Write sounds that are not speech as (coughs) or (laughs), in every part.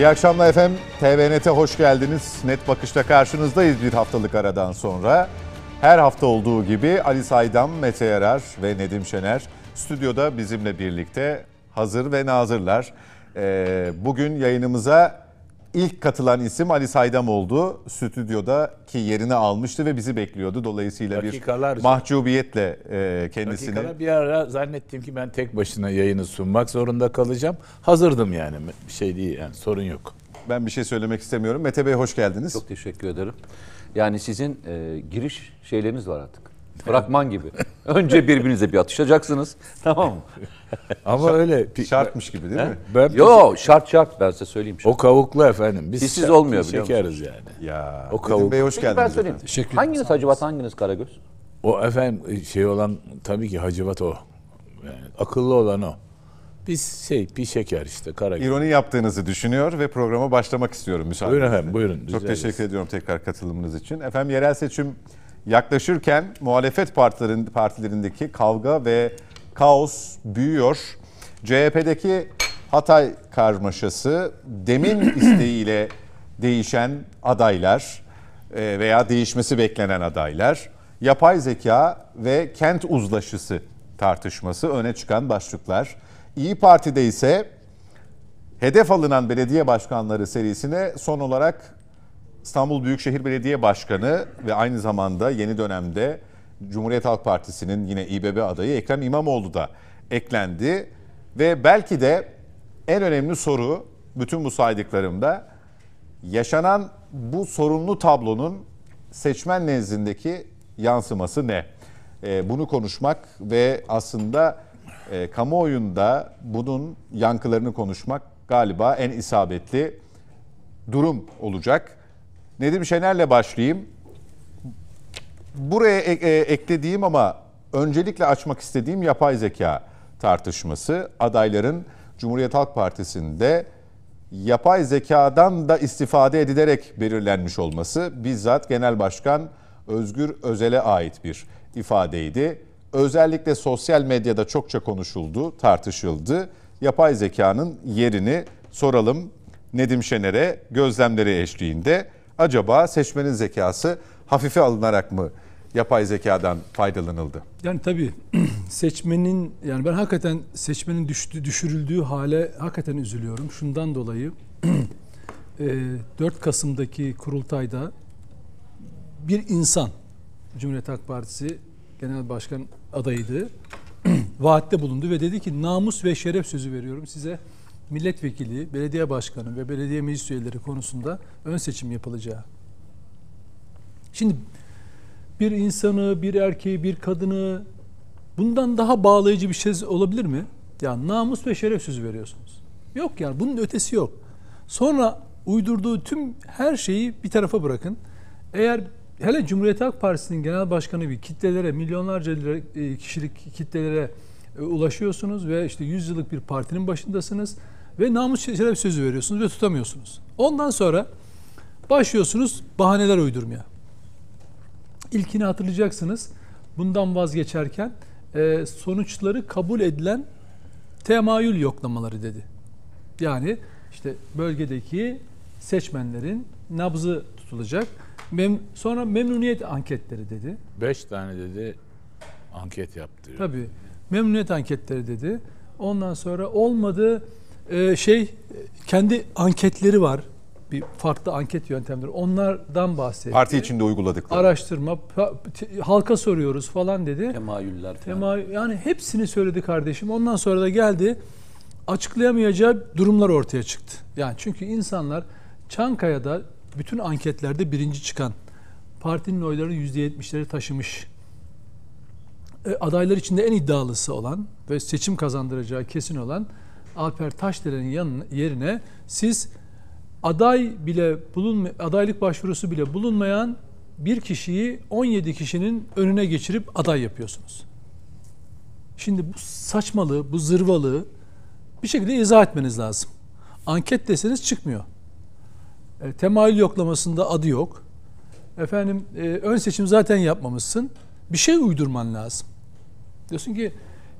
İyi akşamlar efendim. TVNet'e hoş geldiniz. Net Bakış'ta karşınızdayız bir haftalık aradan sonra. Her hafta olduğu gibi Ali Saydam, Mete Yarar ve Nedim Şener stüdyoda bizimle birlikte hazır ve nazırlar. Ee, bugün yayınımıza ilk katılan isim Ali Saydam oldu. Stüdyodaki yerini almıştı ve bizi bekliyordu. Dolayısıyla Dakikalarca. bir mahcubiyetle e, kendisini... Dakikada bir ara zannettim ki ben tek başına yayını sunmak zorunda kalacağım. Hazırdım yani bir şey değil yani sorun yok. Ben bir şey söylemek istemiyorum. Mete Bey hoş geldiniz. Çok teşekkür ederim. Yani sizin e, giriş şeyleriniz var artık. Fragman gibi. Önce birbirinize bir atışacaksınız. (laughs) Tamam mı? Ama öyle Şartmış gibi değil mi? ben, Yo şart şart ben size söyleyeyim. o kavuklu efendim. Biz Bizsiz şer- olmuyor biliyor Şekeriz yani. Ya. O Nedim kavuk- Bey hoş Peki ben geldiniz. söyleyeyim. efendim. Teşekkür ederim. Hanginiz Hacivat hanginiz Karagöz? O efendim şey olan tabii ki Hacivat o. Yani akıllı olan o. Biz şey bir şeker işte kara. İroni yaptığınızı düşünüyor ve programa başlamak istiyorum müsaadenizle. Buyurun efendim buyurun. Çok ederiz. teşekkür ediyorum tekrar katılımınız için. Efendim yerel seçim yaklaşırken muhalefet partilerin, partilerindeki kavga ve kaos büyüyor. CHP'deki Hatay karmaşası demin (clears throat) isteğiyle değişen adaylar e, veya değişmesi beklenen adaylar, yapay zeka ve kent uzlaşısı tartışması öne çıkan başlıklar. İyi Parti'de ise hedef alınan belediye başkanları serisine son olarak İstanbul Büyükşehir Belediye Başkanı ve aynı zamanda yeni dönemde Cumhuriyet Halk Partisi'nin yine İBB adayı Ekrem İmamoğlu da eklendi. Ve belki de en önemli soru bütün bu saydıklarımda yaşanan bu sorunlu tablonun seçmen nezdindeki yansıması ne? Ee, bunu konuşmak ve aslında e, kamuoyunda bunun yankılarını konuşmak galiba en isabetli durum olacak. Nedim Şener'le başlayayım. Buraya e- e- eklediğim ama öncelikle açmak istediğim yapay zeka tartışması. Adayların Cumhuriyet Halk Partisi'nde yapay zekadan da istifade edilerek belirlenmiş olması bizzat Genel Başkan Özgür Özel'e ait bir ifadeydi. Özellikle sosyal medyada çokça konuşuldu, tartışıldı. Yapay zekanın yerini soralım Nedim Şener'e gözlemleri eşliğinde. Acaba seçmenin zekası hafife alınarak mı yapay zekadan faydalanıldı? Yani tabii (clears throat) seçmenin yani ben hakikaten seçmenin düştü, düşürüldüğü hale hakikaten üzülüyorum. Şundan dolayı (clears throat) e, 4 Kasım'daki kurultayda bir insan Cumhuriyet Halk Partisi Genel Başkan adayıydı. (clears throat) Vaatte bulundu ve dedi ki namus ve şeref sözü veriyorum size. Milletvekili, belediye başkanı ve belediye meclis üyeleri konusunda ön seçim yapılacağı. Şimdi bir insanı, bir erkeği, bir kadını bundan daha bağlayıcı bir şey olabilir mi? Ya namus ve şeref sözü veriyorsunuz. Yok yani bunun ötesi yok. Sonra uydurduğu tüm her şeyi bir tarafa bırakın. Eğer hele Cumhuriyet Halk Partisi'nin genel başkanı bir kitlelere, milyonlarca e, kişilik kitlelere e, ulaşıyorsunuz ve işte 100 yıllık bir partinin başındasınız ve namus şeref sözü veriyorsunuz ve tutamıyorsunuz. Ondan sonra başlıyorsunuz bahaneler uydurmaya. İlkini hatırlayacaksınız. Bundan vazgeçerken e, sonuçları kabul edilen temayül yoklamaları dedi. Yani işte bölgedeki seçmenlerin nabzı tutulacak. Mem- sonra memnuniyet anketleri dedi. Beş tane dedi anket yaptı. Tabii memnuniyet anketleri dedi. Ondan sonra olmadı e, şey kendi anketleri var. Bir farklı anket yöntemleri. Onlardan bahsetti. Parti içinde uyguladıkları. araştırma, pa- halka soruyoruz falan dedi. Temayüller falan. Tema yani hepsini söyledi kardeşim. Ondan sonra da geldi açıklayamayacağı durumlar ortaya çıktı. Yani çünkü insanlar Çankaya'da bütün anketlerde birinci çıkan partinin oyları %70'leri taşımış. E, adaylar içinde en iddialısı olan ve seçim kazandıracağı kesin olan Alper Taşderen'in yerine siz aday bile bulunma, adaylık başvurusu bile bulunmayan bir kişiyi 17 kişinin önüne geçirip aday yapıyorsunuz. Şimdi bu saçmalığı, bu zırvalığı bir şekilde izah etmeniz lazım. Anket deseniz çıkmıyor. E, temayül yoklamasında adı yok. Efendim e, ön seçim zaten yapmamışsın. Bir şey uydurman lazım. Diyorsun ki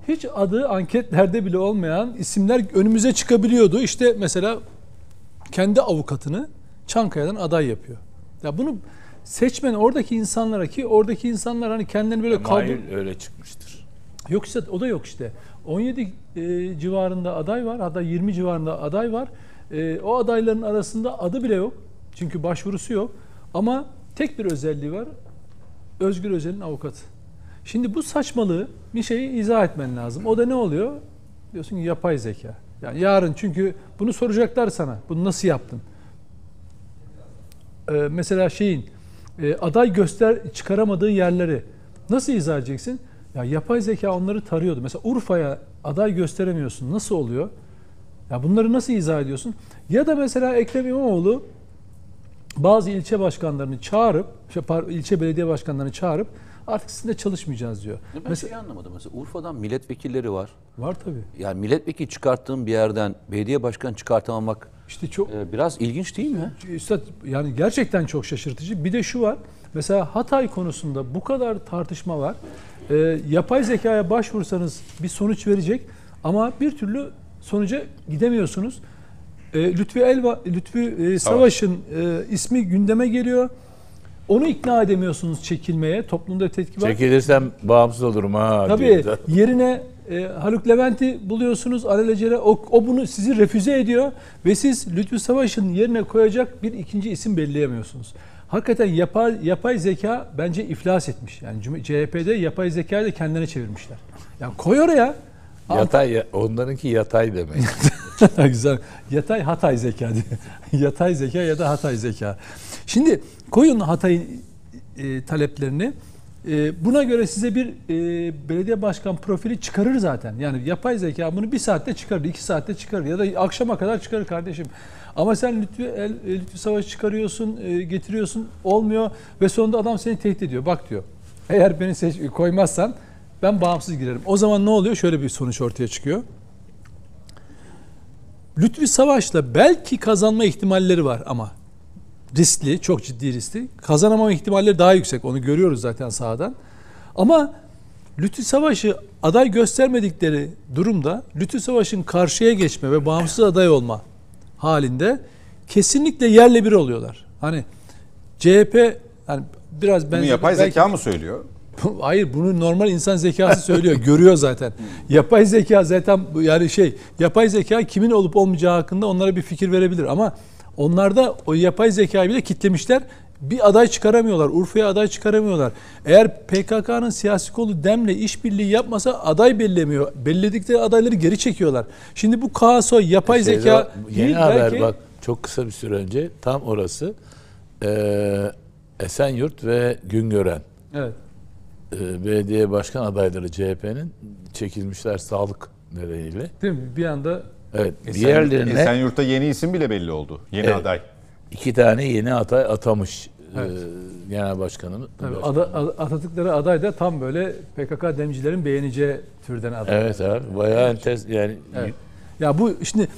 hiç adı anketlerde bile olmayan isimler önümüze çıkabiliyordu. İşte mesela kendi avukatını Çankaya'dan aday yapıyor. Ya bunu seçmen oradaki insanlara ki oradaki insanlar hani kendilerini böyle. Mahir öyle çıkmıştır. Yok işte o da yok işte. 17 e, civarında aday var. Hatta 20 civarında aday var. E, o adayların arasında adı bile yok. Çünkü başvurusu yok. Ama tek bir özelliği var. Özgür Özel'in avukatı. Şimdi bu saçmalığı bir şeyi izah etmen lazım. O da ne oluyor? Diyorsun ki yapay zeka. Yani yarın çünkü bunu soracaklar sana. Bunu nasıl yaptın? Ee, mesela şeyin e, aday göster çıkaramadığı yerleri nasıl izah edeceksin? Ya yapay zeka onları tarıyordu. Mesela Urfa'ya aday gösteremiyorsun. Nasıl oluyor? Ya bunları nasıl izah ediyorsun? Ya da mesela Ekrem İmamoğlu bazı ilçe başkanlarını çağırıp, şey, ilçe belediye başkanlarını çağırıp artık sizinle çalışmayacağız diyor. Ben Mesela şeyi anlamadım. Mesela Urfa'dan milletvekilleri var. var tabii. Yani milletvekili çıkarttığım bir yerden belediye başkanı çıkartamamak İşte çok e, biraz ilginç değil mi? Üstad yani gerçekten çok şaşırtıcı. Bir de şu var. Mesela Hatay konusunda bu kadar tartışma var. Ee, yapay zekaya başvursanız bir sonuç verecek ama bir türlü sonuca gidemiyorsunuz. Ee, Lütfü Elva, Lütfü e, Savaş'ın e, ismi gündeme geliyor. Onu ikna edemiyorsunuz çekilmeye. Toplumda tepki var. Çekilirsem bağımsız olurum ha. Tabii diyor. yerine e, Haluk Levent'i buluyorsunuz alelacele o, o bunu sizi refüze ediyor ve siz Lütfü Savaş'ın yerine koyacak bir ikinci isim belleyemiyorsunuz. Hakikaten yapay, yapay zeka bence iflas etmiş. Yani CHP'de yapay zekayı da kendine çevirmişler. Yani koy oraya. Yatay, ya- onlarınki yatay demek. (laughs) Güzel. Yatay Hatay zeka diye. (laughs) Yatay zeka ya da Hatay zeka. Şimdi koyun Hatay'ın e, taleplerini. E, buna göre size bir e, belediye başkan profili çıkarır zaten. Yani yapay zeka bunu bir saatte çıkarır, iki saatte çıkarır ya da akşama kadar çıkarır kardeşim. Ama sen Lütfü, El, e, Lütfü Savaş çıkarıyorsun, e, getiriyorsun, olmuyor ve sonunda adam seni tehdit ediyor. Bak diyor, eğer beni seç, koymazsan ben bağımsız girerim. O zaman ne oluyor? Şöyle bir sonuç ortaya çıkıyor. Lütfi Savaş'la belki kazanma ihtimalleri var ama riskli, çok ciddi riskli. Kazanamama ihtimalleri daha yüksek. Onu görüyoruz zaten sahadan. Ama Lütfi Savaş'ı aday göstermedikleri durumda Lütfi Savaş'ın karşıya geçme ve bağımsız aday olma halinde kesinlikle yerle bir oluyorlar. Hani CHP hani biraz ben Bunu yapay belki- zeka mı söylüyor? (laughs) Hayır bunu normal insan zekası söylüyor. (laughs) görüyor zaten. Yapay zeka zaten yani şey yapay zeka kimin olup olmayacağı hakkında onlara bir fikir verebilir ama onlarda o yapay zekayı bile kitlemişler. Bir aday çıkaramıyorlar. Urfa'ya aday çıkaramıyorlar. Eğer PKK'nın siyasi kolu DEM'le işbirliği yapmasa aday bellemiyor. Belledikleri adayları geri çekiyorlar. Şimdi bu kaosa yapay Şeyde, zeka yeni değil, haber belki- bak çok kısa bir süre önce tam orası eee Esenyurt ve Güngören Evet. eee, belediye başkan adayları CHP'nin çekilmişler sağlık nedeniyle. Değil mi? Bir anda Evet. Esen- Diğerlerine Esenyurt'ta yeni isim bile belli oldu. Yeni Evet. aday. iki tane yeni aday atamış Evet. eee, genel başkanımız. tabii ada- atadıkları aday da tam böyle PKK demcilerin beğeneceği türden aday. Evet abi bayağı entes yani Evet. Ya bu şimdi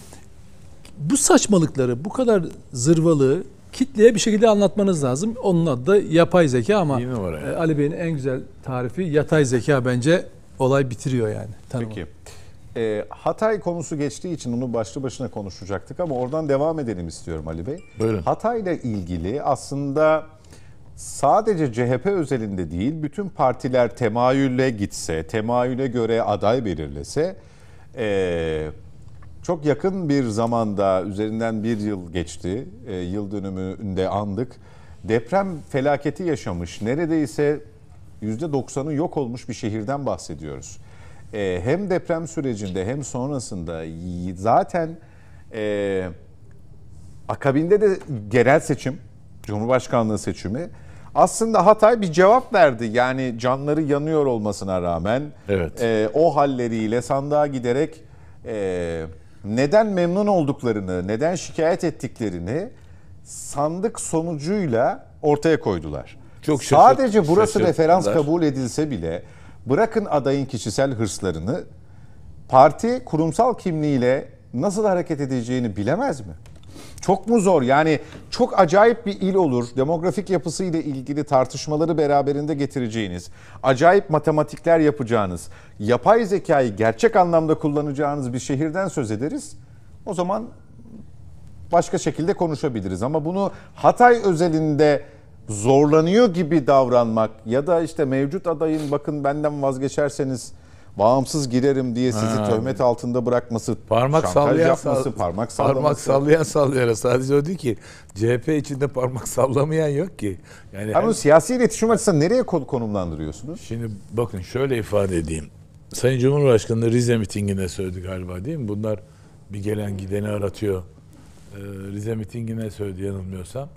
bu saçmalıkları, bu kadar zırvalığı kitleye bir şekilde anlatmanız lazım. Onun adı da yapay zeka ama numara e, yani. Ali Bey'in en güzel tarifi yatay zeka bence olay bitiriyor yani. Tanımı. Peki. Ee, Hatay konusu geçtiği için onu başlı başına konuşacaktık ama oradan devam edelim istiyorum Ali Bey. Buyurun. Hatay'la ilgili aslında sadece CHP özelinde değil bütün partiler temayülle gitse, temayüle göre aday belirlese ee, çok yakın bir zamanda üzerinden bir yıl geçti. Ee, yıl dönümünde andık. Deprem felaketi yaşamış. Neredeyse %90'ı yok olmuş bir şehirden bahsediyoruz. Ee, hem deprem sürecinde hem sonrasında zaten e, akabinde de genel seçim, Cumhurbaşkanlığı seçimi aslında Hatay bir cevap verdi. Yani canları yanıyor olmasına rağmen Evet. e, o halleriyle sandığa giderek e, neden memnun olduklarını, neden şikayet ettiklerini sandık sonucuyla ortaya koydular. Çok Sadece burası referans kabul edilse bile bırakın adayın kişisel hırslarını parti kurumsal kimliğiyle nasıl hareket edeceğini bilemez mi? Çok mu zor? Yani çok acayip bir il olur. Demografik yapısıyla ilgili tartışmaları beraberinde getireceğiniz, acayip matematikler yapacağınız, yapay zekayı gerçek anlamda kullanacağınız bir şehirden söz ederiz. O zaman başka şekilde konuşabiliriz. Ama bunu Hatay özelinde zorlanıyor gibi davranmak ya da işte mevcut adayın bakın benden vazgeçerseniz bağımsız girerim diye sizi Ha. töhmet altında bırakması, Parmak sallayan yapması, sall- parmak sallaması. Parmak sallayan sallıyor. Sadece o değil ki. CHP içinde parmak sallamayan yok ki. Yani Ama hem- siyasi iletişim açısından nereye kon- konumlandırıyorsunuz? Şimdi bakın şöyle ifade edeyim. Sayın Cumhurbaşkanı Rize mitinginde söyledi galiba değil mi? Bunlar bir gelen gideni aratıyor. Ee, Rize mitingine söyledi yanılmıyorsam.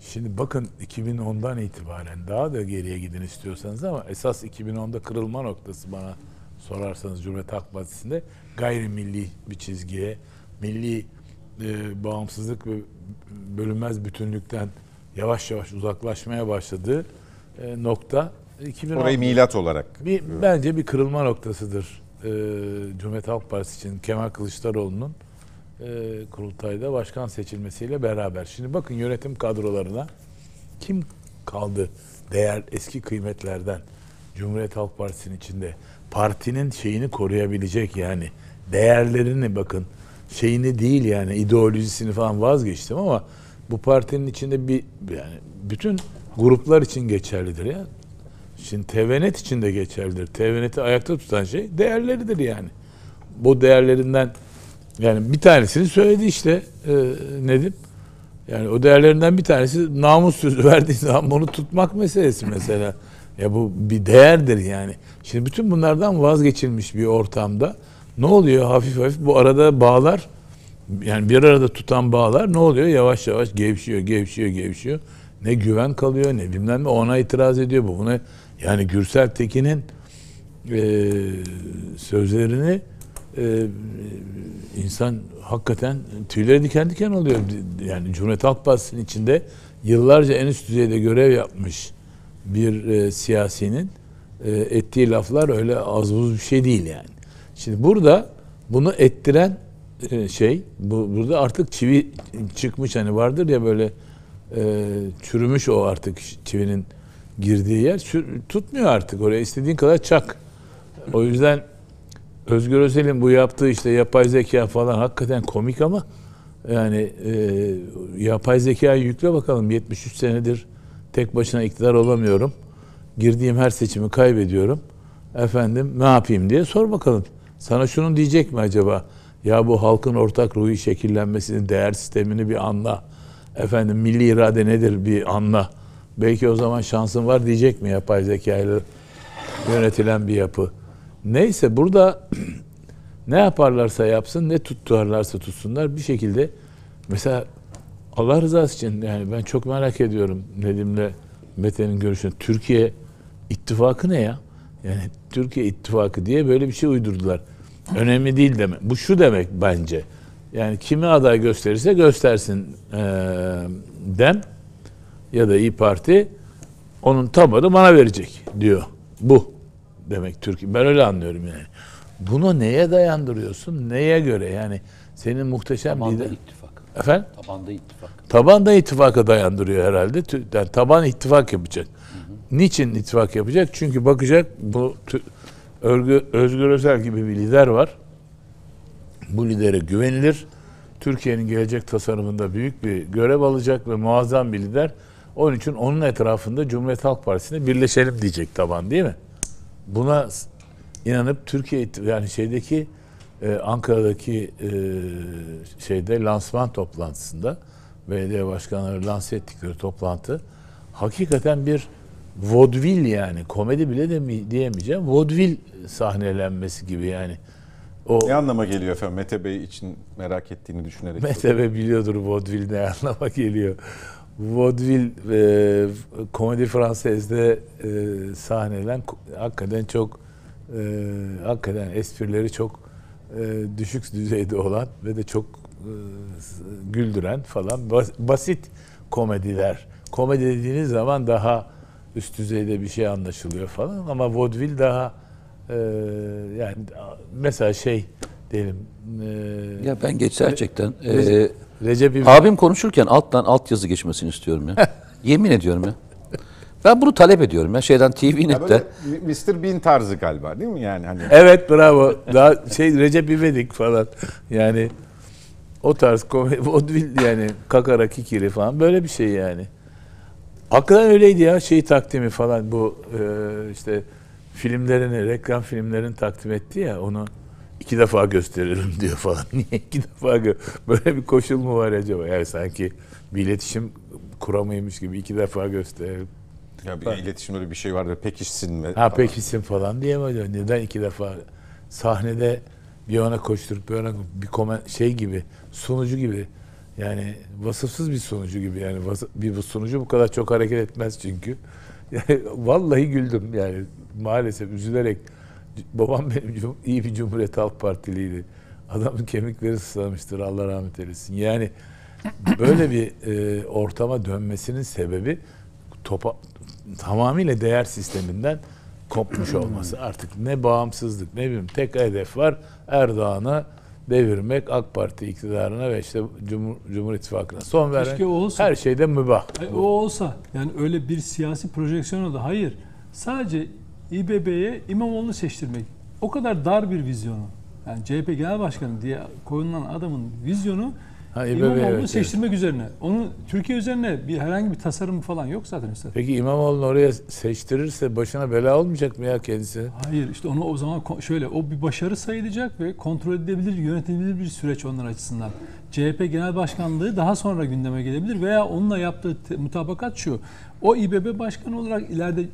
Şimdi bakın 2010'dan itibaren daha da geriye gidin istiyorsanız ama esas 2010'da kırılma noktası bana sorarsanız Cumhuriyet Halk Partisi'nde gayrimilli bir çizgiye, milli e, bağımsızlık ve bölünmez bütünlükten yavaş yavaş uzaklaşmaya başladığı e, nokta 2010. Orayı milat olarak. Bir, bence bir kırılma noktasıdır e, Cumhuriyet Halk Partisi için Kemal Kılıçdaroğlu'nun e, kurultayda başkan seçilmesiyle beraber. Şimdi bakın yönetim kadrolarına kim kaldı değer eski kıymetlerden Cumhuriyet Halk Partisi'nin içinde partinin şeyini koruyabilecek yani değerlerini bakın şeyini değil yani ideolojisini falan vazgeçtim ama bu partinin içinde bir yani bütün gruplar için geçerlidir ya. Şimdi TVNet için de geçerlidir. TVNet'i ayakta tutan şey değerleridir yani. Bu değerlerinden yani bir tanesini söyledi işte e, Nedim. Yani o değerlerinden bir tanesi namus sözü (laughs) verdiği zaman bunu tutmak meselesi mesela. Ya bu bir değerdir yani. Şimdi bütün bunlardan vazgeçilmiş bir ortamda ne oluyor hafif hafif bu arada bağlar yani bir arada tutan bağlar ne oluyor? Yavaş yavaş gevşiyor, gevşiyor, gevşiyor. Ne güven kalıyor ne bilmem ne ona itiraz ediyor bu. Buna yani Gürsel Tekin'in e, sözlerini e, insan hakikaten tüyleri diken diken oluyor. Yani Cumhuriyet Halk Partisi'nin içinde yıllarca en üst düzeyde görev yapmış bir e, siyasinin e, ettiği laflar öyle az buz bir şey değil yani. Şimdi burada bunu ettiren e, şey bu burada artık çivi çıkmış hani vardır ya böyle e, çürümüş o artık çivinin girdiği yer tutmuyor artık oraya istediğin kadar çak. O yüzden Özgür Özel'in bu yaptığı işte yapay zeka falan hakikaten komik ama yani e, yapay zekayı yükle bakalım 73 senedir tek başına iktidar olamıyorum. Girdiğim her seçimi kaybediyorum. Efendim ne yapayım diye sor bakalım. Sana şunu diyecek mi acaba? Ya bu halkın ortak ruhu şekillenmesinin değer sistemini bir anla. Efendim milli irade nedir bir anla. Belki o zaman şansın var diyecek mi yapay zekayla yönetilen bir yapı. Neyse burada (clears throat) ne yaparlarsa yapsın, ne tuttularlarsa tutsunlar bir şekilde mesela Allah rızası için yani ben çok merak ediyorum Nedim'le Mete'nin görüşünü. Türkiye ittifakı ne ya? Yani Türkiye ittifakı diye böyle bir şey uydurdular. Önemli değil demek. Bu şu demek bence. Yani kimi aday gösterirse göstersin eee, dem ya da İyi Parti onun tabanı bana verecek diyor. Bu demek Türkiye. Ben öyle anlıyorum yani. Bunu neye dayandırıyorsun? Neye göre? Yani senin muhteşem Tabanda lider... ittifak. Efendim? Tabanda ittifak. Taban da ittifaka dayandırıyor herhalde. Yani taban ittifak yapacak. Niçin ittifak yapacak? Çünkü bakacak bu Örgü, Özgür Özel gibi bir lider var. Bu lidere güvenilir. Türkiye'nin gelecek tasarımında büyük bir görev alacak ve muazzam bir lider. Onun için onun etrafında Cumhuriyet Halk Partisi'ne birleşelim diyecek taban değil mi? Buna inanıp Türkiye yani şeydeki e, Ankara'daki e, şeyde lansman toplantısında belediye başkanları lanse ettikleri toplantı hakikaten bir vodvil yani komedi bile de diyemeyeceğim vodvil sahnelenmesi gibi yani o Ne anlama geliyor efendim Mete Bey için merak ettiğini düşünerek. Mete Bey biliyordur vodvil ne anlama geliyor. Vodvil e, komedi Fransız'da e, sahnelen hakikaten çok e, hakikaten esprileri çok e, düşük düzeyde olan ve de çok e, güldüren falan bas- basit komediler. Komedi dediğiniz zaman daha üst düzeyde bir şey anlaşılıyor falan ama vodvil daha e, yani mesela şey diyelim e, Ya ben geç gerçekten. Recep- eee, Recep İvedik abim konuşurken alttan alt yazı geçmesini istiyorum ya. (laughs) Yemin ediyorum ya. Ben bunu talep ediyorum ya şeyden TVNet'te. Mr. Bean tarzı galiba değil mi yani hani? Evet bravo. Daha şey Recep İvedik falan. Yani O tarz komedi, vodvil yani kakara kikiri falan böyle bir şey yani. Hakikaten öyleydi ya şey takdimi falan bu e, işte filmlerini, reklam filmlerini takdim etti ya onu iki defa gösteririm diyor falan. (laughs) Niye iki defa gö- Böyle bir koşul mu var acaba? Yani sanki bir iletişim kuramaymış gibi iki defa gösterelim. Ya bir iletişim öyle bir şey vardır. Pekişsin ve Ha pekisin falan diyemedi. Neden iki defa sahnede bir ona koşturup bir ona bir komen şey gibi sunucu gibi yani vasıfsız bir sunucu gibi yani Vas- bir bu sunucu bu kadar çok hareket etmez çünkü. (laughs) Yani vallahi güldüm yani maalesef üzülerek babam benim iyi bir Cumhuriyet Halk Partiliydi. Adamın kemikleri sızlamıştır Allah rahmet eylesin. Yani böyle bir e, ortama dönmesinin sebebi topa, tamamıyla değer sisteminden kopmuş olması. Artık ne bağımsızlık ne bileyim tek hedef var Erdoğan'ı devirmek AK Parti iktidarına ve işte Cumhur, Cumhur İttifakı'na son o olsa. Her şeyde mübah. Hayır, o olsa yani öyle bir siyasi projeksiyon da hayır. Sadece İBB'ye İmamoğlu'nu seçtirmek. O kadar dar bir vizyonu. Yani CHP Genel Başkanı diye koyulan adamın vizyonu Ha, İBB, İmamoğlu'nu evet, evet. seçtirmek üzerine. Onu Türkiye üzerine bir herhangi bir tasarım falan yok zaten üstad. Peki İmamoğlu'nu oraya seçtirirse başına bela olmayacak mı ya kendisi? Hayır işte onu o zaman şöyle o bir başarı sayılacak ve kontrol edilebilir, yönetilebilir bir süreç onlar açısından. CHP Genel Başkanlığı daha sonra gündeme gelebilir veya onunla yaptığı mutabakat şu. O İBB Başkanı olarak ileride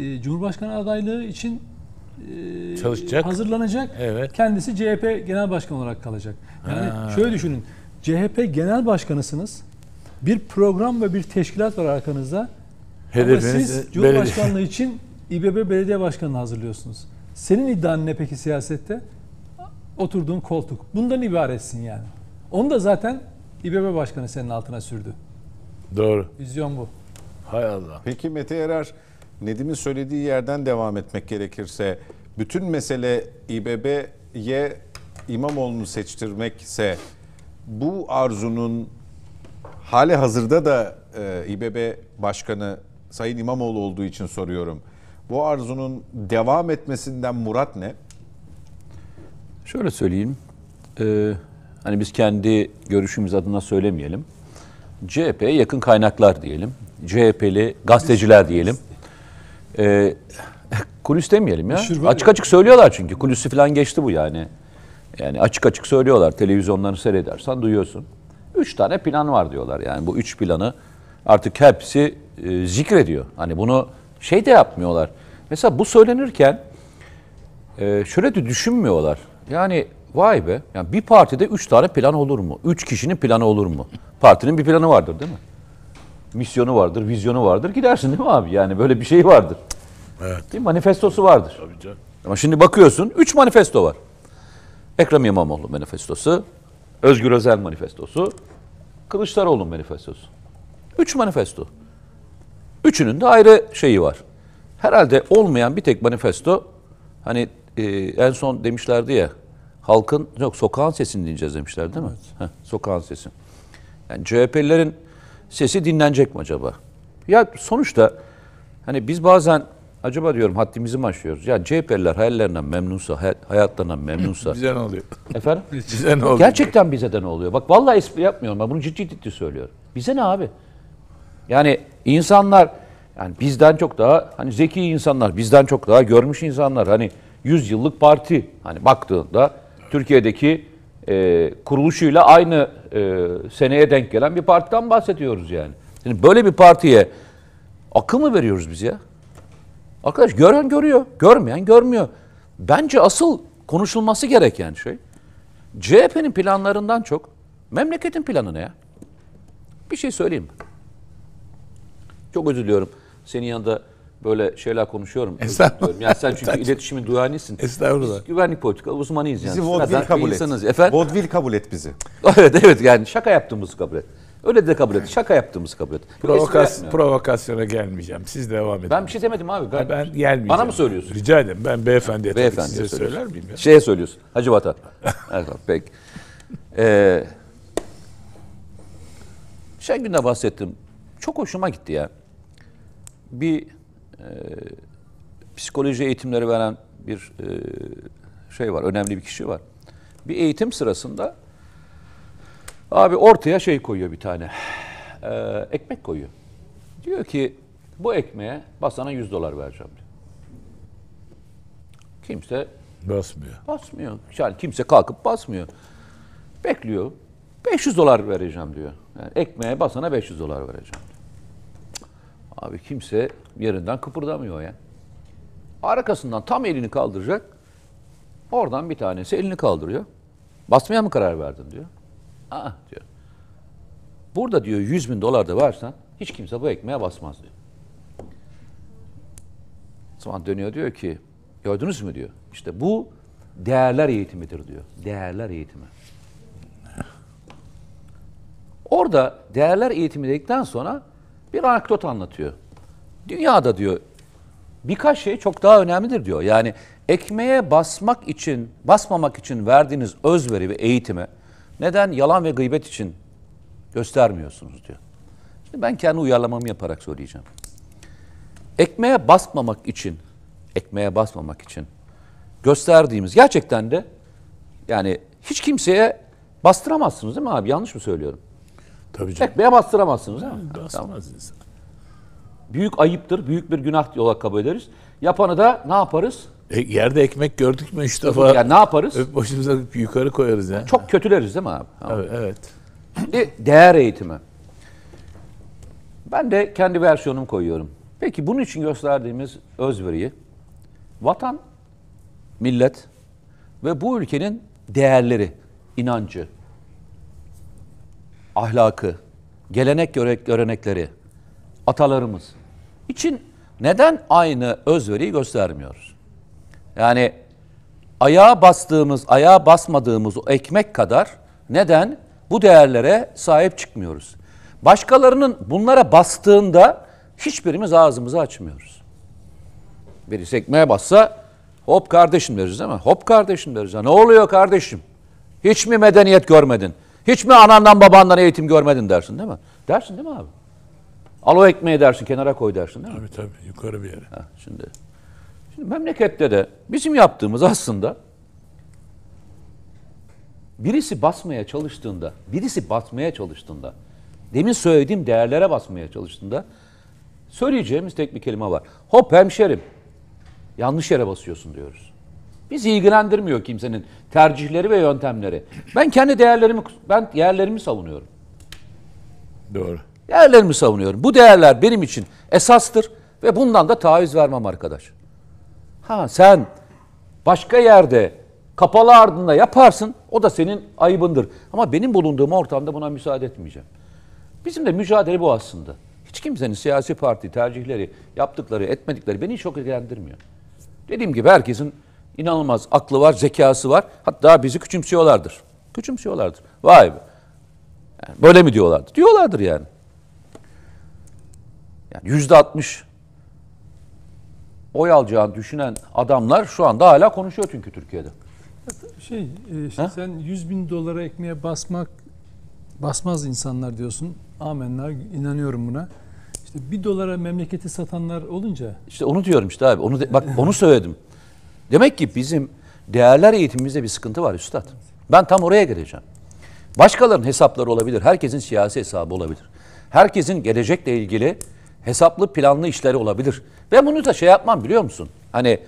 e, Cumhurbaşkanı adaylığı için e, Çalışacak. hazırlanacak. Evet. Kendisi CHP Genel Başkanı olarak kalacak. Yani Ha. şöyle düşünün. CHP Genel Başkanısınız. Bir program ve bir teşkilat var arkanızda. Ama Hedefiniz siz belediye- Cumhurbaşkanlığı için İBB Belediye Başkanı'nı hazırlıyorsunuz. Senin iddian ne peki siyasette? Oturduğun koltuk. Bundan ibaretsin yani. Onu da zaten İBB Başkanı senin altına sürdü. Doğru. Vizyon bu. Hay Allah. Peki Mete Yarar, Nedim'in söylediği yerden devam etmek gerekirse bütün mesele İBB'ye İmamoğlu'nu seçtirmekse bu arzunun hali hazırda da e, İBB Başkanı Sayın İmamoğlu olduğu için soruyorum. Bu arzunun devam etmesinden murat ne? Şöyle söyleyeyim. Ee, hani biz kendi görüşümüz adına söylemeyelim. CHP'ye yakın kaynaklar diyelim. CHP'li gazeteciler diyelim. Ee, (laughs) kulis demeyelim ya. Var Açık ya. açık söylüyorlar çünkü. Kulisi falan geçti bu yani. Yani açık açık söylüyorlar. Televizyonları seyredersen duyuyorsun. Üç tane plan var diyorlar. Yani bu üç planı artık hepsi e, zikrediyor. Hani bunu şey de yapmıyorlar. Mesela bu söylenirken ee, şöyle de düşünmüyorlar. Yani vay be. Yani bir partide üç tane plan olur mu? Üç kişinin planı olur mu? Partinin bir planı vardır değil mi? Misyonu vardır, vizyonu vardır. Gidersin değil mi abi? Yani böyle bir şey vardır. Evet. Bir manifestosu vardır. Tabii canım. Ama şimdi bakıyorsun üç manifesto var. Ekrem İmamoğlu manifestosu, Özgür Özel manifestosu, Kılıçdaroğlu manifestosu. Üç manifesto. Üçünün de ayrı şeyi var. Herhalde olmayan bir tek manifesto hani e, en son demişlerdi ya halkın yok sokağın sesini dinleyeceğiz demişler değil mi? Heh, sokağın sesi. Yani CHP'lilerin sesi dinlenecek mi acaba? Ya sonuçta hani biz bazen acaba diyorum haddimizi mi aşıyoruz? Ya CHP'liler hayallerinden memnunsa, hay- hayatlarından memnunsa. (laughs) Bize ne oluyor? Efendim? (laughs) Bize ne oluyor? Gerçekten bize de ne oluyor? Bak vallahi espri yapmıyorum. Ben bunu ciddi ciddi söylüyorum. Bize ne abi? Yani insanlar yani bizden çok daha hani zeki insanlar, bizden çok daha görmüş insanlar. Hani 100 yıllık parti hani baktığında Türkiye'deki e, kuruluşuyla aynı e, seneye denk gelen bir partiden bahsediyoruz yani. Şimdi böyle bir partiye akıl mı veriyoruz biz ya? Arkadaş gören görüyor, görmeyen görmüyor. Bence asıl konuşulması gereken şey CHP'nin planlarından çok memleketin planı ne ya? Bir şey söyleyeyim? Çok özür diliyorum. Senin yanında böyle şeyler konuşuyorum. Estağfurullah. Yani sen çünkü (laughs) iletişimin duayenisin. Estağfurullah. Biz güvenlik politika uzmanıyız yani. Bizi vodvil kabul et. Efendim? Vodvil kabul et bizi. (laughs) evet evet yani şaka yaptığımızı kabul et. Öyle de kabul et. Şaka yaptığımızı kabul et. Provokas, provokasyona gelmeyeceğim. Siz devam edin. Ben bir şey demedim abi. ben, Ben, ben gelmeyeceğim. Bana mı söylüyorsun? Rica ederim. Ben beyefendiye Beyefendi size söyler miyim ya? Şeye söylüyorsun. Hacı Vatan. (laughs) evet, peki. Ee, geçen gün de bahsettim. Çok hoşuma gitti ya. Bir e, psikoloji eğitimleri veren bir e, şey var. Önemli bir kişi var. Bir eğitim sırasında Abi ortaya şey koyuyor bir tane. Ee, ekmek koyuyor. Diyor ki bu ekmeğe basana 100 dolar vereceğim diyor. Kimse Basmıyor. basmıyor. Yani kimse kalkıp basmıyor. Bekliyor. 500 dolar vereceğim diyor. Yani ekmeğe basana 500 dolar vereceğim. Abi kimse yerinden kıpırdamıyor ya. Arkasından tam elini kaldıracak. Oradan bir tanesi elini kaldırıyor. Basmaya mı karar verdin diyor. Aa diyor. Burada diyor 100 bin dolar da versen hiç kimse bu ekmeğe basmaz diyor. Zaman dönüyor diyor ki gördünüz mü diyor. İşte bu değerler eğitimidir diyor. Değerler eğitimi. Orada değerler eğitimi dedikten sonra bir anekdot anlatıyor. Dünyada diyor birkaç şey çok daha önemlidir diyor. Yani ekmeğe basmak için, basmamak için verdiğiniz özveri ve eğitime neden yalan ve gıybet için göstermiyorsunuz diyor. Şimdi ben kendi uyarlamamı yaparak söyleyeceğim. Ekmeğe basmamak için, ekmeğe basmamak için gösterdiğimiz gerçekten de yani hiç kimseye bastıramazsınız değil mi abi? Yanlış mı söylüyorum? Tabii canım. Ekmeğe bastıramazsınız değil mi? Tamam. İnsan. Büyük ayıptır, büyük bir günah olarak kabul ederiz. Yapanı da ne yaparız? E, yerde ekmek gördük mü üç defa Yani ne yaparız? öp başımıza yukarı koyarız ya. Çok kötüleriz değil mi abi? Tamam. Evet, evet. Şimdi değer eğitimi. Ben de kendi versiyonumu koyuyorum. Peki bunun için gösterdiğimiz özveriyi vatan, millet ve bu ülkenin değerleri, inancı, ahlakı, gelenek göre- görenekleri, atalarımız için neden aynı özveriyi göstermiyoruz? Yani ayağa bastığımız, ayağa basmadığımız o ekmek kadar neden bu değerlere sahip çıkmıyoruz? Başkalarının bunlara bastığında hiçbirimiz ağzımızı açmıyoruz. Birisi ekmeğe bassa hop kardeşim deriz değil mi? Hop kardeşim deriz. Ne oluyor kardeşim? Hiç mi medeniyet görmedin? Hiç mi anandan babandan eğitim görmedin dersin değil mi? Dersin değil mi abi? Al o ekmeği dersin kenara koy dersin değil mi? Tabii tabii yukarı bir yere. Ha, şimdi, şimdi memlekette de bizim yaptığımız aslında birisi basmaya çalıştığında, birisi basmaya çalıştığında, demin söylediğim değerlere basmaya çalıştığında söyleyeceğimiz tek bir kelime var. Hop hemşerim, yanlış yere basıyorsun diyoruz. Bizi ilgilendirmiyor kimsenin tercihleri ve yöntemleri. Ben kendi değerlerimi ben değerlerimi savunuyorum. Doğru. Değerlerimi savunuyorum. Bu değerler benim için esastır ve bundan da taviz vermem arkadaş. Ha sen başka yerde kapalı ardında yaparsın o da senin ayıbındır. Ama benim bulunduğum ortamda buna müsaade etmeyeceğim. Bizim de mücadele bu aslında. Hiç kimsenin siyasi parti tercihleri, yaptıkları, etmedikleri beni çok ilgilendirmiyor. Dediğim gibi herkesin inanılmaz aklı var, zekası var. Hatta bizi küçümsüyorlardır. Küçümsüyorlardır. Vay be. Yani böyle mi diyorlardır? Diyorlardır yani. Yani yüzde altmış oy alacağını düşünen adamlar şu anda hala konuşuyor çünkü Türkiye'de. Şey, işte Ha? sen 100 bin dolara ekmeğe basmak basmaz insanlar diyorsun. Amenna inanıyorum buna. İşte bir dolara memleketi satanlar olunca İşte onu diyorum işte abi. Onu de- bak onu söyledim. Demek ki bizim değerler eğitimimizde bir sıkıntı var üstad. Ben tam oraya geleceğim. Başkalarının hesapları olabilir. Herkesin siyasi hesabı olabilir. Herkesin gelecekle ilgili hesaplı planlı işleri olabilir. Ben bunu da şey yapmam biliyor musun? Hani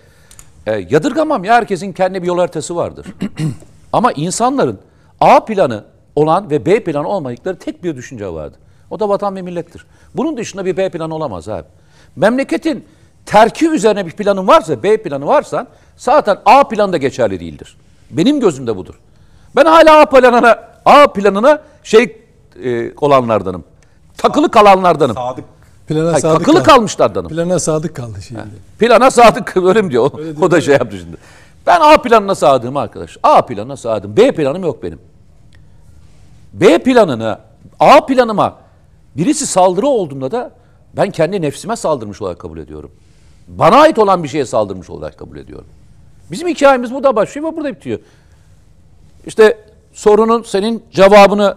e, yadırgamam ya herkesin kendi bir yol haritası vardır. (clears throat) Ama insanların A planı olan ve B planı olmadıkları tek bir düşünce vardı. O da vatan ve millettir. Bunun dışında bir B planı olamaz abi. Memleketin terki üzerine bir planın varsa, B planı varsa zaten A planı da geçerli değildir. Benim gözümde budur. Ben hala A planına, A planına şey e, olanlardanım. Takılı kalanlardanım. Sadık plana Hayır, sadık takılı kaldı. kalmışlardanım. Plana sadık kaldı şimdi. Plana sadık öyle mi diyor? O, o da şey yaptı şimdi. Ben A planına sadığım arkadaş. A planına sadım. B planım yok benim. B planına, A planıma birisi saldırı olduğunda da ben kendi nefsime saldırmış olarak kabul ediyorum. Bana ait olan bir şeye saldırmış olarak kabul ediyorum. Bizim hikayemiz burada başlıyor ve burada bitiyor. İşte sorunun senin cevabını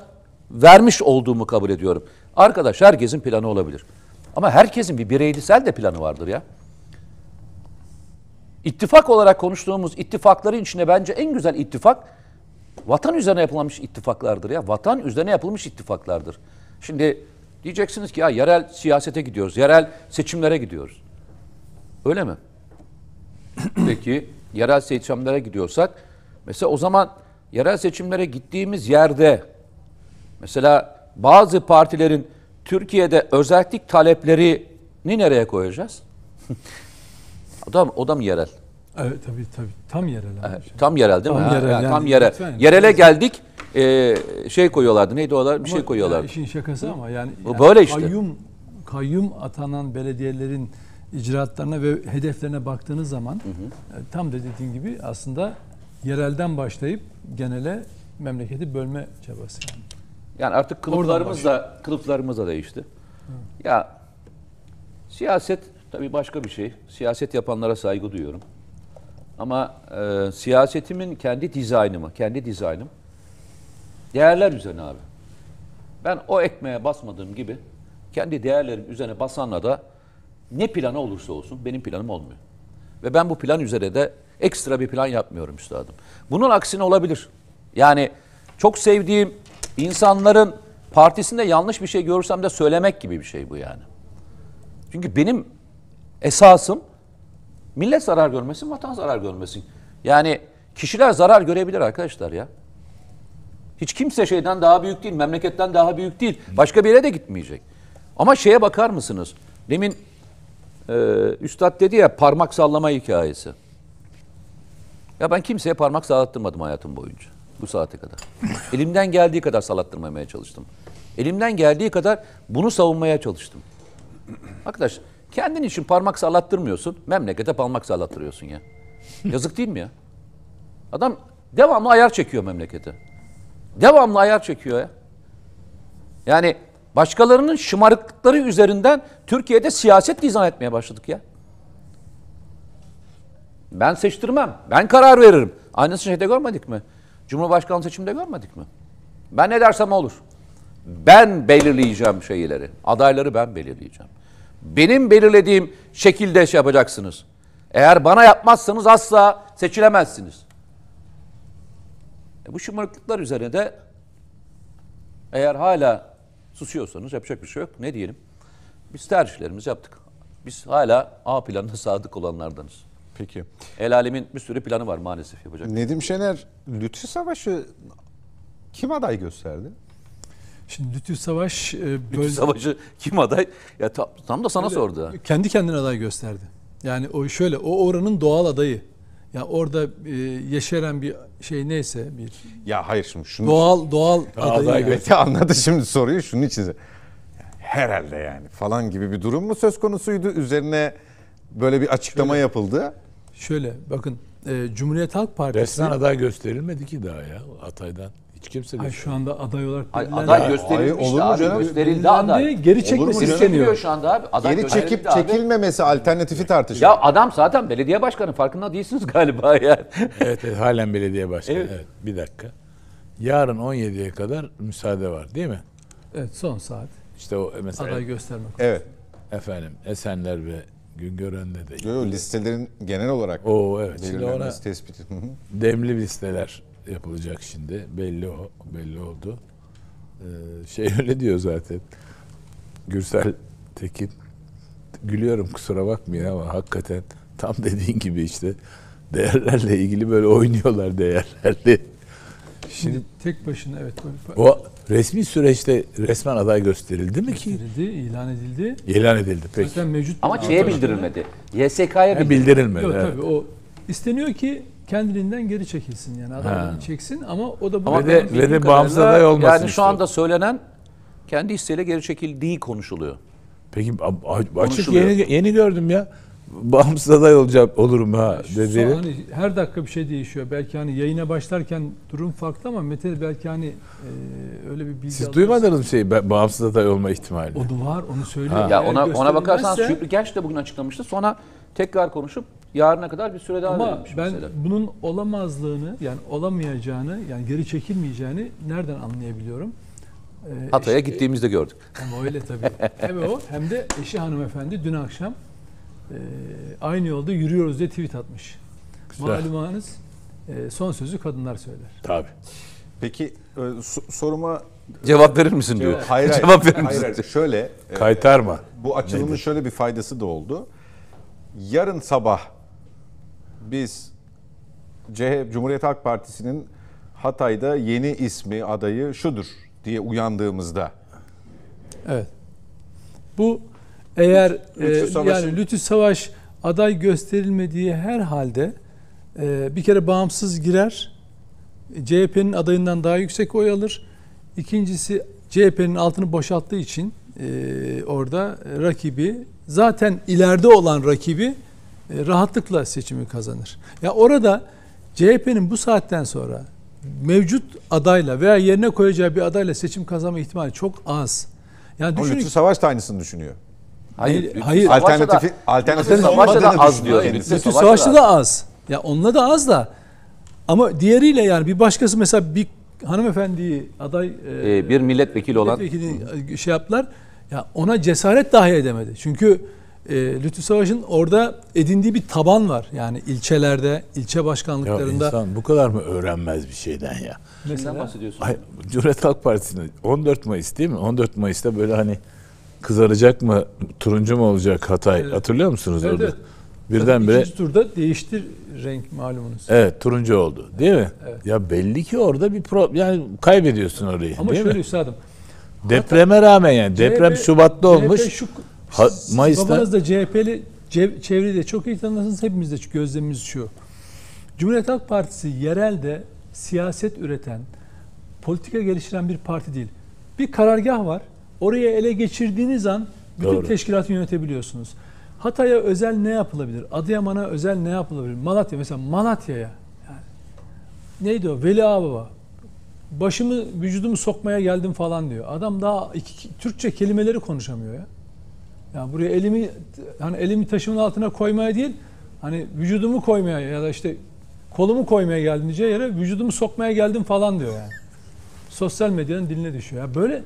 vermiş olduğumu kabul ediyorum. Arkadaş herkesin planı olabilir. Ama herkesin bir bireysel de planı vardır ya. İttifak olarak konuştuğumuz ittifakların içinde bence en güzel ittifak Vatan üzerine yapılmış ittifaklardır ya. Vatan üzerine yapılmış ittifaklardır. Şimdi diyeceksiniz ki ya yerel siyasete gidiyoruz. Yerel seçimlere gidiyoruz. Öyle mi? (clears throat) Peki yerel seçimlere gidiyorsak mesela o zaman yerel seçimlere gittiğimiz yerde mesela bazı partilerin Türkiye'de özellik taleplerini nereye koyacağız? (laughs) o da, o da mı yerel? Evet tabii tabii. Tam yerel. Evet, tam yerel değil mi? Tam Ha, yerel yani yani. tam yerel. Lütfen. Yerele geldik. e, şey koyuyorlardı. Neydi olar? Bir şey koyuyorlardı. ya işin şakası ama yani, yani böyle işte. Kayyum, kayyum atanan belediyelerin icraatlarına ve hedeflerine baktığınız zaman e, tam da dediğin gibi aslında yerelden başlayıp genele memleketi bölme çabası yani. Yani artık kılıflarımız da kılıflarımız da değişti. Ya siyaset tabii başka bir şey. Siyaset yapanlara saygı duyuyorum. Ama e, siyasetimin kendi dizaynımı, kendi dizaynım değerler üzerine abi. Ben o ekmeğe basmadığım gibi kendi değerlerim üzerine basanla da ne planı olursa olsun benim planım olmuyor. Ve ben bu plan üzerine de ekstra bir plan yapmıyorum üstadım. Bunun aksine olabilir. Yani çok sevdiğim insanların partisinde yanlış bir şey görürsem de söylemek gibi bir şey bu yani. Çünkü benim esasım millet zarar görmesin, vatan zarar görmesin. Yani kişiler zarar görebilir arkadaşlar ya. Hiç kimse şeyden daha büyük değil, memleketten daha büyük değil. Başka bir yere de gitmeyecek. Ama şeye bakar mısınız? Demin e, Üstad dedi ya parmak sallama hikayesi. Ya ben kimseye parmak sallattırmadım hayatım boyunca. Bu saate kadar. (laughs) Elimden geldiği kadar sallattırmamaya çalıştım. Elimden geldiği kadar bunu savunmaya çalıştım. Arkadaş kendin için parmak sallattırmıyorsun. Memlekete parmak sallattırıyorsun ya. Yazık değil mi ya? Adam devamlı ayar çekiyor memlekete. Devamlı ayar çekiyor ya. Yani başkalarının şımarıklıkları üzerinden Türkiye'de siyaset dizayn etmeye başladık ya. Ben seçtirmem. Ben karar veririm. Aynısını şeyde görmedik mi? Cumhurbaşkanlığı seçiminde görmedik mi? Ben ne dersem olur. Ben belirleyeceğim şeyleri. Adayları ben belirleyeceğim. Benim belirlediğim şekilde şey yapacaksınız. Eğer bana yapmazsanız asla seçilemezsiniz. E bu şımarıklıklar üzerine de eğer hala susuyorsanız yapacak bir şey yok. Ne diyelim? Biz tercihlerimizi yaptık. Biz hala A planına (laughs) sadık olanlardanız. Peki. El alemin bir sürü planı var maalesef yapacak. Nedim Şener Lütfü Savaşı kim aday gösterdi? Şimdi Lütfü Savaş e, böl- savaşı kim aday? Ya tam, tam da sana sordu. ha. kendi kendine aday gösterdi. Yani o şöyle o oranın doğal adayı. Ya orada e, yeşeren bir şey neyse bir Ya hayır şimdi şunu doğal doğal (laughs) Aday adayı. yani. Mete anladı şimdi soruyu şunun için. Herhalde yani falan gibi bir durum mu söz konusuydu? Üzerine böyle bir açıklama yapıldı. Şöyle bakın e, Cumhuriyet Halk Partisi Resmen aday gösterilmedi ki daha ya Atay'dan. Hiç kimse Ay, şu anda aday olarak Ay, aday Ay, gösterilmiş olur mu abi. canım? Gösterildi aday. geri çekmesi canım? İsteniyor. şu anda abi. Aday Geri çekip abi. çekilmemesi alternatifi tartışılıyor. Ya adam zaten belediye başkanı farkında değilsiniz galiba (laughs) yani. Evet, evet halen belediye başkanı. Evet. Evet. bir dakika. Yarın 17'ye kadar müsaade var değil mi? Evet son saat İşte o mesela aday göstermek. Evet. efendim Esenler ve Güngören'de de. Yo, yo, listelerin genel olarak Oo evet. Şimdi ona hı. demli listeler yapılacak şimdi. Belli o. Belli oldu. Ee, şey (laughs) öyle diyor zaten. Gürsel Tekin. Gülüyorum kusura bakmayın ama hakikaten tam dediğin gibi işte değerlerle ilgili böyle oynuyorlar değerlerle. Şimdi tek başına evet böyle O resmi süreçte resmen aday gösterildi mi ki? gösterildi, ilan edildi. İlan edildi peki. Zaten mevcut Ama şeye bildirilmedi. YSK'ya bildirilmedi. bildirilmedi. Yok evet. tabii o isteniyor ki kendiliğinden geri çekilsin yani adaylarını Ha. çeksin ama o da bu Ama Ve de- ve de bağımsız aday olmasın Yani şu anda söylenen kendi isteğiyle geri çekildiği konuşuluyor. Peki açık yeni yeni gördüm ya. (laughs) Bağımsız aday olacağım olurum ha Şu dedi. hani her dakika bir şey değişiyor. Belki hani yayına başlarken durum farklı ama Mete belki hani e, öyle bir bilgi Siz duymadınız mı şeyi ba- bağımsız aday olma ihtimali? O da var onu söylüyor. Ya Eğer ona ona bakarsanız Şükrü Genç de bugün açıklamıştı. Sonra tekrar konuşup yarına kadar bir süre daha Ama verilmiş ben mesela. bunun olamazlığını yani olamayacağını yani geri çekilmeyeceğini nereden anlayabiliyorum? Ee, Hatay'a eşi- gittiğimizde gördük. Ama öyle tabii. (laughs) Hem o hem de eşi hanımefendi dün akşam e, aynı yolda yürüyoruz diye tweet atmış. Güzel. Malumunuz e, son sözü kadınlar söyler. Tabii. Peki e, so- soruma Cevap verir misin diyor. hayır, (laughs) hayır, Cevap verir hayır, misin? hayır. şöyle e, Kaytarma. bu açılımın şöyle bir faydası da oldu. Yarın sabah biz CHP, Cumhuriyet Halk Partisi'nin Hatay'da yeni ismi adayı şudur diye uyandığımızda Evet. Bu eğer Lütfü e, Savaş'ın- yani Lütfü Savaş aday gösterilmediği her halde e, bir kere bağımsız girer. CHP'nin adayından daha yüksek oy alır. İkincisi CHP'nin altını boşalttığı için e, orada rakibi zaten ileride olan rakibi rahatlıkla seçimi kazanır. Ya orada CHP'nin bu saatten sonra mevcut adayla veya yerine koyacağı bir adayla seçim kazanma ihtimali çok az. Yani düşünün Lütfü Savaş da aynısını düşünüyor. Hayır, hayır. Da- Alternatifi, alternatif Savaş'ta da az diyor. kendisi. Lütfü Savaş'ta da az. Ya onunla da az da. Ama diğeriyle yani bir başkası mesela bir hanımefendiyi aday e, Ee, bir milletvekili olan milletvekili şey yaptılar. Ya ona cesaret dahi edemedi. Çünkü e, Lütfü Savaş'ın orada edindiği bir taban var. Yani ilçelerde, ilçe Ya başkanlıklarında insan bu kadar mı öğrenmez bir şeyden ya? Mesela bahsediyorsun? Ay, Cumhuriyet Halk Partisi'nin 14 Mayıs değil mi? 14 Mayıs'ta böyle hani kızaracak mı, turuncu mu olacak Hatay? Evet. Hatırlıyor musunuz Evet, orada? evet. Birdenbire ikinci turda değiştir renk malumunuz. evet turuncu oldu değil mi? Evet. Ya belli ki orada bir problem yani kaybediyorsun orayı Ama değil şöyle mi? üstadım. Depreme rağmen yani deprem CHP Şubat'ta olmuş. CHP şu, Ha- Mayıs'ta- Babanız da CHP'li çevreyi çok iyi tanırsınız. Hepimiz de gözlemimiz şu. Cumhuriyet Halk Partisi yerelde siyaset üreten, politika geliştiren bir parti değil. Bir karargah var. Oraya ele geçirdiğiniz an bütün Doğru. teşkilatı yönetebiliyorsunuz. Hatay'a özel ne yapılabilir? Adıyaman'a özel ne yapılabilir? Malatya mesela Malatya'ya yani neydi o? Veli Ağababa. Başımı vücudumu sokmaya geldim falan diyor. Adam daha iki, Türkçe kelimeleri konuşamıyor ya. Ya buraya elimi hani elimi taşımın altına koymaya değil, hani vücudumu koymaya ya da işte kolumu koymaya geldim diyeceği yere vücudumu sokmaya geldim falan diyor yani. Sosyal medyanın diline düşüyor. Ya böyle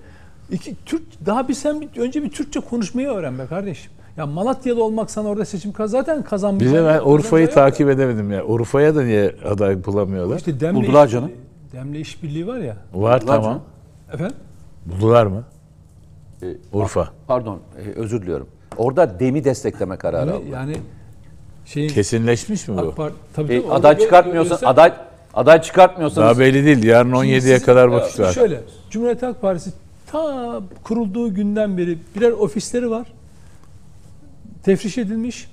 iki Türk daha bir sen bir, önce bir Türkçe konuşmayı öğren be kardeşim. Ya Malatyalı olmak sana orada seçim kaz zaten kazanmış. Bize ben Urfa'yı takip edemedim ya. Urfa'ya da niye aday bulamıyorlar? İşte demle Buldular canım. Demle işbirliği var ya. Var Buldular tamam. canım. Efendim? Buldular mı? Ee, Urfa. Pardon, e, özür diliyorum. Orada demi destekleme kararı Yani, aldı. yani şeyin Kesinleşmiş mi bu? AK Parti tabii, E, aday çıkartmıyorsan, aday aday çıkartmıyorsanız Daha belli değil. Yarın 17'ye Şimdi kadar vakit var. Şöyle, Cumhuriyet Halk Partisi ta kurulduğu günden beri birer ofisleri var. Tefriş edilmiş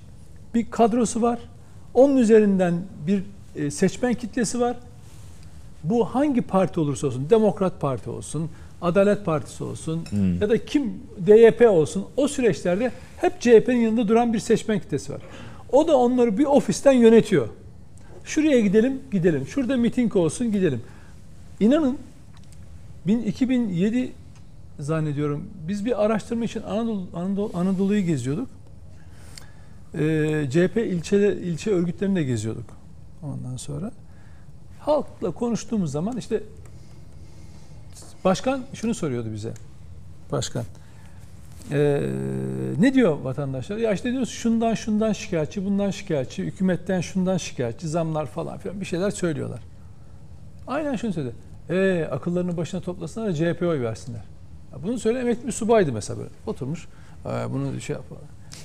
bir kadrosu var. Onun üzerinden bir e, seçmen kitlesi var. Bu hangi parti olursa olsun, Demokrat Parti olsun, Adalet Partisi olsun Hmm. ya da kim DYP olsun o süreçlerde hep CHP'nin yanında duran bir seçmen kitlesi var. O da onları bir ofisten yönetiyor. Şuraya gidelim, gidelim. Şurada miting olsun, gidelim. İnanın bin- 2007 zannediyorum biz bir araştırma için Anadolu, Anadolu Anadolu'yu geziyorduk. Ee, CHP ilçe ilçe örgütlerini de geziyorduk. Ondan sonra halkla konuştuğumuz zaman işte başkan şunu soruyordu bize. Başkan. Ee, ne diyor vatandaşlar? Ya işte diyoruz şundan şundan şikayetçi, bundan şikayetçi, hükümetten şundan şikayetçi, zamlar falan filan bir şeyler söylüyorlar. Aynen şunu söyledi. E akıllarını başına toplasınlar da CHP'ye oy versinler. Ya bunu söyleyen emekli bir subaydı mesela böyle. Oturmuş. "Ee, bunu şey yapar.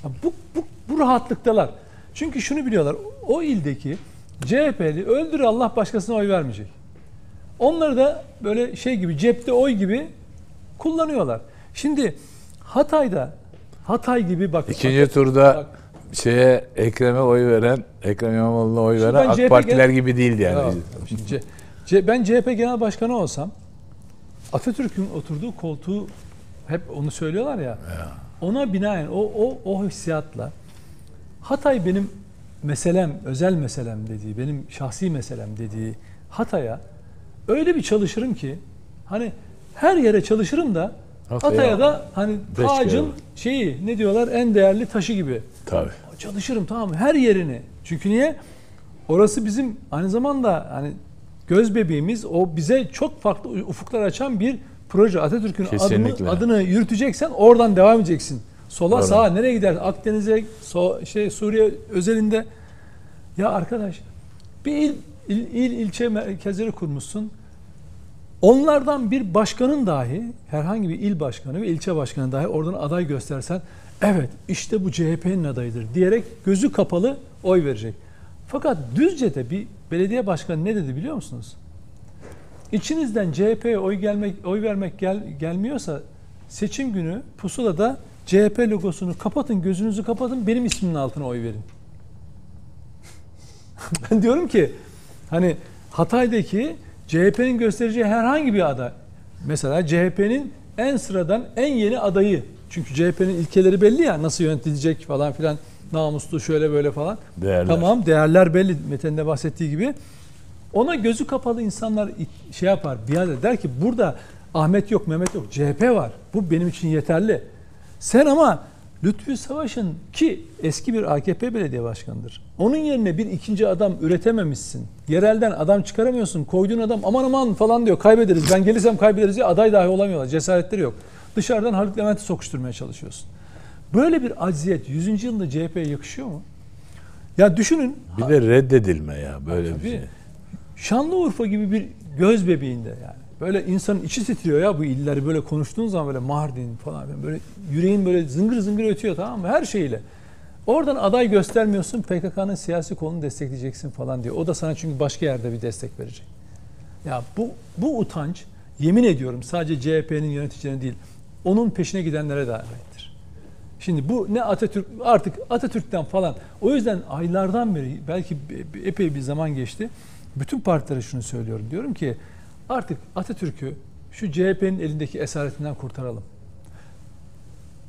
Ya bu, bu, bu rahatlıktalar. Çünkü şunu biliyorlar. O ildeki CHP'li öldür Allah başkasına oy vermeyecek. Onları da böyle şey gibi cepte oy gibi kullanıyorlar. Şimdi Hatay'da Hatay gibi bak. İkinci turda şeye Ekrem'e oy veren, Ekrem İmamoğlu'na oy veren AK CHP Partiler gel- gibi değildi yani. Ya, şimdi C- ben CHP Genel Başkanı olsam Atatürk'ün oturduğu koltuğu hep onu söylüyorlar ya. Ona binaen o o o hissiyatla Hatay benim meselem, özel meselem dediği, benim şahsi meselem dediği Hatay'a öyle bir çalışırım ki hani her yere çalışırım da Hatay'a da hani tacın şeyi ne diyorlar en değerli taşı gibi. Tabii. Çalışırım tamam? Her yerini. Çünkü niye? Orası bizim aynı zamanda hani göz bebeğimiz. O bize çok farklı ufuklar açan bir proje. Atatürk'ün adını, adını yürüteceksen oradan devam edeceksin. Sola Doğru. sağa nereye gider? Akdeniz'e, so, şey Suriye özelinde. Ya arkadaş bir il İl, il ilçe merkezleri kurmuşsun. Onlardan bir başkanın dahi, herhangi bir il başkanı ve ilçe başkanı dahi oradan aday göstersen, evet işte bu CHP'nin adayıdır diyerek gözü kapalı oy verecek. Fakat Düzce'de bir belediye başkanı ne dedi biliyor musunuz? İçinizden CHP'ye oy gelmek oy vermek gel, gelmiyorsa seçim günü pusulada CHP logosunu kapatın, gözünüzü kapatın, benim ismimin altına oy verin. (laughs) ben diyorum ki hani Hatay'daki CHP'nin göstereceği herhangi bir aday. Mesela CHP'nin en sıradan en yeni adayı. Çünkü CHP'nin ilkeleri belli ya nasıl yönetilecek falan filan namuslu şöyle böyle falan. Değerler. Tamam değerler belli Mete'nin de bahsettiği gibi. Ona gözü kapalı insanlar şey yapar, biat eder der ki burada Ahmet yok, Mehmet yok, CHP var. Bu benim için yeterli. Sen ama Lütfü Savaş'ın ki eski bir AKP belediye başkanıdır. Onun yerine bir ikinci adam üretememişsin. Yerelden adam çıkaramıyorsun. Koyduğun adam aman aman falan diyor. Kaybederiz. Ben gelirsem kaybederiz diye aday dahi olamıyorlar. Cesaretleri yok. Dışarıdan Haluk Levent'i sokuşturmaya çalışıyorsun. Böyle bir acziyet 100. yılında CHP'ye yakışıyor mu? Ya düşünün Bir de reddedilme ya böyle bir şey. Şanlıurfa gibi bir göz bebeğinde yani. Böyle insanın içi titriyor ya bu illeri böyle konuştuğun zaman böyle Mardin falan böyle yüreğin böyle zıngır zıngır ötüyor tamam mı her şeyle. Oradan aday göstermiyorsun PKK'nın siyasi kolunu destekleyeceksin falan diyor. O da sana çünkü başka yerde bir destek verecek. Ya bu bu utanç yemin ediyorum sadece CHP'nin yöneticilerine değil onun peşine gidenlere de aittir. Şimdi bu ne Atatürk artık Atatürk'ten falan o yüzden aylardan beri belki epey bir zaman geçti. Bütün partilere şunu söylüyorum. Diyorum ki artık Atatürk'ü şu CHP'nin elindeki esaretinden kurtaralım.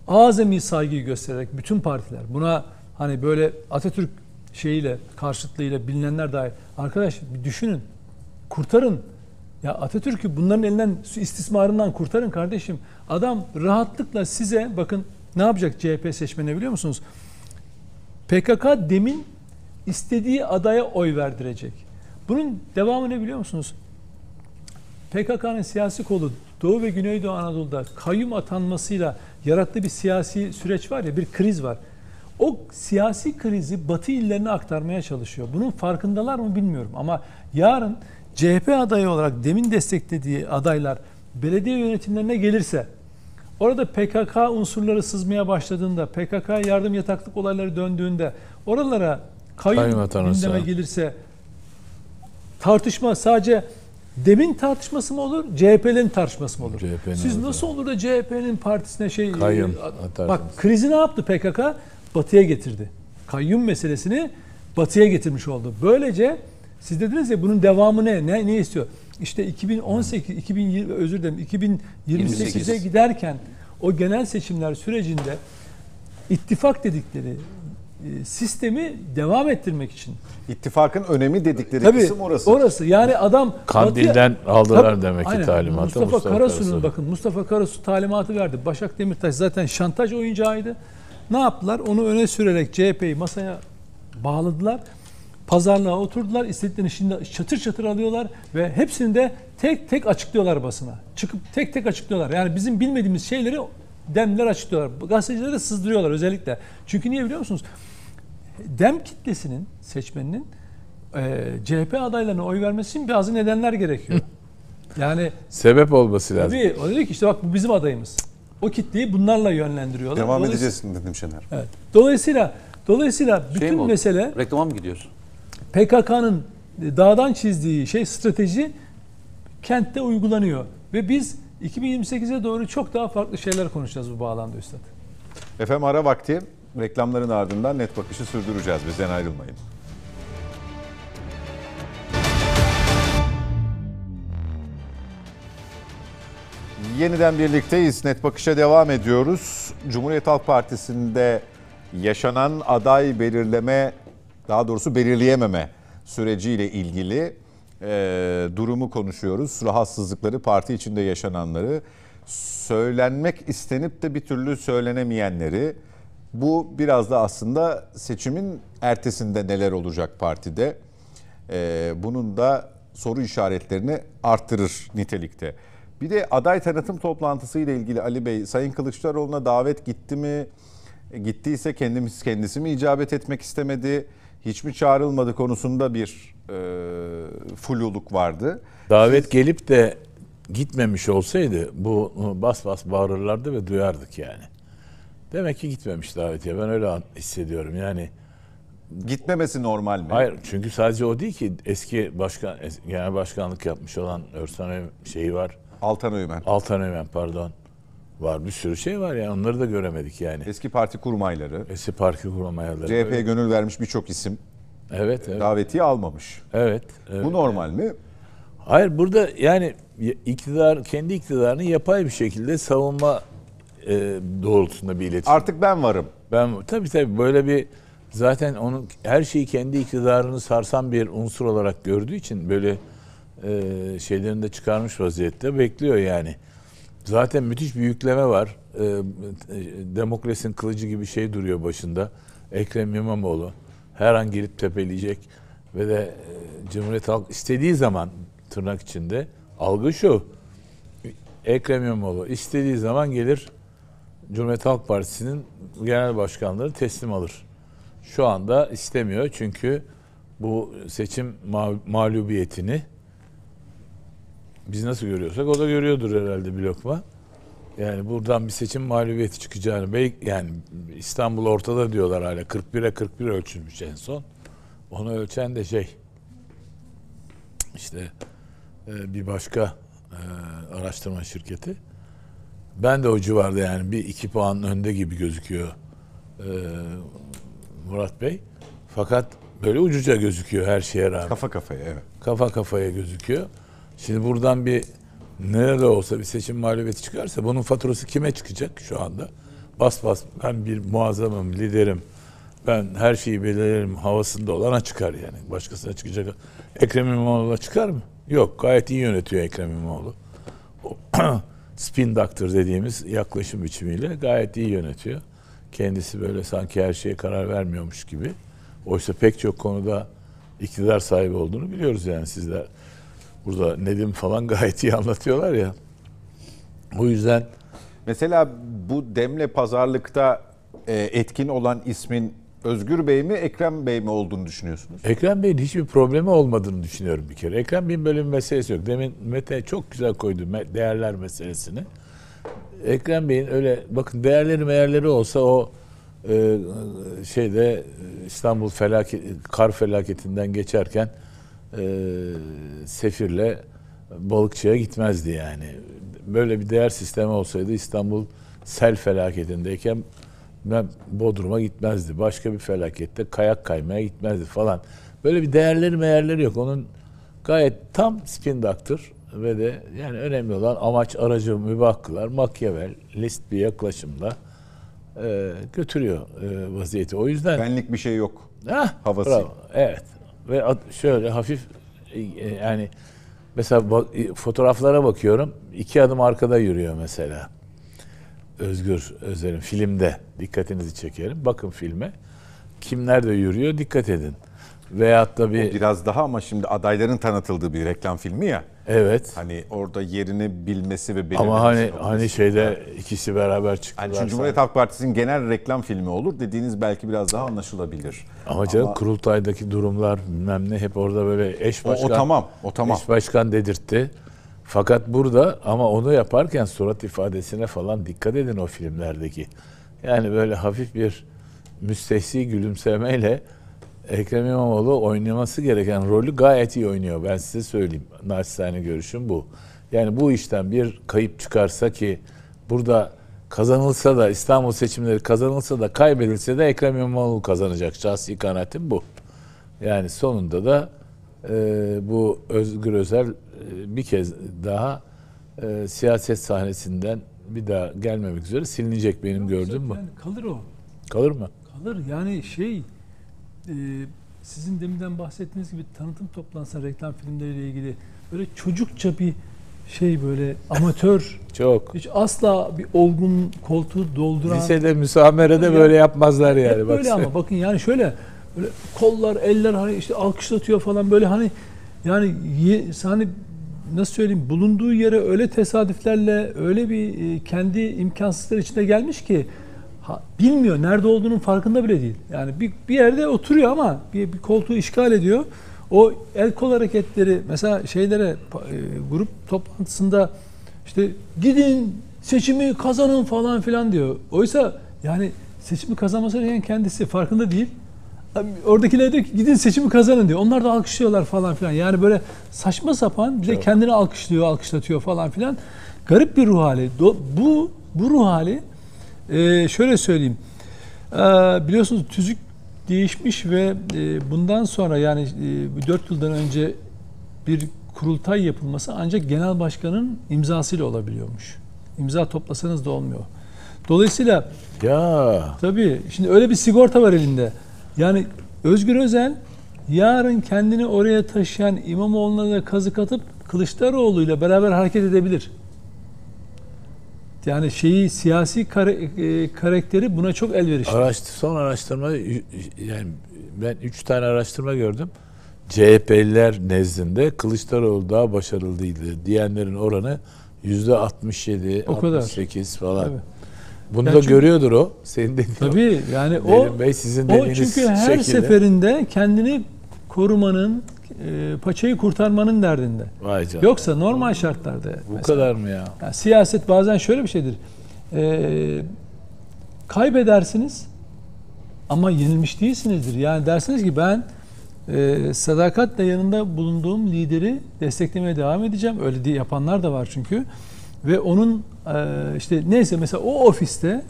Azami saygıyı göstererek bütün partiler buna hani böyle Atatürk şeyiyle karşıtlığıyla bilinenler dahi arkadaş bir düşünün kurtarın ya Atatürk'ü bunların elinden istismarından kurtarın kardeşim. Adam rahatlıkla size bakın ne yapacak CHP seçmeni biliyor musunuz? PKK demin istediği adaya oy verdirecek. Bunun devamı ne biliyor musunuz? PKK'nın siyasi kolu Doğu ve Güneydoğu Anadolu'da kayyum atanmasıyla yarattığı bir siyasi süreç var ya bir kriz var. O siyasi krizi Batı illerine aktarmaya çalışıyor. Bunun farkındalar mı bilmiyorum ama yarın CHP adayı olarak demin desteklediği adaylar belediye yönetimlerine gelirse orada PKK unsurları sızmaya başladığında, PKK yardım yataklık olayları döndüğünde oralara kayyum gündeme gelirse tartışma sadece demin tartışması mı olur, CHP'lerin tartışması mı olur? CHP'nin Siz olur. nasıl olur da CHP'nin partisine şey Kayyum e, atarsınız. bak krizi ne yaptı PKK? Batıya getirdi. Kayyum meselesini batıya getirmiş oldu. Böylece siz dediniz ya bunun devamı ne? Ne, ne istiyor? İşte 2018, 2020 özür dilerim 2028'e 28. giderken o genel seçimler sürecinde ittifak dedikleri sistemi devam ettirmek için. İttifakın önemi dedikleri Tabii kısım orası. orası. Yani adam Kandil'den Batıya- aldılar Tabii, demek ki aynen. talimatı. Mustafa, Mustafa Karasu'nun Karasu. bakın Mustafa Karasu talimatı verdi. Başak Demirtaş zaten şantaj oyuncağıydı. Ne yaptılar? Onu öne sürerek CHP'yi masaya bağladılar. Pazarlığa oturdular. İstediklerini şimdi çatır çatır alıyorlar ve hepsini de tek tek açıklıyorlar basına. Çıkıp tek tek açıklıyorlar. Yani bizim bilmediğimiz şeyleri demler açıklıyorlar. Gazetecilere de sızdırıyorlar özellikle. Çünkü niye biliyor musunuz? Dem kitlesinin, seçmeninin e, CHP adaylarına oy vermesi için bazı nedenler gerekiyor. (laughs) yani Sebep olması lazım. tabii o dedi ki işte bak bu bizim adayımız. O kitleyi bunlarla yönlendiriyorlar. Devam edeceğiz dedim Şener. Evet. Dolayısıyla dolayısıyla bütün Şey oldu? mesele Reklama mı gidiyorsun? PKK'nın dağdan çizdiği şey strateji kentte uygulanıyor ve biz 2028'e doğru çok daha farklı şeyler konuşacağız bu bağlamda Üstad. Efendim ara vakti. Reklamların ardından net bakışı sürdüreceğiz. Bizden ayrılmayın. Yeniden birlikteyiz. Net bakışa devam ediyoruz. Cumhuriyet Halk Partisi'nde yaşanan aday belirleme, daha doğrusu belirleyememe süreciyle ilgili e, durumu konuşuyoruz. Rahatsızlıkları, parti içinde yaşananları, söylenmek istenip de bir türlü söylenemeyenleri. Bu biraz da aslında seçimin ertesinde neler olacak partide. E, bunun da soru işaretlerini arttırır nitelikte. Bir de aday tanıtım toplantısı ile ilgili Ali Bey, Sayın Kılıçdaroğlu'na davet gitti mi? E, Gittiyse kendimiz kendisi mi icabet etmek istemedi? hiç mi çağrılmadı konusunda bir e, fluluk vardı. Davet gelip de gitmemiş olsaydı bu bas bas bağırırlardı ve duyardık yani. Demek ki gitmemiş davetiye. Ben öyle an- hissediyorum. Yani Gitmemesi normal mi? hayır çünkü sadece o değil ki eski başkan es- genel başkanlık yapmış olan Örsan şeyi var. Altan Öğmen. Altan Ömen pardon. Var bir sürü şey var ya onları da göremedik yani. Eski parti kurmayları. Eski parti kuramayaları. CHP'ye gönül vermiş birçok isim Evet, evet. davetiye almamış. Evet. evet. Bu normal mi? Hayır burada yani iktidar kendi iktidarını yapay bir şekilde savunma e, doğrultusunda bir iletişim. Artık ben varım. Ben tabii tabii böyle bir zaten onun her şeyi kendi iktidarını sarsan bir unsur olarak gördüğü için böyle e, şeylerini de çıkarmış vaziyette bekliyor yani. Zaten müthiş bir yükleme var. E, demokrasinin kılıcı gibi şey duruyor başında. Ekrem İmamoğlu her an gelip tepeleyecek ve de e, Cumhuriyet Halk istediği zaman tırnak içinde algı şu. Ekrem İmamoğlu istediği zaman gelir Cumhuriyet Halk Partisi'nin genel başkanları teslim alır. Şu anda istemiyor çünkü bu seçim ma- mağlubiyetini biz nasıl görüyorsak o da görüyordur herhalde bir lokma. Yani buradan bir seçim mağlubiyeti çıkacağını belki yani İstanbul ortada diyorlar hala 41'e 41 ölçülmüş en son. Onu ölçen de şey işte e, bir başka e, araştırma şirketi. Ben de o civarda yani bir iki puan önde gibi gözüküyor e, Murat Bey. Fakat böyle ucuca gözüküyor her şeye rağmen. Kafa kafaya evet. Kafa kafaya gözüküyor. Şimdi buradan bir nerede olsa bir seçim mağlubiyeti çıkarsa bunun faturası kime çıkacak şu anda? Bas bas ben bir muazzamım, liderim. Ben her şeyi belirlerim havasında olana çıkar yani. Başkasına çıkacak. Ekrem İmamoğlu'na çıkar mı? Yok. Gayet iyi yönetiyor Ekrem İmamoğlu. (clears throat) Spin doctor dediğimiz yaklaşım biçimiyle gayet iyi yönetiyor. Kendisi böyle sanki her şeye karar vermiyormuş gibi. Oysa pek çok konuda iktidar sahibi olduğunu biliyoruz yani sizler. Burada Nedim falan (laughs) gayet iyi anlatıyorlar ya. O yüzden Mesela bu demle pazarlıkta e, etkin olan ismin Özgür Bey mi Ekrem Bey mi olduğunu düşünüyorsunuz? Ekrem Bey'in hiçbir problemi olmadığını düşünüyorum bir kere. Ekrem Bey'in böyle bir meselesi yok. Demin Mete çok güzel koydu değerler meselesini. Ekrem Bey'in öyle bakın değerleri meğerleri olsa o e, şeyde İstanbul felaket kar felaketinden geçerken e, Sefir'le balıkçıya gitmezdi yani. Böyle bir değer sistemi olsaydı İstanbul sel felaketindeyken Bodrum'a gitmezdi. Başka bir felakette kayak kaymaya gitmezdi falan. Böyle bir değerleri meğerleri yok. Onun gayet tam spin doctor ve de yani önemli olan amaç aracı mübah kılar. Machiavelli list bir yaklaşımla e, götürüyor e, vaziyeti. O yüzden Benlik bir şey yok. Hah, havası. bravo. Evet. Ve şöyle hafif e, yani mesela bak- e, fotoğraflara bakıyorum. iki adım arkada yürüyor mesela. Özgür Özel'in filmde dikkatinizi çekerim. Bakın filme. Kim nerede yürüyor dikkat edin. Veyahut da bir Biraz daha ama şimdi adayların tanıtıldığı bir reklam filmi ya. evet. Hani orada yerini bilmesi ve belirlemesi. Ama hani hani şeyde ikisi beraber çıktılar. Hani çünkü Cumhuriyet Halk Partisi'nin genel reklam filmi olur dediğiniz belki biraz daha anlaşılabilir. Ama canım Ama- kurultaydaki durumlar bilmem ne hep orada böyle eş O, o başkan. tamam, o tamam. Eş başkan dedirtti. Fakat burada ama onu yaparken surat ifadesine falan dikkat edin o filmlerdeki. Yani böyle hafif bir müstehsi gülümsemeyle Ekrem İmamoğlu oynaması gereken rolü gayet iyi oynuyor. Ben size söyleyeyim. Naçizane görüşüm bu. Yani bu işten bir kayıp çıkarsa ki burada kazanılsa da İstanbul seçimleri kazanılsa da kaybedilse de Ekrem İmamoğlu kazanacak. Şahsi kanaatim bu. Yani sonunda da e, bu Özgür Özel bir kez daha e, siyaset sahnesinden bir daha gelmemek üzere silinecek benim gördüğüm bu. Yani kalır o. Kalır mı? Kalır yani şey e, sizin deminden bahsettiğiniz gibi tanıtım toplantısında reklam filmleriyle ilgili böyle çocukça bir şey böyle amatör (laughs) Çok. hiç asla bir olgun koltuğu dolduran Lisede müsamerede Ya- böyle yapmazlar yani. Hep Bak böyle ama bakın yani şöyle böyle kollar eller hani işte alkışlatıyor falan böyle hani yani hani nasıl söyleyeyim bulunduğu yere öyle tesadüflerle öyle bir e, kendi imkansızlar içinde gelmiş ki ha, bilmiyor. Nerede olduğunun farkında bile değil. Yani bir, bir yerde oturuyor ama bir, bir koltuğu işgal ediyor. O el kol hareketleri mesela şeylere e, grup toplantısında işte gidin seçimi kazanın falan filan diyor. Oysa yani seçimi kazanması gereken kendisi farkında değil. Oradakiler ki gidin seçimi kazanın diyor. Onlar da alkışlıyorlar falan filan. Yani böyle saçma sapan bir de kendini alkışlıyor, alkışlatıyor falan filan. Garip bir ruh hali. Do- Bu bu ruh hali e, şöyle söyleyeyim. E, biliyorsunuz tüzük değişmiş ve e, bundan sonra yani e, 4 yıldan önce bir kurultay yapılması ancak genel başkanın imzasıyla olabiliyormuş. İmza toplasanız da olmuyor. Dolayısıyla Ya Tabii. Şimdi öyle bir sigorta var elinde. Yani Özgür Özel yarın kendini oraya taşıyan İmamoğlu'na da kazık atıp Kılıçdaroğlu'yla beraber hareket edebilir. Yani şeyi siyasi kare- e, karakteri buna çok elverişli. araştır, son araştırma yani ben 3 tane araştırma gördüm. CHP'liler nezdinde Kılıçdaroğlu daha başarılıydı diyenlerin oranı yüzde 67, O kadar. 68 falan. Tabii. Bunu Yani da çünkü- görüyordur o. Senin dediğin. Tabii yani o Derin Bey sizin o çünkü her şekilde. seferinde kendini korumanın, e, paçayı kurtarmanın derdinde. Vay canına. Yoksa normal şartlarda Bu mesela- kadar mı ya? Yani siyaset bazen şöyle bir şeydir. Ee, kaybedersiniz ama yenilmiş değilsinizdir. Yani dersiniz ki ben e, sadakatle yanında bulunduğum lideri desteklemeye devam edeceğim. Öyle diye yapanlar da var çünkü. Ve onun e, işte neyse mesela o ofiste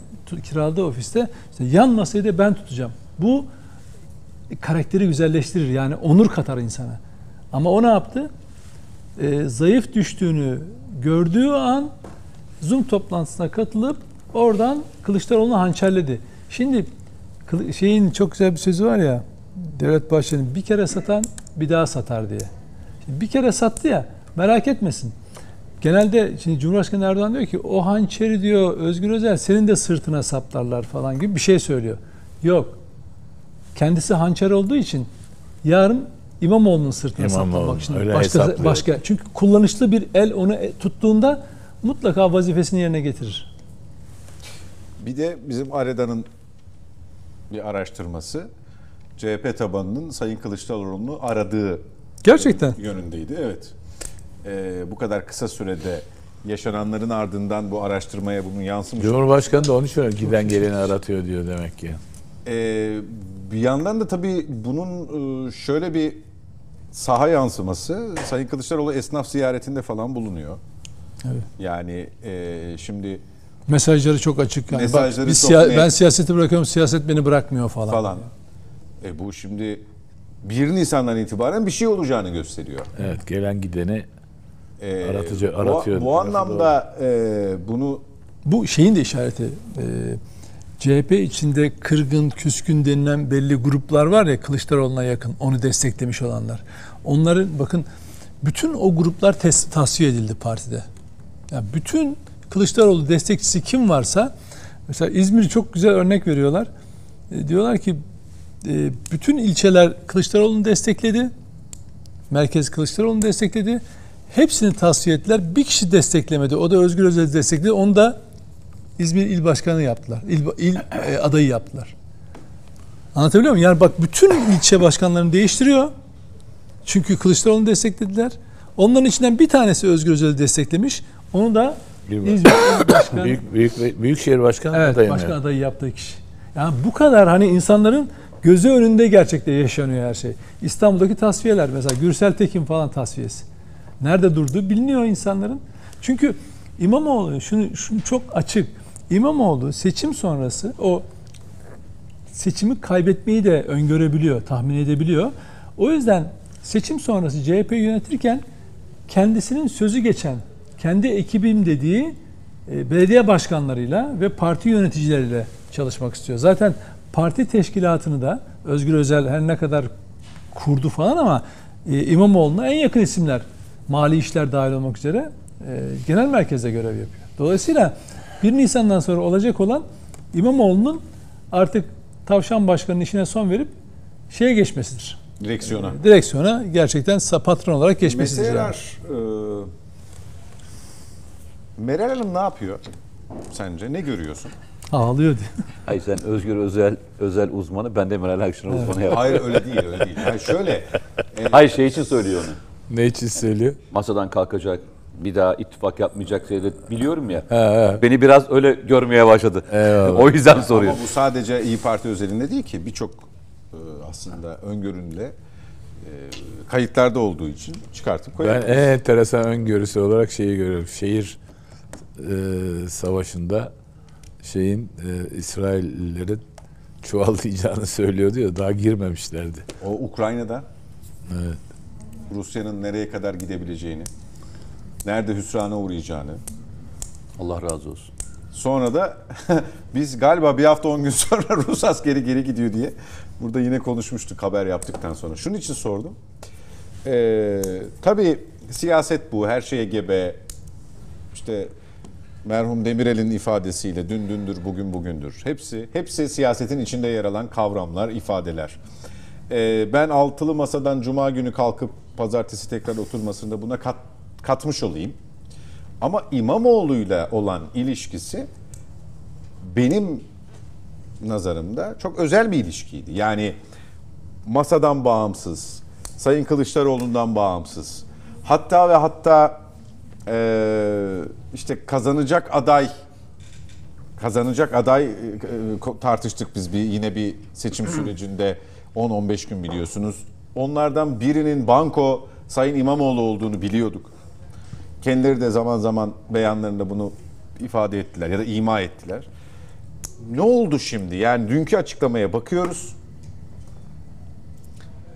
kiraladığı ofiste işte yan masayı da ben tutacağım. Bu karakteri güzelleştirir. Yani onur katar insana. Ama o ne yaptı? e, zayıf düştüğünü gördüğü an Zoom toplantısına katılıp oradan Kılıçdaroğlu'nu hançerledi. Şimdi şeyin çok güzel bir sözü var ya Devlet Bahçeli'nin bir kere satan bir daha satar diye. Şimdi bir kere sattı ya merak etmesin. Genelde şimdi Cumhurbaşkanı Erdoğan diyor ki o hançeri diyor Özgür Özel senin de sırtına saplarlar falan gibi bir şey söylüyor. Yok. Kendisi hançer olduğu için yarın İmamoğlu'nun sırtına İmamoğlu, saplamak için. Başka, hesaplıyor. başka. Çünkü kullanışlı bir el onu e- tuttuğunda mutlaka vazifesini yerine getirir. Bir de bizim Areda'nın bir araştırması CHP tabanının Sayın Kılıçdaroğlu'nu aradığı Gerçekten. yönündeydi. Evet. Ee, bu kadar kısa sürede yaşananların ardından bu araştırmaya bunun yansımış. Cumhurbaşkanı da onu söylüyor. Giden geleni aratıyor diyor demek ki. Ee, bir yandan da tabii bunun e, şöyle bir saha yansıması. Sayın Kılıçdaroğlu esnaf ziyaretinde falan bulunuyor. Evet. Yani e, şimdi Mesajları çok açık. Yani Mesajları bak, biz çok siya- net. ben siyaseti bırakıyorum, siyaset beni bırakmıyor falan. falan. E, bu şimdi 1 Nisan'dan itibaren bir şey olacağını gösteriyor. Evet gelen gideni Aratıcı- bu- aratıyor. Bu, Lafı anlamda e, bunu Bu şeyin de işareti. e, CHP içinde kırgın, küskün denilen belli gruplar var ya Kılıçdaroğlu'na yakın, onu desteklemiş olanlar. Onların bakın bütün o gruplar tes- tasfiye edildi partide. Yani bütün Kılıçdaroğlu destekçisi kim varsa mesela İzmir'i çok güzel örnek veriyorlar. E, diyorlar ki e, bütün ilçeler Kılıçdaroğlu'nu destekledi. Merkez Kılıçdaroğlu'nu destekledi. Hepsini tasfiye ettiler. Bir kişi desteklemedi. O da Özgür Özel'i destekledi. Onu da İzmir İl Başkanı yaptılar. İl, il e, adayı yaptılar. Anlatabiliyor muyum? Yani bak bütün ilçe başkanlarını değiştiriyor. Çünkü Kılıçdaroğlu'nu desteklediler. Onların içinden bir tanesi Özgür Özel'i desteklemiş. Onu da İzmir İl Başkanı (coughs) büyük, büyük, Büyükşehir Başkanı Evet, adayı başkan adayı yaptığı kişi. Yani bu kadar hani insanların gözü önünde gerçekte yaşanıyor her şey. İstanbul'daki tasfiyeler mesela Gürsel Tekin falan tasfiyesi. Nerede durduğu biliniyor insanların. Çünkü İmamoğlu şunu, şunu çok açık. İmamoğlu seçim sonrası o seçimi kaybetmeyi de öngörebiliyor, tahmin edebiliyor. O yüzden seçim sonrası CHP yönetirken kendisinin sözü geçen, kendi ekibim dediği e, belediye başkanlarıyla ve parti yöneticileriyle çalışmak istiyor. Zaten parti teşkilatını da Özgür Özel her ne kadar kurdu falan ama e, İmamoğlu'na en yakın isimler mali işler dahil olmak üzere e, genel merkezde görev yapıyor. Dolayısıyla 1 Nisan'dan sonra olacak olan İmamoğlu'nun artık tavşan başkanının işine son verip şeye geçmesidir. direksiyona. Direksiyona gerçekten sa- patron olarak geçmesidir. yani. Meseleler e, Meral Hanım ne yapıyor sence? Ne görüyorsun? Ağlıyor diye. Ay sen Özgür Özel özel uzmanı, ben de Meral Akşener uzmanı yaptım. Hayır öyle değil öyle değil. Yani şöyle (laughs) e, Hayır şey için söylüyor onu. Ne için söylüyor? Masadan kalkacak, bir daha ittifak yapmayacak diye de biliyorum ya. He, he. Beni biraz öyle görmeye başladı. Eyvallah. (laughs) o yüzden soruyor. Ama bu sadece İyi Parti özelinde değil ki birçok e, aslında öngörünle e, kayıtlarda olduğu için çıkartıp Ben koyabiliriz. en enteresan öngörüsü olarak şeyi görüyorum. Şehir e, savaşında şeyin e, İsraillerin (laughs) çuvallayacağını söylüyordu ya daha girmemişlerdi. O Ukrayna'da Evet. Rusya'nın nereye kadar gidebileceğini, nerede hüsrana uğrayacağını, Allah razı olsun. Sonra da (laughs) biz galiba bir hafta 10 gün sonra (laughs) Rus askeri geri gidiyor diye burada yine konuşmuştuk haber yaptıktan sonra. Şunun için sordum. Ee, tabii siyaset bu. Her şeye gebe. İşte merhum Demirel'in ifadesiyle dün dündür bugün bugündür. Hepsi hepsi siyasetin içinde yer alan kavramlar, ifadeler. Ee, ben altılı masadan cuma günü kalkıp pazartesi tekrar oturmasında buna kat, katmış olayım. Ama İmamoğlu'yla olan ilişkisi benim nazarımda çok özel bir ilişkiydi. Yani masadan bağımsız, Sayın Kılıçdaroğlu'ndan bağımsız. Hatta ve hatta eee, işte kazanacak aday kazanacak aday e, e, tartıştık biz bir yine bir seçim sürecinde 10-15 gün biliyorsunuz. Onlardan birinin banko Sayın İmamoğlu olduğunu biliyorduk. Kendileri de zaman zaman beyanlarında bunu ifade ettiler ya da ima ettiler. Ne oldu şimdi? Yani dünkü açıklamaya bakıyoruz.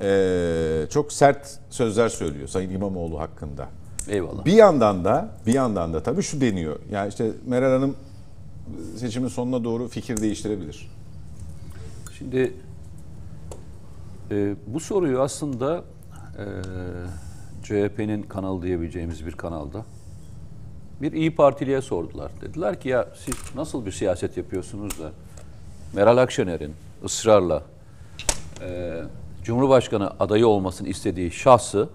Ee, çok sert sözler söylüyor Sayın İmamoğlu hakkında. Eyvallah. Bir yandan da bir yandan da tabii şu deniyor. Yani işte Meral Hanım seçimin sonuna doğru fikir değiştirebilir. Şimdi e, bu soruyu aslında e, CHP'nin kanalı diyebileceğimiz bir kanalda bir İyi Partiliye sordular. Dediler ki ya siz nasıl bir siyaset yapıyorsunuz da Meral Akşener'in ısrarla e, Cumhurbaşkanı adayı olmasını istediği şahsı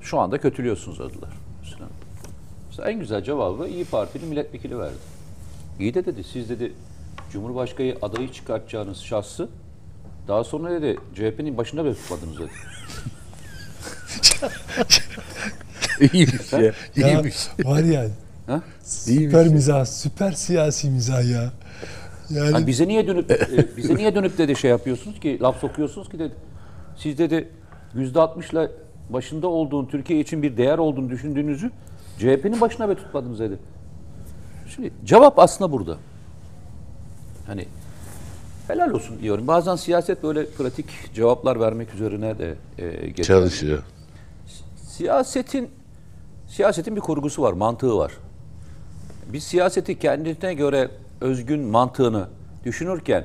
şu anda kötülüyorsunuz dediler. Mesela, en güzel cevabı İyi Partili milletvekili verdi. İyi de dedi siz dedi Cumhurbaşkanı adayı çıkartacağınız şahsı daha sonra dedi CHP'nin başında bile tutmadınız dedi. (laughs) İyiymiş ya. Ya, İyiymiş. var ya Ha? süper mizah, süper siyasi mizah ya. Yani Hani bize niye dönüp e, bize niye dönüp dedi şey yapıyorsunuz ki laf sokuyorsunuz ki dedi. Siz dedi yüzde altmışla başında olduğun Türkiye için bir değer olduğunu düşündüğünüzü CHP'nin başına bile tutmadınız dedi. Şimdi cevap aslında burada. Hani helal olsun diyorum. Bazen siyaset böyle pratik cevaplar vermek üzerine de e, geçer. Çalışıyor. Siyasetin siyasetin bir kurgusu var, mantığı var. Biz siyaseti kendine göre özgün mantığını düşünürken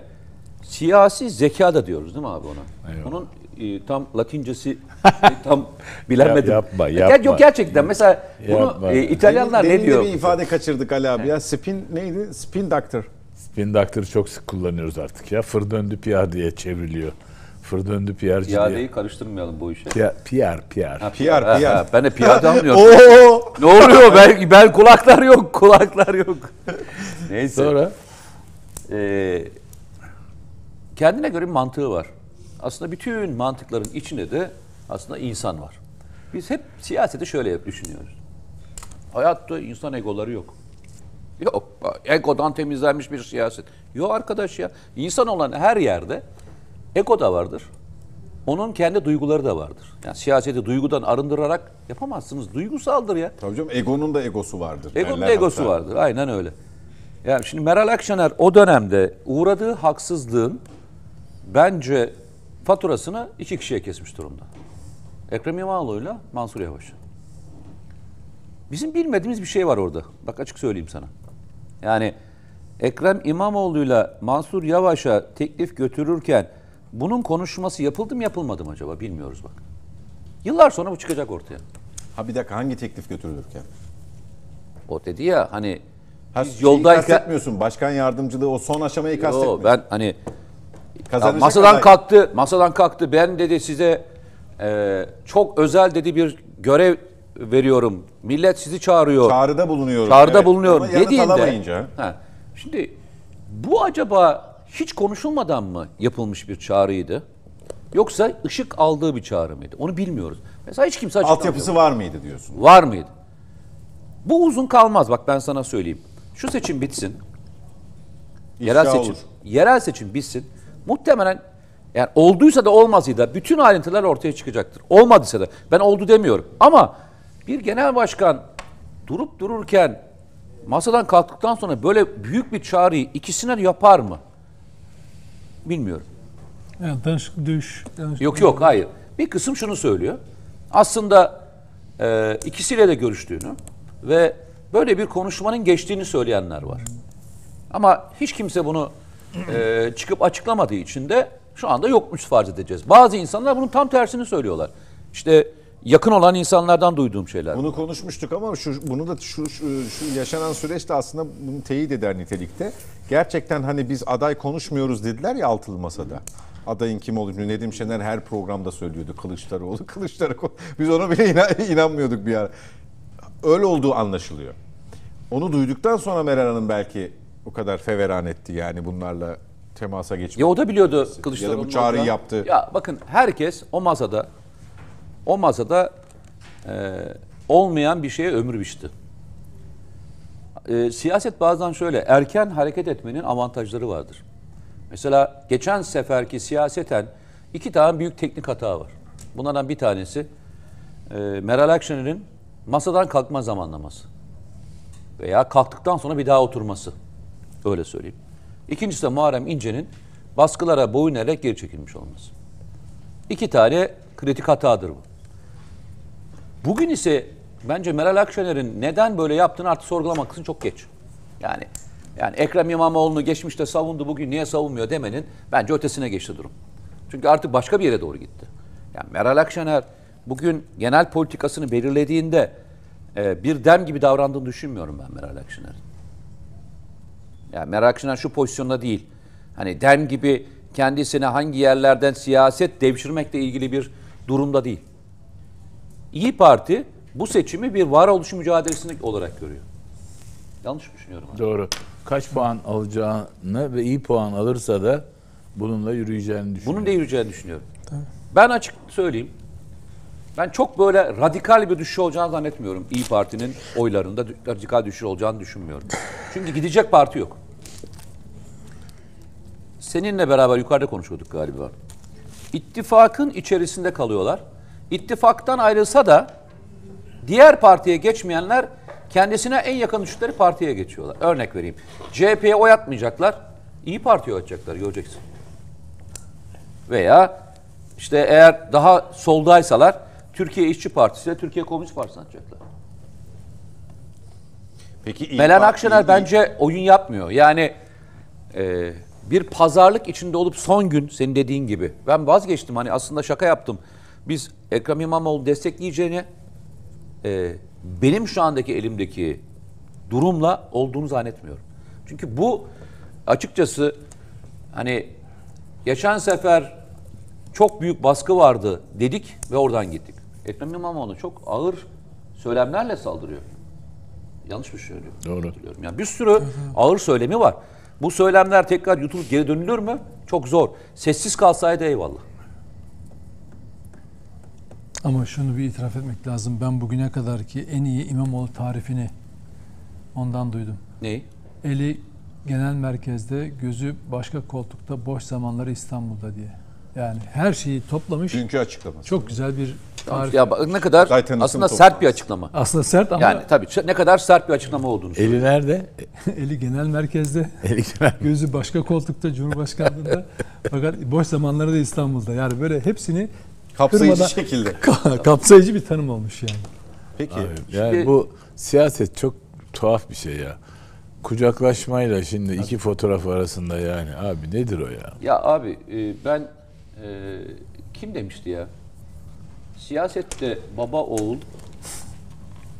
siyasi zeka da diyoruz değil mi abi ona? Eyvallah. Onun e, tam latincesi (laughs) e, tam bilemedim. Yap- yapma, Ya- yapma. Yok gerçekten mesela bunu Yapma. e, İtalyanlar Demin- ne demin de diyor? bir ifade kaçırdık Ali abi ya. Spin neydi? Spin doctor. Spin doctor'ı çok sık kullanıyoruz artık ya. Fır döndü PR diye çevriliyor. Fır döndü PR'ci diye. İadeyi karıştırmayalım bu işe. PR, PR, PR. Ha, PR, ha, PR. ha, ben de piyade (laughs) anlıyorum. Oo! ne oluyor? Ben, ben kulaklar yok, kulaklar yok. (laughs) Neyse. Sonra Ee, kendine göre bir mantığı var. Aslında bütün mantıkların içinde de aslında insan var. Biz hep siyaseti şöyle hep düşünüyoruz. Hayatta insan egoları yok. Yok. Egodan temizlenmiş bir siyaset. Yok arkadaş ya. İnsan olan her yerde ego da vardır. Onun kendi duyguları da vardır. Yani siyaseti duygudan arındırarak yapamazsınız. Duygusaldır ya. Tabii canım Ego'nun da egosu vardır. Egonun derler egosu hatta. vardır. Aynen öyle. Yani şimdi Meral Akşener o dönemde uğradığı haksızlığın bence faturasını iki kişiye kesmiş durumda. Ekrem İmamoğlu'yla Mansur Yavaş. Bizim bilmediğimiz bir şey var orada. Bak açık söyleyeyim sana. Yani Ekrem İmamoğlu'yla Mansur Yavaş'a teklif götürürken bunun konuşması yapıldı mı yapılmadı mı acaba bilmiyoruz bak. Yıllar sonra bu çıkacak ortaya. Ha bir dakika hangi teklif götürülürken? O dedi ya hani Ha, biz yoldayken kastetmiyorsun. Başkan yardımcılığı o son aşamayı Yo, kastetmiyorsun. ben hani ya masadan aday. kalktı, masadan kalktı. Ben dedi size e, çok özel dedi bir görev veriyorum. Millet sizi çağırıyor. Çağrıda bulunuyorum. Çağrıda evet. bulunuyorum Ama yanıt dediğinde. Ha, şimdi Bu acaba hiç konuşulmadan mı yapılmış bir çağrıydı? Yoksa ışık aldığı bir çağrı mıydı? Onu bilmiyoruz. Mesela hiç kimse açıklamıyor. Altyapısı var mıydı diyorsun? Var mıydı? Bu uzun kalmaz bak ben sana söyleyeyim. Şu seçim bitsin. Yerel İfşa seçim. olur. Yerel seçim bitsin. Muhtemelen yani olduysa da olmasıydı da bütün ayrıntılar ortaya çıkacaktır. Olmadıysa da ben oldu demiyorum. Ama bir genel başkan durup dururken masadan kalktıktan sonra böyle büyük bir çağrıyı ikisine de yapar mı? Bilmiyorum. Yani dövüş. danışıklı- Yok yok hayır. Bir kısım şunu söylüyor. Aslında e, ikisiyle de görüştüğünü ve böyle bir konuşmanın geçtiğini söyleyenler var. Ama hiç kimse bunu e, çıkıp açıklamadığı için de şu anda yokmuş farz edeceğiz. Bazı insanlar bunun tam tersini söylüyorlar. İşte yakın olan insanlardan duyduğum şeyler. Bunu konuşmuştuk ama şu bunu da şu, şu, şu yaşanan süreç de aslında bunu teyit eder nitelikte. Gerçekten hani biz aday konuşmuyoruz dediler ya altılı masada. Adayın kim olduğunu Nedim Şener her programda söylüyordu Kılıçdaroğlu. (laughs) Kılıçdaroğlu. Biz ona bile inan- inanmıyorduk bir ara. Öyle olduğu anlaşılıyor. Onu duyduktan sonra Meral Hanım belki o kadar feveran etti yani bunlarla temasa geçmek. Ya o da biliyordu Ya Kılıçdaroğlu'nun da bu çağrıyı yaptı. Ya bakın herkes o masada o masada e, olmayan bir şeye ömür biçti. E, siyaset bazen şöyle erken hareket etmenin avantajları vardır. Mesela geçen seferki siyaseten iki tane büyük teknik hata var. Bunlardan bir tanesi e, Meral Akşener'in masadan kalkma zamanlaması. Veya kalktıktan sonra bir daha oturması. Öyle söyleyeyim. İkincisi de Muharrem İnce'nin baskılara boyun eğerek geri çekilmiş olması. İki tane kritik hatadır bu. Bugün ise bence Meral Akşener'in neden böyle yaptığını artık sorgulamak için çok geç. Yani yani Ekrem İmamoğlu'nu geçmişte savundu bugün niye savunmuyor demenin bence ötesine geçti durum. Çünkü artık başka bir yere doğru gitti. Yani Meral Akşener bugün genel politikasını belirlediğinde e, bir dem gibi davrandığını düşünmüyorum ben Meral Akşener'in. Yani Meral Akşener şu pozisyonda değil. Hani dem gibi kendisine hangi yerlerden siyaset devşirmekle ilgili bir durumda değil. İyi Parti bu seçimi bir varoluş mücadelesi olarak görüyor. Yanlış mı düşünüyorum? abi? Doğru. Kaç puan alacağını ve iyi puan alırsa da bununla yürüyeceğini düşünüyorum. Bunun da yürüyeceğini düşünüyorum. Ben açık söyleyeyim. Ben çok böyle radikal bir düşüş olacağını zannetmiyorum. İyi Parti'nin oylarında radikal düşüş olacağını düşünmüyorum. Çünkü gidecek parti yok. Seninle beraber yukarıda konuşuyorduk galiba. İttifakın içerisinde kalıyorlar. İttifaktan ayrılsa da diğer partiye geçmeyenler kendisine en yakın düştükleri partiye geçiyorlar. Örnek vereyim. CHP'ye oy atmayacaklar. İyi Parti'ye oy atacaklar göreceksin. Veya işte eğer daha soldaysalar Türkiye İşçi Partisi ile Türkiye Komünist Partisi'ne atacaklar. Peki İYİ Parti- Akşener İYİ- bence oyun yapmıyor. Yani e, bir pazarlık içinde olup son gün senin dediğin gibi. Ben vazgeçtim hani aslında şaka yaptım. Biz Ekrem İmamoğlu destekleyeceğini e, benim şu andaki elimdeki durumla olduğunu zannetmiyorum. Çünkü bu açıkçası hani geçen sefer çok büyük baskı vardı dedik ve oradan gittik. Ekrem İmamoğlu çok ağır söylemlerle saldırıyor. Yanlış mı söylüyorum? Doğru. Yani bir sürü ağır söylemi var. Bu söylemler tekrar yutulup geri dönülür mü? Çok zor. Sessiz kalsaydı eyvallah. Ama şunu bir itiraf etmek lazım. Ben bugüne kadar ki en iyi İmamoğlu tarifini ondan duydum. Neyi? Eli genel merkezde, gözü başka koltukta, boş zamanları İstanbul'da diye. Yani her şeyi toplamış. Dünkü açıklaması. Çok güzel bir tarif. Ya bak ne kadar Zaten aslında sert bir toplantısı. açıklama. Aslında sert ama Yani tabii ne kadar sert bir açıklama olduğunu söylüyor. Eli nerede? (laughs) eli genel merkezde, (laughs) Eli nerede? gözü başka koltukta, Cumhurbaşkanlığında. fakat boş zamanları da İstanbul'da. Yani böyle hepsini Kapsayıcı kırmadan- şekilde. (laughs) kapsayıcı bir tanım olmuş yani. Peki. Yani Şimdi- bu siyaset çok tuhaf bir şey ya. Kucaklaşmayla şimdi iki fotoğraf arasında yani abi nedir o ya? Ya abi e, ben e, kim demişti ya? Siyasette baba oğul,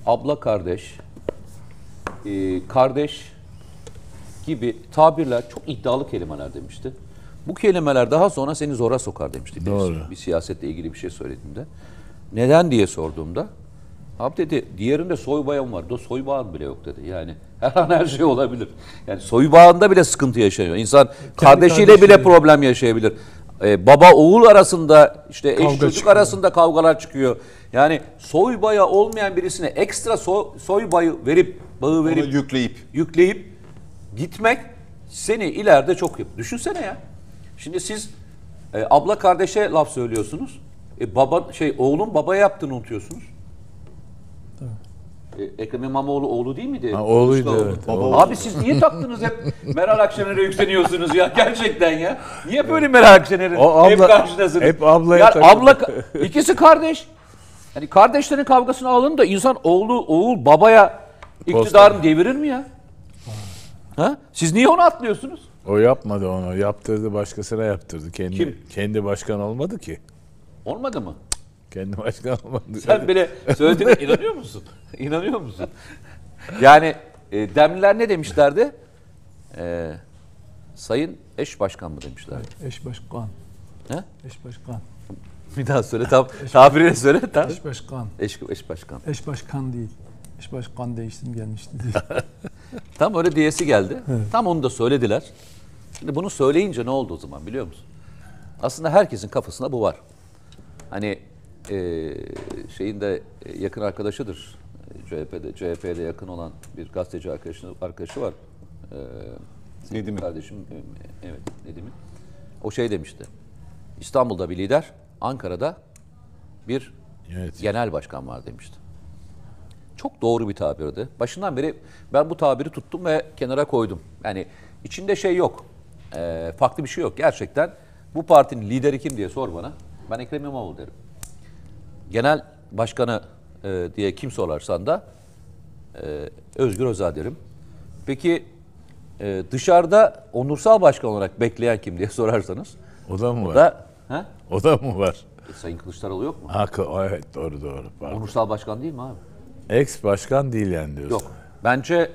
abla kardeş, e, kardeş gibi tabirler çok iddialı kelimeler demişti. Bu kelimeler daha sonra seni zora sokar demişti. Doğru. Bir siyasetle ilgili bir şey söylediğimde. Neden diye sorduğumda Abi dedi diğerinde soy bağım var. Do soy bağın bile yok dedi. Yani (laughs) her an her şey olabilir. Yani soy bağında bile sıkıntı yaşanıyor. İnsan kardeşiyle bile kardeşiyle. problem yaşayabilir. Ee, baba oğul arasında işte eş Kavga çocuk çıkıyor. arasında kavgalar çıkıyor. Yani soy bağı olmayan birisine ekstra soy, soy bağı verip bağı Onu verip yükleyip yükleyip gitmek seni ileride çok yap. Düşünsene ya. Şimdi siz e, abla kardeşe laf söylüyorsunuz. E, baba şey oğlun babaya yaptığını unutuyorsunuz. E, Ekrem İmamoğlu oğlu değil miydi? Ha, oğluydu, Kılıçdaroğlu. evet, Baba oğlu. Abi siz niye taktınız hep Meral Akşener'e yükleniyorsunuz ya (laughs) gerçekten ya? Niye böyle Meral Akşener'in O hep abla- karşınasınız? hep ablaya Ya takıldı. abla (laughs) ikisi kardeş. Hani kardeşlerin kavgasını alın da insan oğlu oğul babaya iktidarını devirir mi ya? Ha? Siz niye onu atlıyorsunuz? O yapmadı onu. Yaptırdı başkasına yaptırdı. Kendi Kim? kendi başkan olmadı ki. Olmadı mı? Kendi başkan olmadı. Sen bile söylediğine (laughs) inanıyor musun? İnanıyor musun? Yani e, demliler ne demişlerdi? E, sayın eş başkan mı demişlerdi? Eş başkan. Ha? Eş başkan. Bir daha söyle tam tabiriyle söyle tam. Eş başkan. Eş, eş başkan. Eş başkan değil. Eş başkan değiştim gelmişti. (laughs) Tam öyle diyesi geldi. Tam onu da söylediler. Şimdi bunu söyleyince ne oldu o zaman biliyor musun? Aslında herkesin kafasında bu var. Hani e, şeyin de yakın arkadaşıdır. CHP'de CHP'de yakın olan bir gazeteci arkadaşı arkadaşı var. E, Nedim'in. Kardeşim e, evet Nedim'in. O şey demişti. İstanbul'da bir lider, Ankara'da bir Evet. genel başkan var demişti. Çok doğru bir tabirdi. Başından beri ben bu tabiri tuttum ve kenara koydum. Yani içinde şey yok. Ee, farklı bir şey yok. Gerçekten bu partinin lideri kim diye sor bana. Ben Ekrem İmamoğlu derim. Genel başkanı e, diye kim sorarsan da e, Özgür Özel derim. Peki e, dışarıda onursal başkan olarak bekleyen kim diye sorarsanız O da mı var? da ha? O da mı var? E, Sayın Kılıçdaroğlu yok mu? Ha, evet doğru doğru. Pardon. Onursal başkan değil mi abi? Ex başkan değil yani diyorsun. Yok. Bence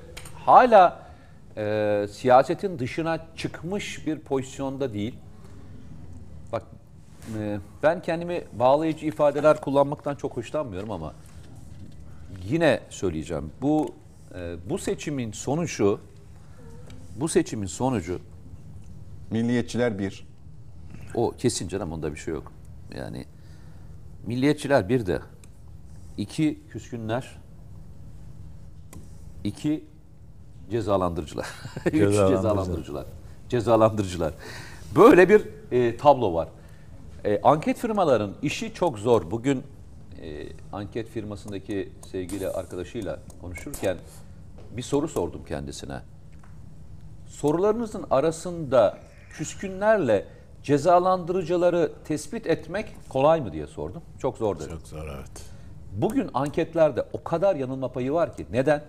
hala e, siyasetin dışına çıkmış bir pozisyonda değil. Bak e, ben kendimi bağlayıcı ifadeler kullanmaktan çok hoşlanmıyorum ama yine söyleyeceğim. Bu e, bu seçimin sonucu bu seçimin sonucu milliyetçiler bir. o kesin canım onda bir şey yok. Yani milliyetçiler bir de iki küskünler iki cezalandırıcılar. (laughs) Üç Cezalandırıcılar. cezalandırıcılar. Cezalandırıcılar. Böyle bir e, tablo var. E, anket firmaların işi çok zor. Bugün e, anket firmasındaki sevgili arkadaşıyla konuşurken bir soru sordum kendisine. Sorularınızın arasında küskünlerle cezalandırıcıları tespit etmek kolay mı diye sordum. Çok zor dedi. Çok zor evet. Bugün anketlerde o kadar yanılma payı var ki. Neden?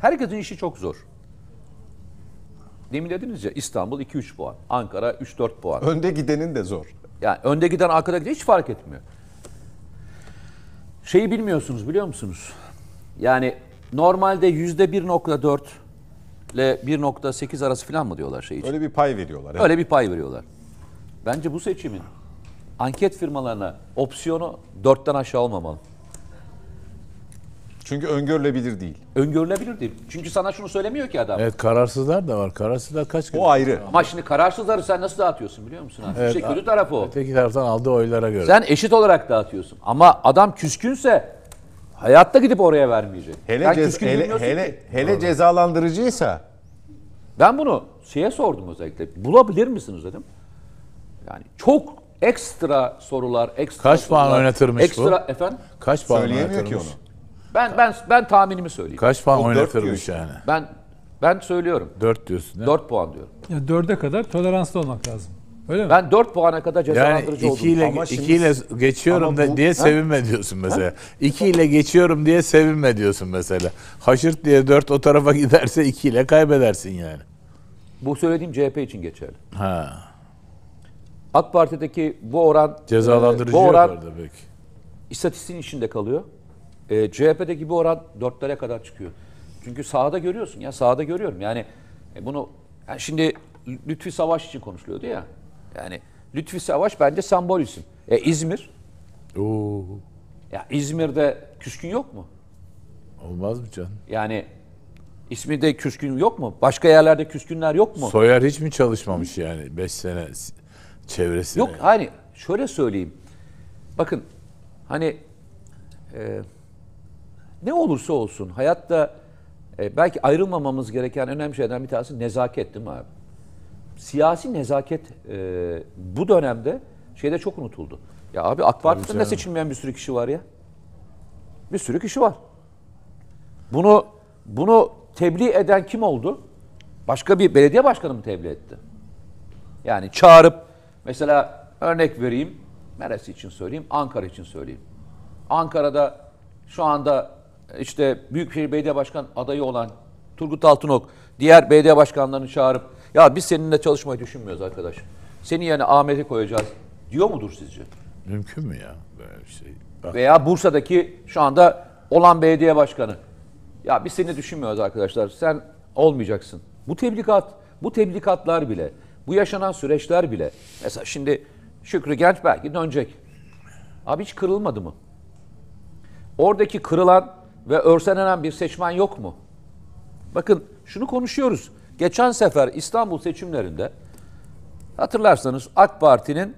Herkesin işi çok zor. Demin dediniz ya İstanbul 2-3 puan, Ankara 3-4 puan. Önde gidenin de zor. Yani önde giden arkada giden hiç fark etmiyor. Şeyi bilmiyorsunuz biliyor musunuz? Yani normalde yüzde 1.4 ile 1.8 arası falan mı diyorlar şey için? Öyle bir pay veriyorlar. evet. Öyle bir pay veriyorlar. Bence bu seçimin anket firmalarına opsiyonu 4'ten aşağı olmamalı. Çünkü öngörülebilir değil. Öngörülebilir değil. Çünkü sana şunu söylemiyor ki adam. Evet kararsızlar da var. Kararsızlar kaç gün? O ayrı. Ama şimdi kararsızları sen nasıl dağıtıyorsun biliyor musun? abi? İşte kötü tarafı o. Öteki taraftan aldığı oylara göre. Sen eşit olarak dağıtıyorsun. Ama adam küskünse hayatta gidip oraya vermeyecek. Hele, Sen cez- küskün hele, hele, ki. hele cezalandırıcıysa Ben bunu şeye sordum özellikle. Bulabilir misiniz dedim. Yani çok ekstra sorular, ekstra Kaç puan sorular, oynatırmış ekstra, bu? Efendim? Kaç puan söyleyemiyor ki onu. Ben ben ben tahminimi söyleyeyim. Kaç puan oynatırmış yani? Ben ben söylüyorum. 4 diyorsun değil mi? 4 puan diyorum. ya dörde kadar toleranslı olmak lazım. Öyle mi? Ben 4 puana kadar Yani cezalandırıcı 2 oldum. ile Ama şimdi- 2 ile geçiyorum Ama da bu- diye Ha? sevinme diyorsun mesela. 2 ile geçiyorum diye sevinme diyorsun mesela. Haşırt diye 4 o tarafa (laughs) giderse 2 ile kaybedersin yani. Bu söylediğim CHP için geçerli. Ha. AK Parti'deki bu oran Cezalandırıcı e, bu yok oran orada peki. istatistiğin içinde kalıyor. E, CHP'deki bu oran dörtlere kadar çıkıyor. Çünkü sahada görüyorsun ya sahada görüyorum. Yani e, bunu yani şimdi Lütfi Savaş için konuşuluyordu ya. Yani Lütfi Savaş bence sembol isim. E, İzmir Oo. Ya İzmir'de küskün yok mu? Olmaz mı canım? Yani İzmir'de küskün yok mu? Başka yerlerde küskünler yok mu? Soyer hiç mi çalışmamış yani 5 sene çevresine? Yok hani şöyle söyleyeyim. Bakın hani e, ne olursa olsun hayatta e, belki ayrılmamamız gereken önemli şeylerden bir tanesi nezaket değil mi abi? Siyasi nezaket e, bu dönemde şeyde çok unutuldu. Ya abi AK Parti'de seçilmeyen bir sürü kişi var ya. Bir sürü kişi var. Bunu bunu tebliğ eden kim oldu? Başka bir belediye başkanı mı tebliğ etti? Yani çağırıp mesela örnek vereyim. Neresi için söyleyeyim? Ankara için söyleyeyim. Ankara'da şu anda işte Büyükşehir Belediye Başkan adayı olan Turgut Altınok diğer belediye başkanlarını çağırıp ya biz seninle çalışmayı düşünmüyoruz arkadaş. Seni yerine Ahmet'i koyacağız diyor mudur sizce? Mümkün mü ya böyle şey? Bak, Veya Bursa'daki şu anda olan belediye başkanı. Ya biz seni düşünmüyoruz arkadaşlar. Sen olmayacaksın. Bu tebligat, bu tebligatlar bile, bu yaşanan süreçler bile. Mesela şimdi Şükrü Genç belki dönecek. Abi hiç kırılmadı mı? Oradaki kırılan ve örselenen bir seçmen yok mu? Bakın şunu konuşuyoruz. Geçen sefer İstanbul seçimlerinde Hatırlarsanız AK Parti'nin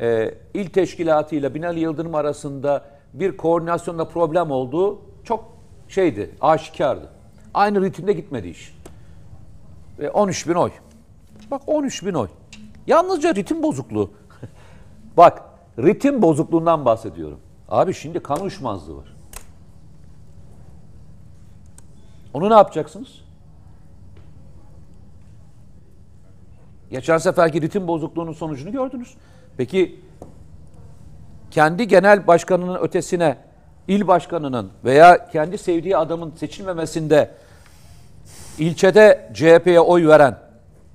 e, il teşkilatı ile Binali Yıldırım arasında bir koordinasyonda problem olduğu çok şeydi, aşikardı. Aynı ritimde gitmedi iş. Ve 13 bin oy. Bak 13 bin oy. Yalnızca ritim bozukluğu. (laughs) Bak ritim bozukluğundan bahsediyorum. Abi şimdi kan uyuşmazlığı var. Onu ne yapacaksınız? Geçen seferki ritim bozukluğunun sonucunu gördünüz. Peki kendi genel başkanının ötesine il başkanının veya kendi sevdiği adamın seçilmemesinde ilçede CHP'ye oy veren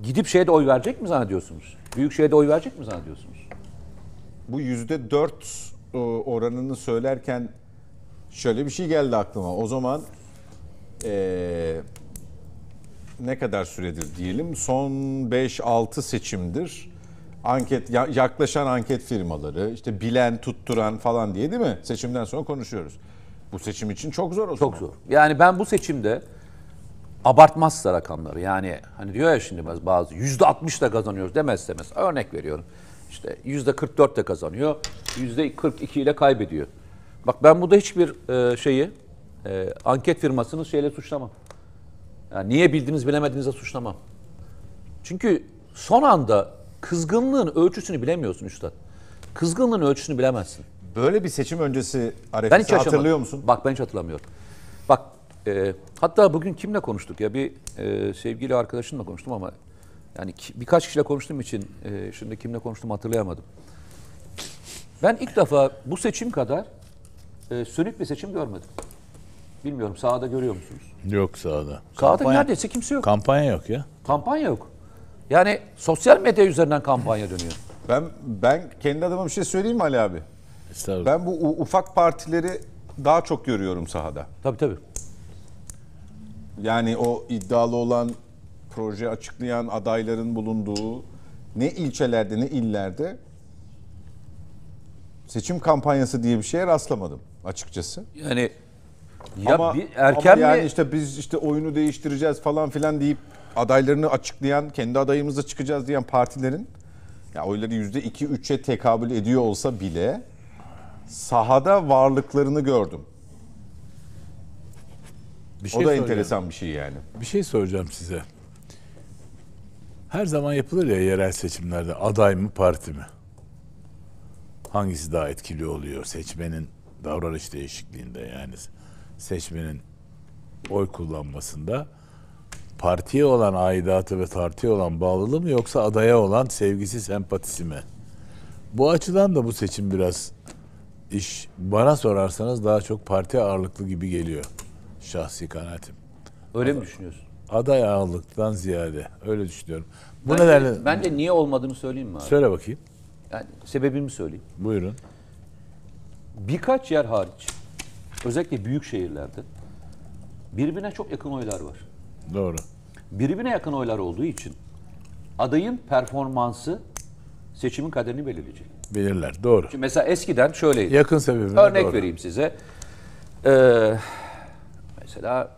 gidip şeyde oy verecek mi zannediyorsunuz? Büyükşehir'de oy verecek mi zannediyorsunuz? Bu yüzde dört e, oranını söylerken şöyle bir şey geldi aklıma. O zaman e, ne kadar süredir diyelim? Son 5-6 seçimdir. Anket ya- yaklaşan anket firmaları, işte bilen, tutturan falan diye değil mi? Seçimden sonra konuşuyoruz. Bu seçim için çok zor o zaman. Çok zor. Yani ben bu seçimde abartmazsa rakamları yani hani diyor ya şimdi bazı yüzde 60 da kazanıyoruz demez demez. Örnek veriyorum. İşte yüzde 44 de kazanıyor. Yüzde 42 ile kaybediyor. Bak ben burada hiçbir e, şeyi e, anket firmasını şeyle suçlamam. Yani niye bildiniz bilemediğinizde suçlamam. Çünkü son anda kızgınlığın ölçüsünü bilemiyorsun üstad. Kızgınlığın ölçüsünü bilemezsin. Böyle bir seçim öncesi arefesi hatırlıyor musun? Bak ben hiç hatırlamıyorum. Bak e, hatta bugün kimle konuştuk ya bir e, sevgili arkadaşımla konuştum ama yani ki- birkaç kişiyle konuştuğum için e, şimdi kimle konuştuğumu hatırlayamadım. Ben ilk defa bu seçim kadar e, sönük bir seçim görmedim. Bilmiyorum sahada görüyor musunuz? Yok sahada. Sahada Kampanya- neredeyse kimse yok. Kampanya yok ya. Kampanya yok. Yani sosyal medya üzerinden kampanya dönüyor. Ben ben kendi adıma bir şey söyleyeyim mi Ali abi? Estağfurullah. Ben bu u- ufak partileri daha çok görüyorum sahada. Tabii tabii. Yani o iddialı olan proje açıklayan adayların bulunduğu ne ilçelerde ne illerde seçim kampanyası diye bir şeye rastlamadım açıkçası. Yani ya ama, bir erken ama yani mi? işte biz işte oyunu değiştireceğiz falan filan deyip adaylarını açıklayan, kendi adayımızla çıkacağız diyen partilerin ya oyları yüzde iki üçe tekabül ediyor olsa bile sahada varlıklarını gördüm. Bir O da soracağım. enteresan bir şey yani. Bir şey soracağım size. Her zaman yapılır ya yerel seçimlerde aday mı parti mi? Hangisi daha etkili oluyor seçmenin davranış değişikliğinde yani seçmenin oy kullanmasında partiye olan aidatı ve partiye olan bağlılığı mı yoksa adaya olan sevgisi sempatisi mi? Bu açıdan da bu seçim biraz iş bana sorarsanız daha çok parti ağırlıklı gibi geliyor şahsi kanaatim Öyle mi düşünüyorsun? aday ağırlıktan ziyade öyle düşünüyorum. Bu Bence- nedenle Bence niye olmadığını söyleyeyim mi abi? söyle bakayım. Yani sebebimi söyleyeyim. Buyurun. Birkaç yer hariç, özellikle büyük şehirlerde birbirine çok yakın oylar var. Doğru. Birbirine yakın oylar olduğu için adayın performansı seçimin kaderini belirleyecek. Bilirler. Doğru. Şimdi mesela eskiden şöyleydi. Yakın sebebine Örnek doğru. vereyim size. Ee, mesela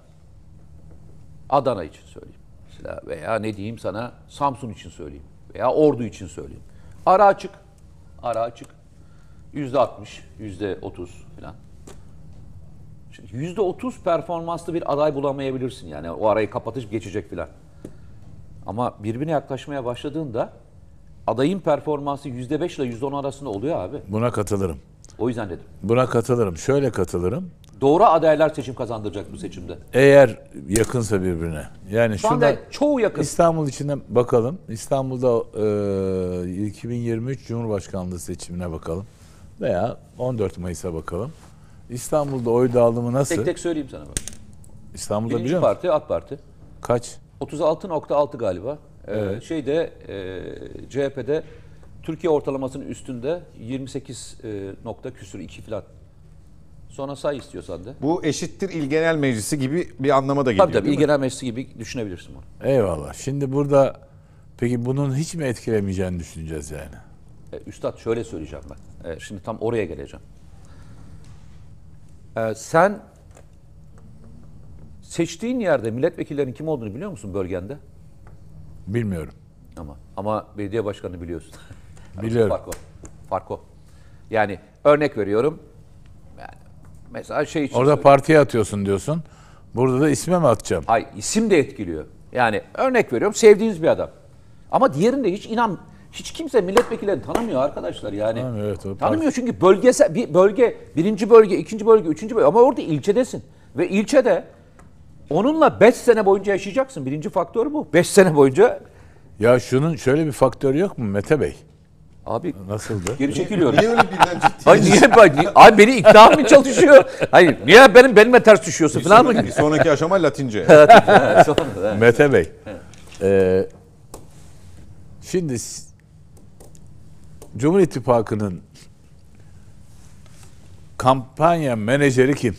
Adana için söyleyeyim. Mesela veya ne diyeyim sana Samsun için söyleyeyim. Veya Ordu için söyleyeyim. Ara açık. Ara açık. Yüzde 60, yüzde 30 falan. Şimdi yüzde 30 performanslı bir aday bulamayabilirsin yani. O arayı kapatıp geçecek filan. Ama birbirine yaklaşmaya başladığında adayın performansı yüzde 5 ile yüzde 10 arasında oluyor abi. Buna katılırım. O yüzden dedim. Buna katılırım. Şöyle katılırım. Doğru adaylar seçim kazandıracak bu seçimde. Eğer yakınsa birbirine. Yani Şu anda çoğu yakın. İstanbul içinde bakalım. İstanbul'da e, 2023 Cumhurbaşkanlığı seçimine bakalım. Veya 14 Mayıs'a bakalım. İstanbul'da oy dağılımı nasıl? Tek tek söyleyeyim sana bak. İstanbul'da Birinci biliyor musun? parti AK Parti. Kaç? 36.6 galiba. Ee, şeyde e, CHP'de Türkiye ortalamasının üstünde 28 e, nokta küsür 2 falan. Sonra say istiyorsan da. Bu eşittir il genel meclisi gibi bir anlama da geliyor Tabii tabii İl? Genel Meclisi gibi düşünebilirsin bunu. Eyvallah. Şimdi burada peki bunun hiç mi etkilemeyeceğini düşüneceğiz yani? E, Üstad şöyle söyleyeceğim ben. E, şimdi tam oraya geleceğim. E, sen seçtiğin yerde milletvekillerinin kim olduğunu biliyor musun bölgende? Bilmiyorum. Ama ama belediye başkanını biliyorsun. (laughs) Biliyorum. Fark o. Fark o. Yani örnek veriyorum. Yani mesela şey için Orada söyleyeyim. partiye atıyorsun diyorsun. Burada da isme mi atacağım? Hayır, isim de etkiliyor. Yani örnek veriyorum sevdiğiniz bir adam. Ama diğerinde hiç inan hiç kimse milletvekillerini tanımıyor arkadaşlar yani. Tanımıyor, evet, o tanımıyor çünkü bölgesel bir bölge, birinci bölge, ikinci bölge, üçüncü bölge ama orada ilçedesin. Ve ilçede onunla 5 sene boyunca yaşayacaksın. Birinci faktör bu. 5 sene boyunca Ya şunun şöyle bir faktörü yok mu Mete Bey? abi Nasıldı? geri çekiliyorum. Niye öyle birden ciddi? Hayır niye ay beni ikna mı çalışıyor? Hayır niye benim benimle ters düşüyorsun falan mı? Bir sonraki aşama Latince. Sonra, Mete Bey. e, şimdi Cumhur İttifakı'nın kampanya menajeri kim?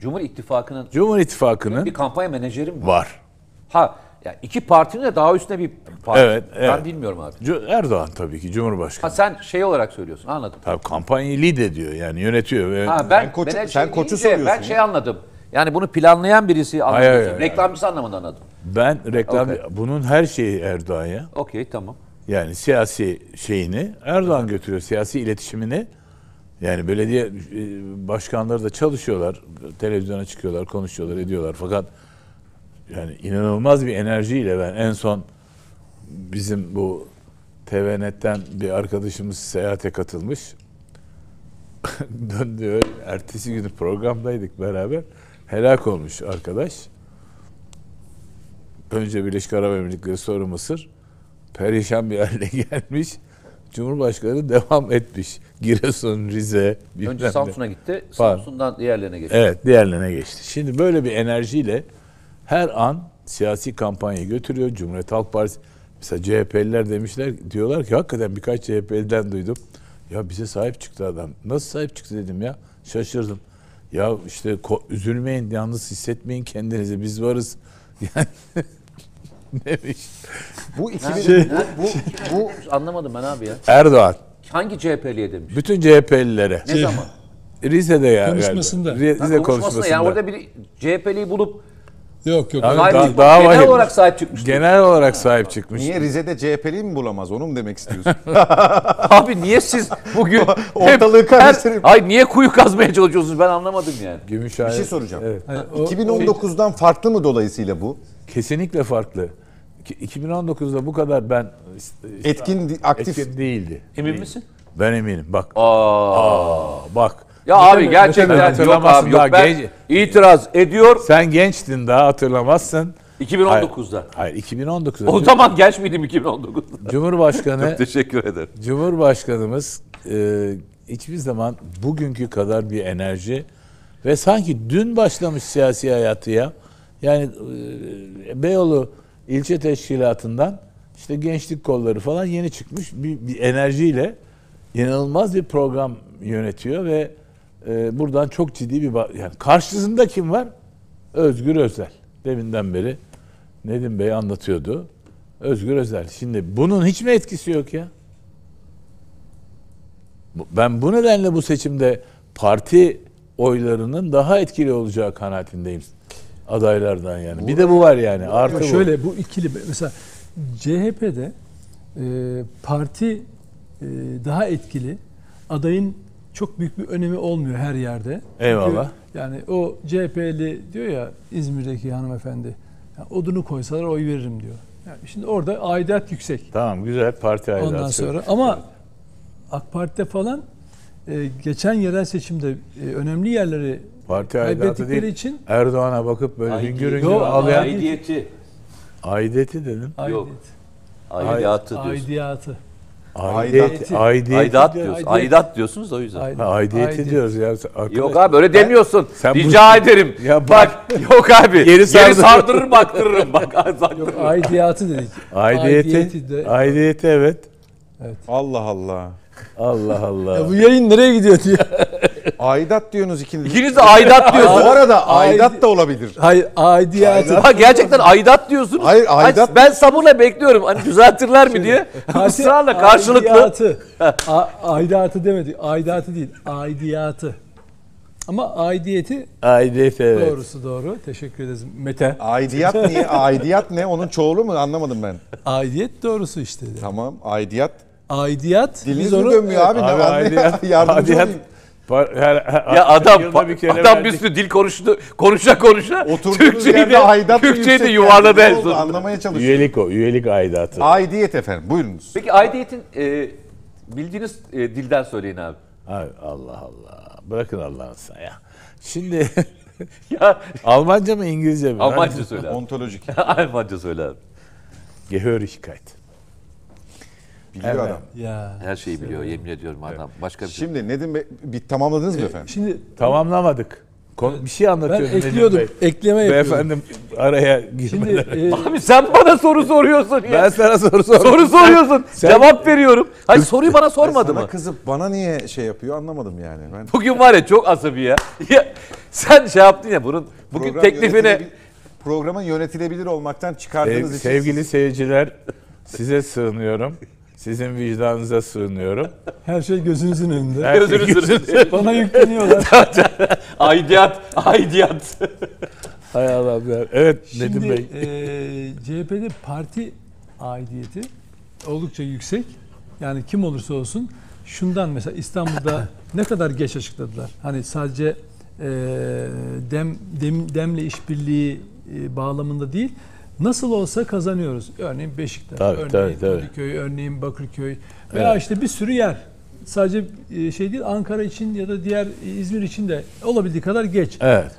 Cumhur İttifakı'nın Cumhur İttifakı'nın bir kampanya menajeri mi var? Ha ya iki partinin de daha üstüne bir parti. Evet, Ben evet. bilmiyorum abi. Erdoğan tabii ki Ha Cumhurbaşkanı. sen şey olarak söylüyorsun anladım. Tabii kampanyayı lead ediyor yani yönetiyor. Ve Ha ben Sen koçu- ben sen koçu deyince soruyorsun Ben ya. şey anladım. Yani bunu planlayan birisi anladım. Hayır, hayır. Reklamcısı anlamında anladım. ben reklam Okey. bunun her şeyi Erdoğan ya. Okey tamam. Yani siyasi şeyini Erdoğan götürüyor. Siyasi iletişimini yani belediye e, başkanları da çalışıyorlar. Televizyona çıkıyorlar, konuşuyorlar, ediyorlar. Fakat yani inanılmaz bir enerjiyle ben en son bizim bu TVNet'ten bir arkadaşımız seyahate katılmış. (laughs) Döndü. Ertesi günü programdaydık beraber. Helak olmuş arkadaş. Önce Birleşik Arap Emirlikleri sonra Mısır. Perişan bir hale (laughs) gelmiş. Cumhurbaşkanı devam etmiş. Giresun, Rize, Önce. Samsun'a gitti. Var. Samsun'dan diğerlerine geçti. Evet diğerlerine geçti. Şimdi böyle bir enerjiyle her an siyasi kampanyayı götürüyor. Cumhuriyet Halk Partisi mesela CHP'liler demişler diyorlar ki hakikaten birkaç CHP'liden duydum. Ya bize sahip çıktı adam. Nasıl sahip çıktı dedim ya. Şaşırdım. Ya işte üzülmeyin, yalnız hissetmeyin kendinizi. Biz varız. (laughs) Yani (laughs) demiş. Bu 2000 Şey- bu, bu, bu Anlamadım ben abi ya. Erdoğan Hangi CHP'liye demiş? bütün CHP'lilere Ne zaman? Rize'de ya Konuşmasında. galiba. Rize Ha, konuşmasında konuşmasında. yani orada bir CHP'liyi bulup Yok yok. Abi, sahip daha- çıkmak, daha genel vahim. olarak sahip çıkmış. Genel olarak sahip çıkmış. niye Rize'de CHP'liyi mi bulamaz? Onu mu demek istiyorsun? (laughs) Abi niye siz bugün (laughs) Ortalığı hep- karıştırıp- Ay niye kuyu kazmaya çalışıyorsunuz ben anlamadım yani. Gümüşhane. bir şey soracağım. Evet. Yani o- 2019'dan farklı mı dolayısıyla bu? Kesinlikle farklı. Ki- 2019'da bu kadar ben Etkin, aktif. etkin değildi. Emin Değil. misin? Ben eminim. Bak. Aa. Aa, bak. Ya Mete abi gerçekten yok hatırlamazsın abi yok. Ben genç- itiraz ediyor Sen gençtin daha hatırlamazsın. 2019'da. Hayır 2019'da. O zaman genç miydim 2019'da? Cumhurbaşkanı (laughs) Teşekkür ederim. Cumhurbaşkanımız e, hiçbir zaman bugünkü kadar bir enerji ve sanki dün başlamış siyasi hayatı ya. Yani e, Beyoğlu ilçe teşkilatından işte gençlik kolları falan yeni çıkmış bir, bir enerjiyle inanılmaz bir program yönetiyor ve e, buradan çok ciddi bir yani karşısında kim var? Özgür Özel. Deminden beri Nedim Bey anlatıyordu. Özgür Özel. Şimdi bunun hiç mi etkisi yok ya? Ben bu nedenle bu seçimde parti oylarının daha etkili olacağı kanaatindeyim adaylardan yani. Bir de bu var yani. Artı bu. Şöyle bu ikili mesela CHP'de e, parti e, daha etkili. Adayın çok büyük bir önemi olmuyor her yerde. Çünkü Eyvallah. yani o CHP'li diyor ya İzmir'deki hanımefendi. "Ya odunu koysalar oy veririm diyor. Yani şimdi orada aidat yüksek. Tamam güzel parti aidatı. Ondan sonra ama AK Parti'de falan e, geçen yerel seçimde e, önemli yerleri parti aidatı değil. için Erdoğan'a bakıp böyle Aidiyet. hüngür hüngür Yok, ağlayan aidiyet. Aidiyeti. aidiyeti dedin. aidat, Aidatı diyorsun. aidiyatı. Aidiyeti. Aidiyeti Aidat diyoruz. diyorsun. Aidiyet. Aidat diyorsunuz da o yüzden. Ha, aidiyeti Aidiyet. diyoruz ya. Arkadaş, Yok abi öyle demiyorsun. Sen bu- Rica ederim. Ya bak (laughs) yok abi. Geri Geri, sardır- sardırır baktırırım bak. sardırırım. Aidiyatı dedik. Aidiyeti. Aidiyeti de- Aidiyeti evet. Allah Allah. Allah Allah. Ya bu yayın nereye gidiyor diye. (laughs) Aidat diyorsunuz ikiniz. İkiniz de aidat (laughs) Bu diyorsunuz. arada aidat da olabilir. Hayır aidiyatı. Bak gerçekten aidat diyorsunuz. Hayır, Ay, aidat- Ben sabırla bekliyorum. Hani düzeltirler mi diye. (laughs) Israrla karşılıklı. Aidiyatı. A- aidatı demedik. Aidatı değil. Aidiyatı. Ama aidiyeti Aidiyeti evet. doğrusu doğru. Teşekkür ederiz Mete. Aidiyat (laughs) niye? Aidiyat ne? Onun çoğulu mu? Anlamadım ben. Aidiyet doğrusu işte. Tamam. Aidiyat. Aidiyat Diliniz biz mi onu dönmüyor abi? Abi var? aidiyet. Ne? Yardımcı aidiyet- olayım. Par- her- her- Ya adam bir kere adam bir verdik. sürü dil konuştu. Konuşa konuşa. Oturduğunuz Türkçeyi yerde de, aidat Türkçeyi de yuvarladı en sonunda. Anlamaya çalışıyorum. Üyelik o. Üyelik aidatı. Aidiyet efendim. Buyurunuz. Peki aidiyetin e, bildiğiniz e, dilden söyleyin abi. Abi, Allah Allah. Bırakın Allah'ını sen ya. Şimdi (laughs) Ya Almanca mı İngilizce mi? Almanca söyle abi. Ontolojik. (laughs) Almanca söyle abi. Gehörigkeit. Biliyor Evet. adam. ya. Her şeyi biliyor yemin ediyorum adam. Başka bir şey. Şimdi Nedim Bey bir tamamladınız mı efendim? Şimdi Tamamlamadık. Kon- bir şey ben anlatıyordum. Nedim ekliyordum. Bey. Ekleme yapıyordum. Beyefendim araya Şimdi e, (laughs) Abi sen bana soru soruyorsun ya. ben sana soru sordum. soru soruyorsun. sen- Cevap veriyorum. Hayır soruyu bana sormadı Sana mı? kızıp bana niye şey yapıyor anlamadım yani. Ben Bugün var ya çok asabi ya. (laughs) ya sen şey yaptın ya bunun bugün program teklifine yönetilebil- programın yönetilebilir olmaktan çıkardığınız Sev- için sevgili seyirciler size sığınıyorum. Sizin vicdanınıza sığınıyorum. her şey gözünüzün önünde. Her şey Gözünü seveyim. Bana yükleniyorlar. aidiyat, aidiyat. Hay Allah be. Evet Nedim Şimdi Bey. e, CHP'de parti aidiyeti oldukça yüksek. Yani kim olursa olsun şundan mesela İstanbul'da (coughs) ne kadar geç açıkladılar. Hani sadece e, dem, dem demle işbirliği e, bağlamında değil. Nasıl olsa kazanıyoruz. Örneğin Beşiktaş, Tabii, örneğin. Kadıköy, örneğin Bakırköy veya işte bir sürü yer. Sadece e, şey değil Ankara için ya da diğer e, İzmir için de olabildiği kadar geç. Evet.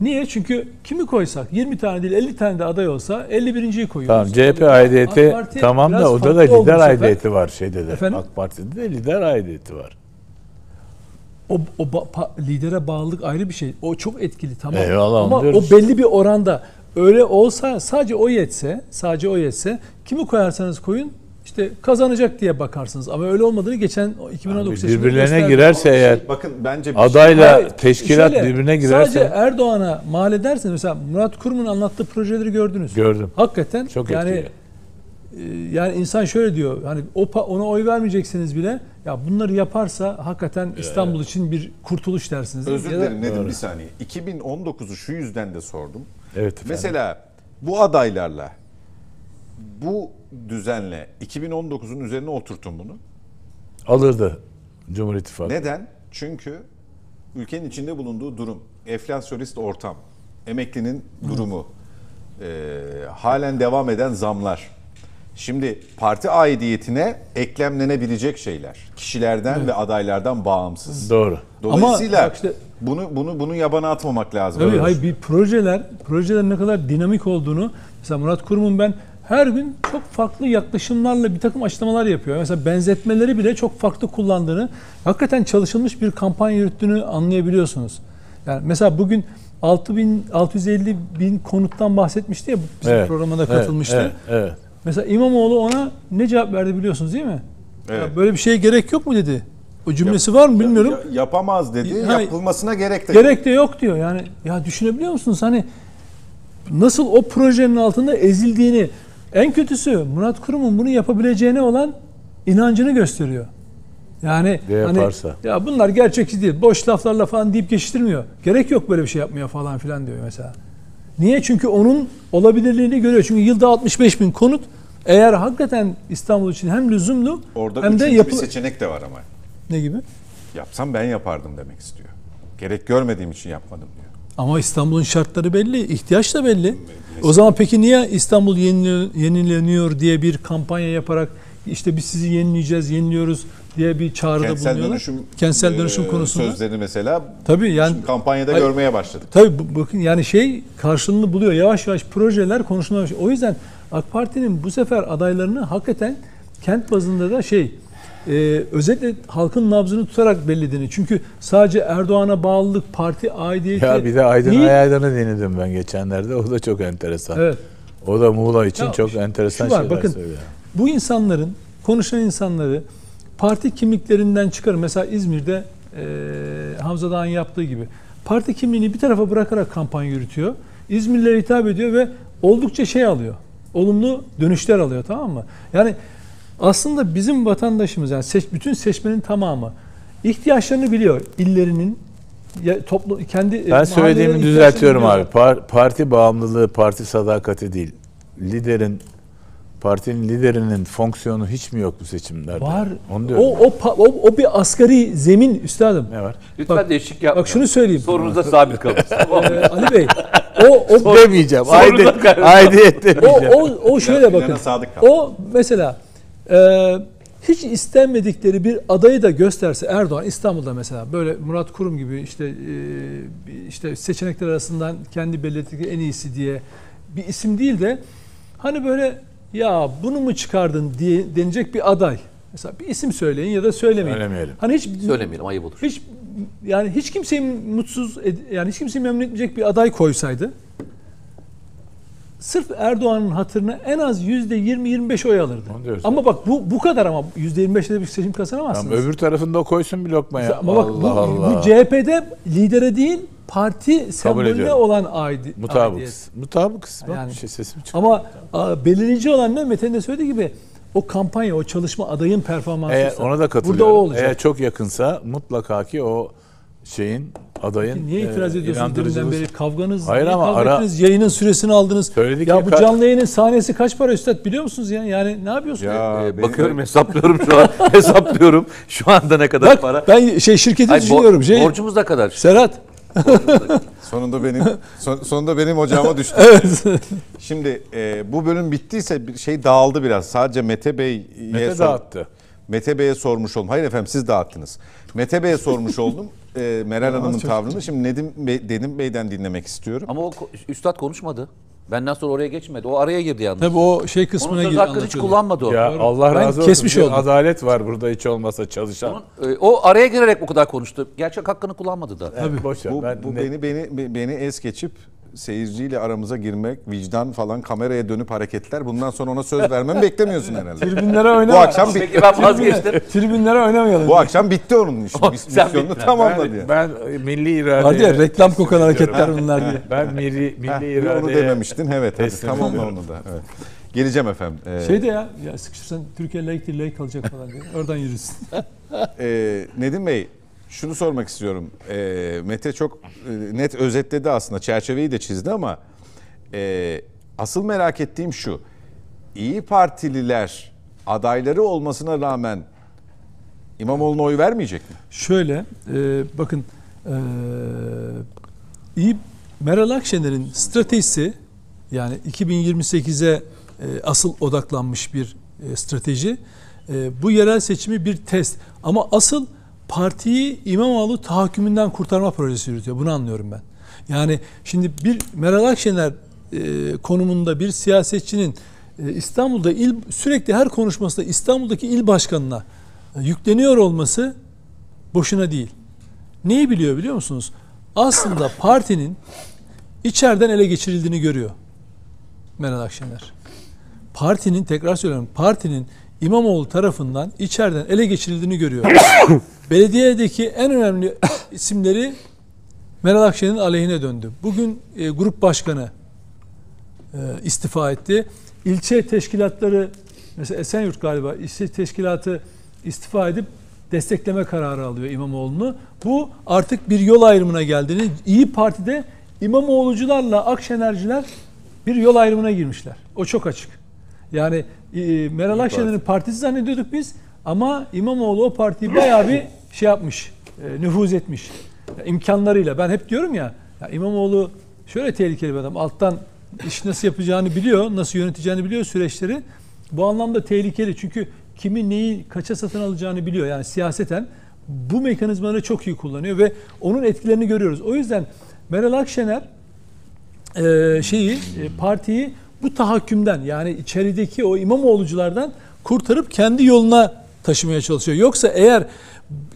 Niye? Çünkü kimi koysak 20 tane değil 50 tane de aday olsa 51.yi koyuyoruz. Tamam CHP aidiyeti tamam da o da lider aidiyeti var şeyde de. Efendim? AK Parti'de de lider aidiyeti var. O, o ba- pa- lidere bağlılık ayrı bir şey. O çok etkili tamam. Eyvallah, Ama o belli bir oranda öyle olsa sadece o yetse, sadece o yetse kimi koyarsanız koyun işte kazanacak diye bakarsınız. Ama öyle olmadığını geçen o 2019 Abi seçiminde birbirlerine girerse eğer bakın bence bir şey- adayla Hayır, teşkilat şöyle, birbirine Sadece girerse Erdoğan'a mal ederseniz mesela Murat Kurum'un anlattığı projeleri gördünüz. gördüm. Hakikaten Çok yani etkili. e, yani insan şöyle diyor hani o ona oy vermeyeceksiniz bile ya bunları yaparsa hakikaten İstanbul için bir kurtuluş dersiniz. Özür dilerim Nedim bir saniye. 2019'u şu yüzden de sordum. Evet efendim. Mesela bu adaylarla bu düzenle 2019'un üzerine oturtun bunu. alırdı Cumhur İttifakı. Neden? Çünkü ülkenin içinde bulunduğu durum, enflasyonist ortam, emeklinin durumu, e, halen devam eden zamlar. Şimdi parti aidiyetine eklemlenebilecek şeyler. Kişilerden ve adaylardan bağımsız. Doğru. Dolayısıyla Ama işte- bunu bunu bunu yabana atmamak lazım. Tabii Evet. hayır bir projeler, projelerin ne kadar dinamik olduğunu mesela Murat Kurum'un ben her gün çok farklı yaklaşımlarla bir takım açıklamalar yapıyor. Mesela benzetmeleri bile çok farklı kullandığını, hakikaten çalışılmış bir kampanya yürüttüğünü anlayabiliyorsunuz. Yani mesela bugün 6000 650 bin konuttan bahsetmişti ya bizim Evet, programına evet, katılmıştı. Evet, evet. Mesela İmamoğlu ona ne cevap verdi biliyorsunuz değil mi? Evet. Ya böyle bir şeye gerek yok mu dedi. O cümlesi var mı bilmiyorum. Ya- yapamaz dedi. Ha, yapılmasına gerek de yok. Gerek de yok diyor. Yani ya düşünebiliyor musunuz hani nasıl o projenin altında ezildiğini en kötüsü Murat Kurum'un bunu yapabileceğine olan inancını gösteriyor. Yani Ve hani yaparsa. ya bunlar gerçekçi değil. Boş laflarla falan deyip geçiştirmiyor. Gerek yok böyle bir şey yapmaya falan filan diyor mesela. Niye? Çünkü onun olabilirliğini görüyor. Çünkü yılda 65 bin konut eğer hakikaten İstanbul için hem lüzumlu Orada hem de yapı... bir seçenek de var ama. Ne gibi? Yapsam ben yapardım demek istiyor. Gerek görmediğim için yapmadım diyor. Ama İstanbul'un şartları belli, ihtiyaç da belli. O zaman peki niye İstanbul yenile- yenileniyor diye bir kampanya yaparak işte biz sizi yenileyeceğiz, yeniliyoruz diye bir çağrıda Kentsel bulunuyorlar? dönüşüm, Kentsel dönüşüm e, konusunda. sözlerini mesela Tabii yani kampanyada Hayır. görmeye başladık. Tabii bakın yani şey karşılığını buluyor. Yavaş yavaş projeler konuşulmaya başlıyor. O yüzden AK Parti'nin bu sefer adaylarını hakikaten kent bazında da şey e, özellikle halkın nabzını tutarak bellediğini. Çünkü sadece Erdoğan'a bağlılık, parti aidiyeti Ya bir de Aydın değil. Ayaydan'ı dinledim ben geçenlerde. O da çok enteresan. Evet. O da Muğla için Ya çok enteresan var, şeyler bakın, söylüyor. Bu insanların, konuşan insanları parti kimliklerinden çıkarır. Mesela İzmir'de e, Hamza Dağ'ın yaptığı gibi. Parti kimliğini bir tarafa bırakarak kampanya yürütüyor. İzmirlilere hitap ediyor ve oldukça şey alıyor. Olumlu dönüşler alıyor tamam mı? Yani aslında bizim vatandaşımız yani seç, bütün seçmenin tamamı ihtiyaçlarını biliyor. illerinin ya, toplu kendi e, Ben söylediğimi düzeltiyorum abi. Par- parti bağımlılığı, parti sadakati değil. Liderin partinin liderinin fonksiyonu hiç mi yok bu seçimlerde? Var. Onu diyorum. O, o, o, o bir asgari zemin üstadım. ne var? Lütfen Bak- değişik yapmayın. Bak şunu söyleyeyim. Sorunuzda sabit kalın. (laughs) Ee, Ali Bey, o o demeyeceğim. Aidiyet, aidiyet o demeyeceğim. o o şöyle Plana bakın. O mesela e, hiç istenmedikleri bir adayı da gösterse Erdoğan İstanbul'da mesela böyle Murat Kurum gibi işte e, işte seçenekler arasından kendi belirttiği en iyisi diye bir isim değil de hani böyle ya bunu mu çıkardın diye denecek bir aday. Mesela bir isim söyleyin ya da söylemeyin. Söylemeyelim. Hani hiç Söylemeyelim ayıp olur. hiç yani hiç kimseyi mutsuz yani hiç kimseyi memnun etmeyecek bir aday koysaydı sırf Erdoğan'ın hatırına en az yüzde 20-25 oy alırdı. Ama bak bu bu kadar ama yüzde 25'le bir seçim kazanamazsınız. Tamam, öbür tarafında o koysun bir lokma ya. ama bak bu, Allah Allah. bu CHP'de lidere değil parti sembolüne olan aidi, Mutabık. aidiyet. Mutabık. Bak Yani- bir şey sesim çıkıyor. Ama a, belirleyici olan ne? Mete'nin de söylediği gibi o kampanya, o çalışma adayın performansı. Eğer ona da katılıyorum. Burada o olacak. Eğer çok yakınsa mutlaka ki o şeyin adayın Niye itiraz e, ediyorsunuz deminden beri kavganız? Hayır ama kavga ara- ettiniz? Yayının süresini aldınız. Söyledik ya ya, bu canlı yayının sahnesi kaç para üstad biliyor musunuz ya? Yani ne yapıyorsunuz? Ya benim- bakıyorum hesaplıyorum şu an. (laughs) hesaplıyorum. Şu anda ne kadar Bak para. ben şey şirketi Hayır, bo- düşünüyorum. Şey, borcumuz ne kadar? Serhat. (laughs) Sonunda benim son- sonunda benim ocağıma düştü. (laughs) Evet. Şimdi e, bu bölüm bittiyse bir şey dağıldı biraz. Sadece Mete Bey'e Mete sor- dağıttı. Mete Bey'e sormuş oldum. Hayır efendim siz dağıttınız. Mete Bey'e sormuş oldum. E, Meral Hanım'ın tavrını. Şimdi Nedim Bey, Nedim Bey'den dinlemek istiyorum. Ama o üstad konuşmadı. Benden sonra oraya geçmedi. O araya girdi yalnız. Tabii o şey Onun kısmına söz gir hakkını hiç kullanmadı o. Ya Allah Ben razı olsun. kesmiş Bir oldum. adalet var burada hiç olmasa çalışan. Onun, e, o araya girerek bu kadar konuştu. Gerçek hakkını kullanmadı da. Tabii. Boş ver. Bu, ben bu ne- beni beni beni es geçip seyirciyle aramıza girmek, vicdan falan kameraya dönüp hareketler. Bundan sonra ona söz vermemi (laughs) beklemiyorsun herhalde. Tribünlere Bu oynama. akşam bitti. Peki ben vazgeçtim. Tribünlere oynamayalım. Bu akşam bitti onun işi. Sen Misyonunu tamamladı yani. ben, ben milli irade. Vardı ya reklam kokan hareketler bunlar diye. Ben milli, milli irade. onu dememiştin. Evet hadi tamamla onu da. Evet. Geleceğim efendim. Ee, Şey de ya, ya sıkışırsan Türkiye layık değil layık kalacak falan diye. Oradan yürüsün. Ee, (laughs) Nedim Bey, şunu sormak istiyorum. Ee, Mete çok e, net özetledi aslında, çerçeveyi de çizdi ama e, asıl merak ettiğim şu. İyi Partililer adayları olmasına rağmen İmamoğlu'na oy vermeyecek mi? Şöyle e, bakın e, iyi Meral Akşener'in stratejisi yani 2028'e e, asıl odaklanmış bir e, strateji. E, bu yerel seçimi bir test ama asıl partiyi İmamoğlu tahakkümünden kurtarma projesi yürütüyor. Bunu anlıyorum ben. Yani şimdi bir Meral Akşener e, konumunda bir siyasetçinin e, İstanbul'da il sürekli her konuşmasında İstanbul'daki il başkanına e, yükleniyor olması boşuna değil. Neyi biliyor biliyor musunuz? Aslında partinin içeriden ele geçirildiğini görüyor Meral Akşener. Partinin tekrar söylüyorum partinin İmamoğlu tarafından içeriden ele geçirildiğini görüyor. (coughs) Belediyedeki en önemli (coughs) isimleri Meral Akşener'in aleyhine döndü. Bugün e, grup başkanı e, istifa etti. İlçe teşkilatları mesela Esenyurt galiba ilçe teşkilatı istifa edip destekleme kararı alıyor İmamoğlu'nu. Bu artık bir yol ayrımına geldiğini İyi Parti'de İmamoğlucularla Akşenerciler bir yol ayrımına girmişler. O çok açık. Yani e, Meral Akşener'in partisi zannediyorduk biz ama İmamoğlu o partiyi bayağı bir şey yapmış, e, nüfuz etmiş. İmkanlarıyla. Ben hep diyorum ya, ya İmamoğlu şöyle tehlikeli bir adam. Alttan iş nasıl yapacağını biliyor, nasıl yöneteceğini biliyor süreçleri. Bu anlamda tehlikeli çünkü kimi neyi kaça satın alacağını biliyor. Yani siyaseten bu mekanizmaları çok iyi kullanıyor ve onun etkilerini görüyoruz. O yüzden Meral Akşener e, şeyi e, partiyi bu tahakkümden yani içerideki o İmamoğluculardan kurtarıp kendi yoluna taşımaya çalışıyor. Yoksa eğer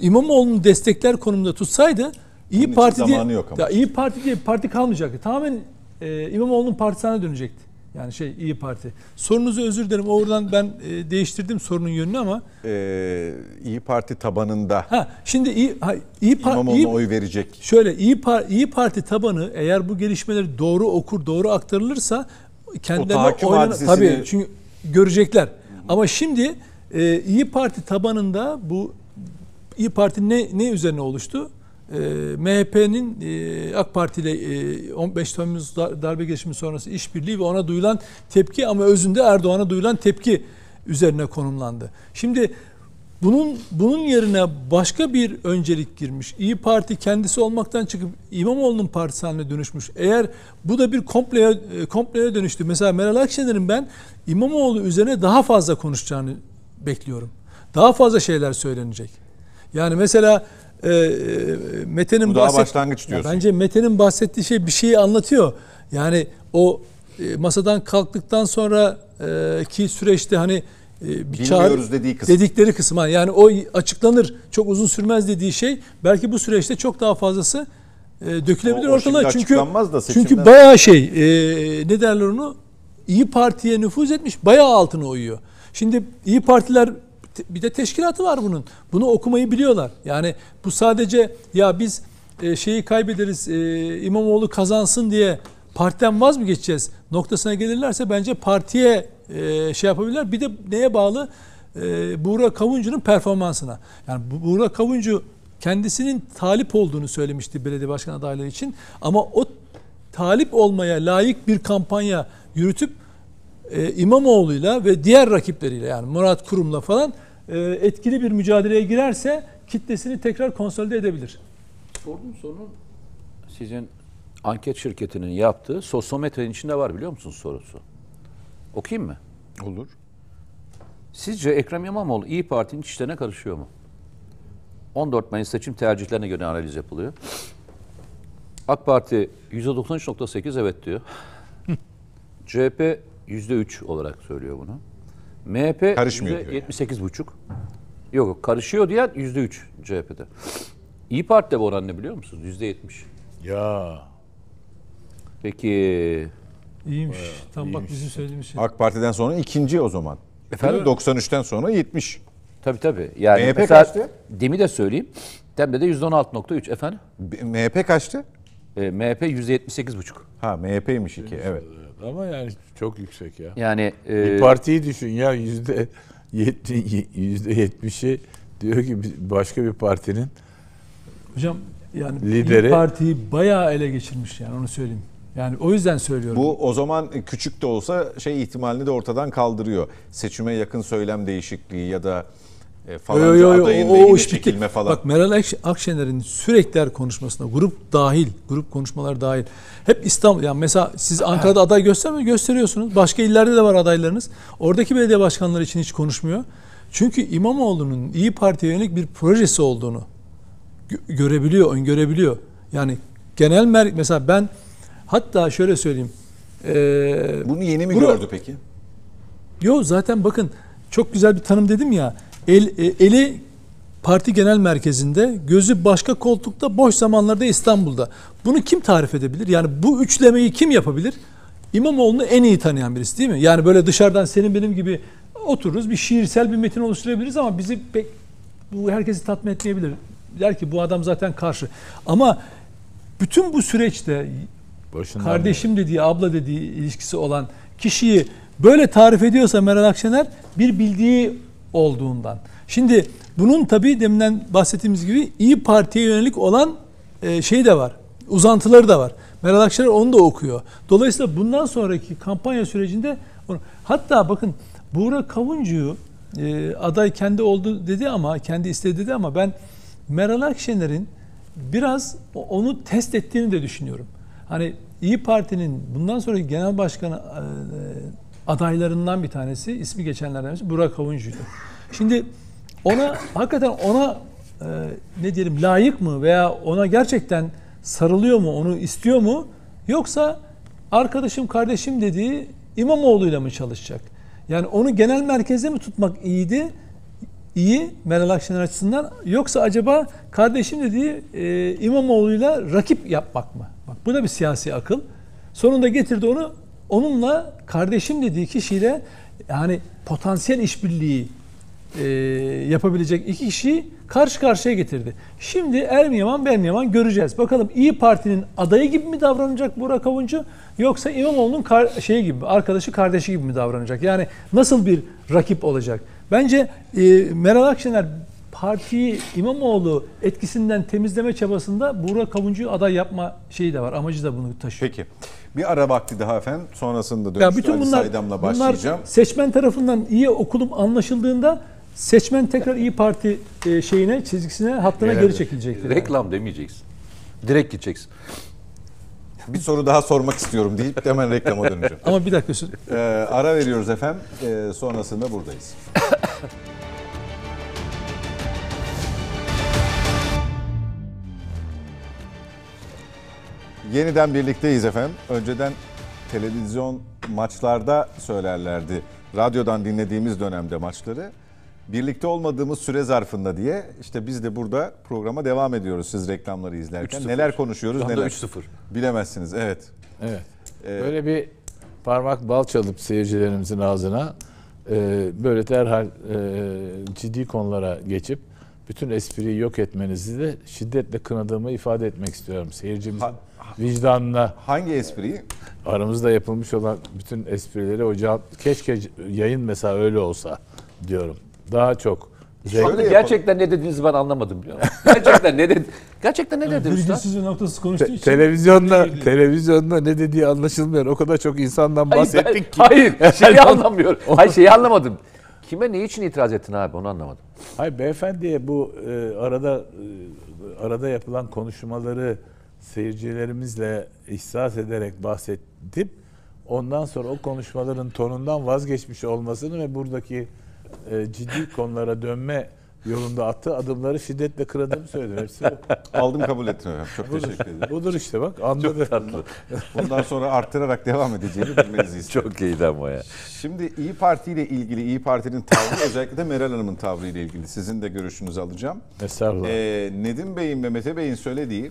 İmamoğlu'nu destekler konumda tutsaydı İyi için Parti diye yok ama. ya İyi Parti diye parti kalmayacaktı. Tamamen e, İmamoğlu'nun partisine dönecekti. Yani şey İyi Parti. Sorunuzu özür dilerim. Oradan ben e, değiştirdim sorunun yönünü ama Ee, İyi Parti tabanında ha şimdi İyi ha, İyi Parti İmamoğlu'na oy verecek. Şöyle İyi, Par- İyi Parti tabanı eğer bu gelişmeleri doğru okur, doğru aktarılırsa kendilerine oynan- tabii çünkü görecekler. Ama şimdi e, İyi Parti tabanında bu İyi Parti ne ne üzerine oluştu? E, MHP'nin e, AK Parti ile e, 15 Temmuz dar- darbe girişimi sonrası işbirliği ve ona duyulan tepki ama özünde Erdoğan'a duyulan tepki üzerine konumlandı. Şimdi bunun bunun yerine başka bir öncelik girmiş. İyi Parti kendisi olmaktan çıkıp İmamoğlu'nun partisi haline dönüşmüş. Eğer bu da bir kompleye, e, kompleye dönüştü. Mesela Meral Akşener'in ben İmamoğlu üzerine daha fazla konuşacağını bekliyorum. Daha fazla şeyler söylenecek. Yani mesela e, e, Mete'nin Bu daha Ya. Bence Mete'nin bahsettiği şey bir şeyi anlatıyor. Yani o e, masadan kalktıktan sonra e, ki süreçte hani e, bir Bilmiyoruz çağrı dediği kısım. dedikleri kısım ha. yani o açıklanır çok uzun sürmez dediği şey belki bu süreçte çok daha fazlası e, dökülebilir O- o ortalığa çünkü da çünkü bayağı şey e, ne derler onu İyi Parti'ye nüfuz etmiş bayağı altına uyuyor. Şimdi İyi Partiler bir de teşkilatı var bunun. Bunu okumayı biliyorlar. Yani bu sadece ya biz e, şeyi kaybederiz e, İmamoğlu kazansın diye partiden vaz mı geçeceğiz noktasına gelirlerse bence partiye e, şey yapabilirler. Bir de neye bağlı? Buğra Kavuncu'nun performansına. Yani bu Buğra Kavuncu kendisinin talip olduğunu söylemişti belediye başkan adayları için. Ama o talip olmaya layık bir kampanya yürütüp e, İmamoğlu'yla ve diğer rakipleriyle yani Murat Kurum'la falan e, etkili bir mücadeleye girerse kitlesini tekrar konsolide edebilir. Sorduğum sorunun sizin anket şirketinin yaptığı sosyometrenin içinde var biliyor musunuz sorusu? Okuyayım mı? Olur. Sizce Ekrem İmamoğlu İyi Parti'nin işlerine karışıyor mu? 14 Mayıs seçim tercihlerine göre analiz yapılıyor. AK Parti %93.8 evet diyor. (laughs) CHP %3 olarak söylüyor bunu. MHP Karışmıyor diyor yani. %78,5. Yok yok karışıyor diyen %3 CHP'de. İyi Parti'de bu oran ne biliyor musunuz? %70. Ya Peki İyiymiş. Tam bak bizim söylediğimiz şey. AK Parti'den sonra ikinci o zaman. Efendim? 93'ten sonra 70. tabii tabii. Yani MHP mesela kaçtı? Demi de söyleyeyim. Dem'de de %16.3 efendim. B- MHP kaçtı? E, MHP %78,5. Ha MHP'ymiş iki evet. Ama yani çok yüksek ya. Yani Bir e, partiyi düşün ya yüzde yüzde yetmişi diyor ki başka bir partinin Hocam yani Lideri- İYİ Parti'yi bayağı ele geçirmiş yani onu söyleyeyim. Yani o yüzden söylüyorum. Bu o zaman küçük de olsa şey ihtimalini de ortadan kaldırıyor. Seçime yakın söylem değişikliği ya da e, falanca Yo, yo, yo, adayın o- o iş bitti. çekilme falan. Bak Meral Akş- Akşener'in sürekli her konuşmasında grup dahil, grup konuşmalar dahil. Hep İstanbul yani mesela siz Ankara'da aday göstermiyor gösteriyorsunuz. Başka illerde de var adaylarınız. Oradaki belediye başkanları için hiç konuşmuyor. Çünkü İmamoğlu'nun İyi Parti'ye yönelik bir projesi olduğunu gö- görebiliyor, öngörebiliyor. Yani genel mer mesela ben hatta şöyle söyleyeyim. Ee, Bunu yeni mi gördü peki? Yo zaten bakın çok güzel bir tanım dedim ya. El, e, eli parti genel merkezinde, gözü başka koltukta, boş zamanlarda İstanbul'da. Bunu kim tarif edebilir? Yani bu üçlemeyi kim yapabilir? İmamoğlu'nu en iyi tanıyan birisi değil mi? Yani böyle dışarıdan senin benim gibi otururuz bir şiirsel bir metin oluşturabiliriz ama bizi pek bu herkesi tatmin etmeyebilir. Der ki bu adam zaten karşı. Ama bütün bu süreçte başından kardeşim dediği, abla dediği ilişkisi olan kişiyi böyle tarif ediyorsa Meral Akşener bir bildiği olduğundan. Şimdi bunun tabii deminden bahsettiğimiz gibi İyi Parti'ye yönelik olan e, şey de var. Uzantıları da var. Meral Akşener onu da okuyor. Dolayısıyla bundan sonraki kampanya sürecinde hatta bakın Buğra Kavuncu'yu e, aday kendi oldu dedi ama kendi istedi dedi ama ben Meral Akşener'in biraz onu test ettiğini de düşünüyorum. Hani İyi Parti'nin bundan sonraki genel başkanı e, adaylarından bir tanesi, ismi geçenlerden birisi Burak Kavuncu'ydu. Şimdi ona hakikaten ona e, ne diyelim layık mı veya ona gerçekten sarılıyor mu, onu istiyor mu? Yoksa arkadaşım, kardeşim dediği İmamoğlu'yla mı çalışacak? Yani onu genel merkezde mi tutmak iyiydi? iyi Meral Akşener açısından yoksa acaba kardeşim dediği e, İmamoğlu'yla rakip yapmak mı? Bak bu da bir siyasi akıl. Sonunda getirdi onu onunla kardeşim dediği kişiyle yani potansiyel işbirliği e, yapabilecek iki kişiyi karşı karşıya getirdi. Şimdi er mi yaman ben yaman göreceğiz. Bakalım İyi Parti'nin adayı gibi mi davranacak Burak Avuncu yoksa İmamoğlu'nun kar- şeyi gibi arkadaşı kardeşi gibi mi davranacak? Yani nasıl bir rakip olacak? Bence e, Meral Akşener partiyi İmamoğlu etkisinden temizleme çabasında Burak Avuncu'yu aday yapma şeyi de var. Amacı da bunu taşıyor. Peki. Bir ara vakti daha efendim. Sonrasında Ya dönüşte Ali bunlar, Saydam'la bunlar başlayacağım. seçmen tarafından iyi okulum anlaşıldığında seçmen tekrar İyi Parti e, şeyine, çizgisine, hattına Genelde. geri çekilecektir. yani. Reklam demeyeceksin. Direkt gideceksin. Bir soru daha sormak istiyorum deyip hemen reklama döneceğim. Ama bir dakika Ee, ara veriyoruz efendim. Ee, sonrasında buradayız. (laughs) Yeniden birlikteyiz efendim. Önceden televizyon maçlarda söylerlerdi. Radyodan dinlediğimiz dönemde maçları. Birlikte olmadığımız süre zarfında diye işte biz de burada programa devam ediyoruz siz reklamları izlerken. 3-0. Neler konuşuyoruz Şu neler. 3-0. Bilemezsiniz evet. Evet. Ee, Böyle bir parmak bal çalıp seyircilerimizin ağzına e, böyle derhal e, ciddi konulara geçip bütün espriyi yok etmenizi de şiddetle kınadığımı ifade etmek istiyorum. Seyircimizin Ha- vicdanına Hangi espriyi? aramızda yapılmış olan bütün esprileri hocam keşke yayın mesela öyle olsa diyorum. Daha çok yapalım. Gerçekten ne dediğinizi ben anlamadım biliyor musun? Gerçekten ne dedi? Gerçekten ne dedi usta? virgülsüz ve noktasız konuştuğu için televizyonda televizyonda ne dediği anlaşılmıyor. O kadar çok insandan Hayır, bahsettik ki. ben- hayır (laughs) şeyi anlamıyorum. Hayır şeyi anlamadım. Kime ne için itiraz ettin abi onu anlamadım. Hayır beyefendiye bu e, arada e, arada yapılan konuşmaları seyircilerimizle ihsas ederek bahsedip ondan sonra o konuşmaların tonundan vazgeçmiş olmasını ve buradaki e, ciddi konulara dönme yolunda attığı adımları şiddetle kınadığımı söyledim. Hepsi. (laughs) Aldım kabul ettim efendim. Çok teşekkür ederim. budur işte bak anladı. Bundan sonra arttırarak devam edeceğini bilmenizi (laughs) istiyorum. Çok iyiydi ama ya. Şimdi İyi Parti ile ilgili İyi Parti'nin tavrı özellikle de Meral Hanım'ın tavrı ile ilgili sizin de görüşünüzü alacağım. Estağfurullah. Ee, Nedim Bey'in ve Mete Bey'in söylediği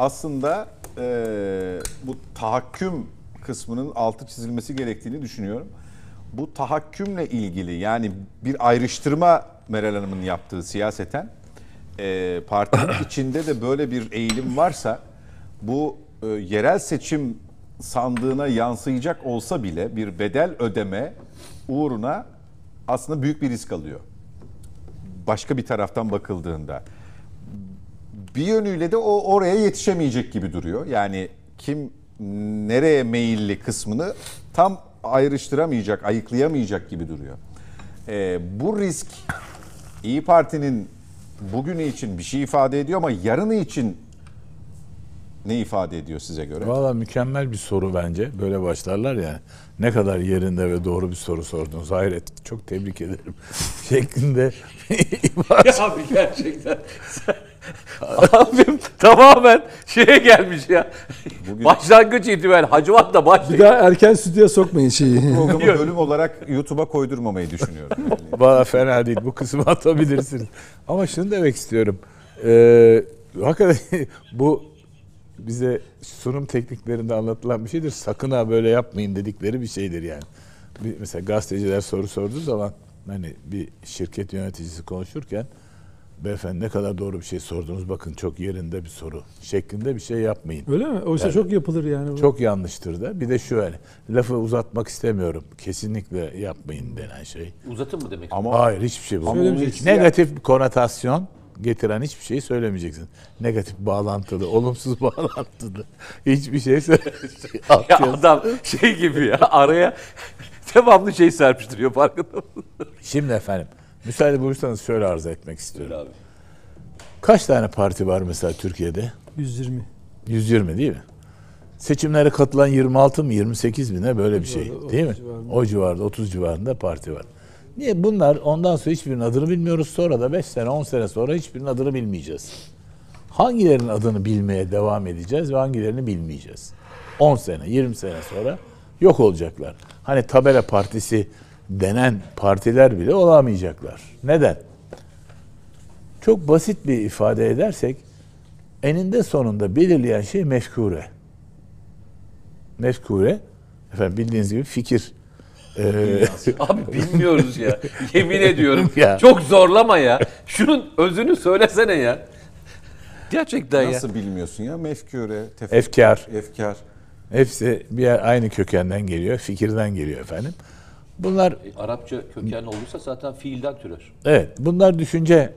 aslında e, bu tahakküm kısmının altı çizilmesi gerektiğini düşünüyorum. Bu tahakkümle ilgili yani bir ayrıştırma Meral Hanım'ın yaptığı siyaseten e, partinin (coughs) içinde de böyle bir eğilim varsa bu e, yerel seçim sandığına yansıyacak olsa bile bir bedel ödeme uğruna aslında büyük bir risk alıyor. Başka bir taraftan bakıldığında bir yönüyle de o oraya yetişemeyecek gibi duruyor. Yani kim nereye meyilli kısmını tam ayrıştıramayacak, ayıklayamayacak gibi duruyor. Ee, bu risk İyi Parti'nin bugünü için bir şey ifade ediyor ama yarını için ne ifade ediyor size göre? Valla mükemmel bir soru bence. Böyle başlarlar ya. Ne kadar yerinde ve doğru bir soru sordunuz. Hayret. Çok tebrik ederim. (laughs) Şeklinde (laughs) Abi gerçekten. (laughs) Abim tamamen şeye gelmiş ya. Bugün- Başlangıç itibariyle Hacivat da bir başlıyor. daha erken stüdyoya sokmayın şeyi. Programı bölüm olarak YouTube'a koydurmamayı düşünüyorum. (laughs) Yani. Valla fena değil. Bu kısmı atabilirsiniz. Ama şunu demek istiyorum. Ee, hakikaten (laughs) bu bize sunum tekniklerinde anlatılan bir şeydir. Sakın ha böyle yapmayın dedikleri bir şeydir yani. Bir, mesela gazeteciler soru sorduğu zaman hani bir şirket yöneticisi konuşurken Beyefendi ne kadar doğru bir şey sordunuz. Bakın çok yerinde bir soru. Şeklinde bir şey yapmayın. Öyle mi? Oysa Evet. çok yapılır yani. bu. Çok yanlıştır da. Bir de şöyle. Lafı uzatmak istemiyorum. Kesinlikle yapmayın denen şey. Uzatın mı demek? Ama Hayır hiçbir şey bu. Söylemeyeceksin. Negatif bir konotasyon getiren hiçbir şeyi söylemeyeceksin. Negatif bağlantılı, olumsuz (laughs) bağlantılı. Hiçbir şey (laughs) Ya söylemeyeceksin. adam şey gibi ya araya (laughs) devamlı şey serpiştiriyor farkında mısın? Şimdi efendim, müsaade buyursanız şöyle arz etmek istiyorum. abi. Kaç tane parti var mesela Türkiye'de? 120. 120 değil mi? Seçimlere katılan 26 mı 28 mi ne böyle bir şey civarda, değil mi? 30 civarında. O civarda 30 civarında parti var. Niye bunlar ondan sonra hiçbirinin adını bilmiyoruz sonra da 5 sene 10 sene sonra hiçbirinin adını bilmeyeceğiz. Hangilerinin adını bilmeye devam edeceğiz ve hangilerini bilmeyeceğiz? 10 sene 20 sene sonra yok olacaklar. Hani tabela partisi denen partiler bile olamayacaklar. Neden? Çok basit bir ifade edersek eninde sonunda belirleyen şey mefkure. Mefkure, efendim bildiğiniz gibi fikir. Ee, (laughs) Abi bilmiyoruz ya. Yemin ediyorum. Ya. Çok zorlama ya. Şunun özünü söylesene ya. Gerçekten ya. nasıl bilmiyorsun ya? Mefkure, tefekkür, efkar, efkar. hepsi bir aynı kökenden geliyor, fikirden geliyor efendim. Bunlar Arapça kökenli olursa zaten fiilden türer. evet, bunlar düşünce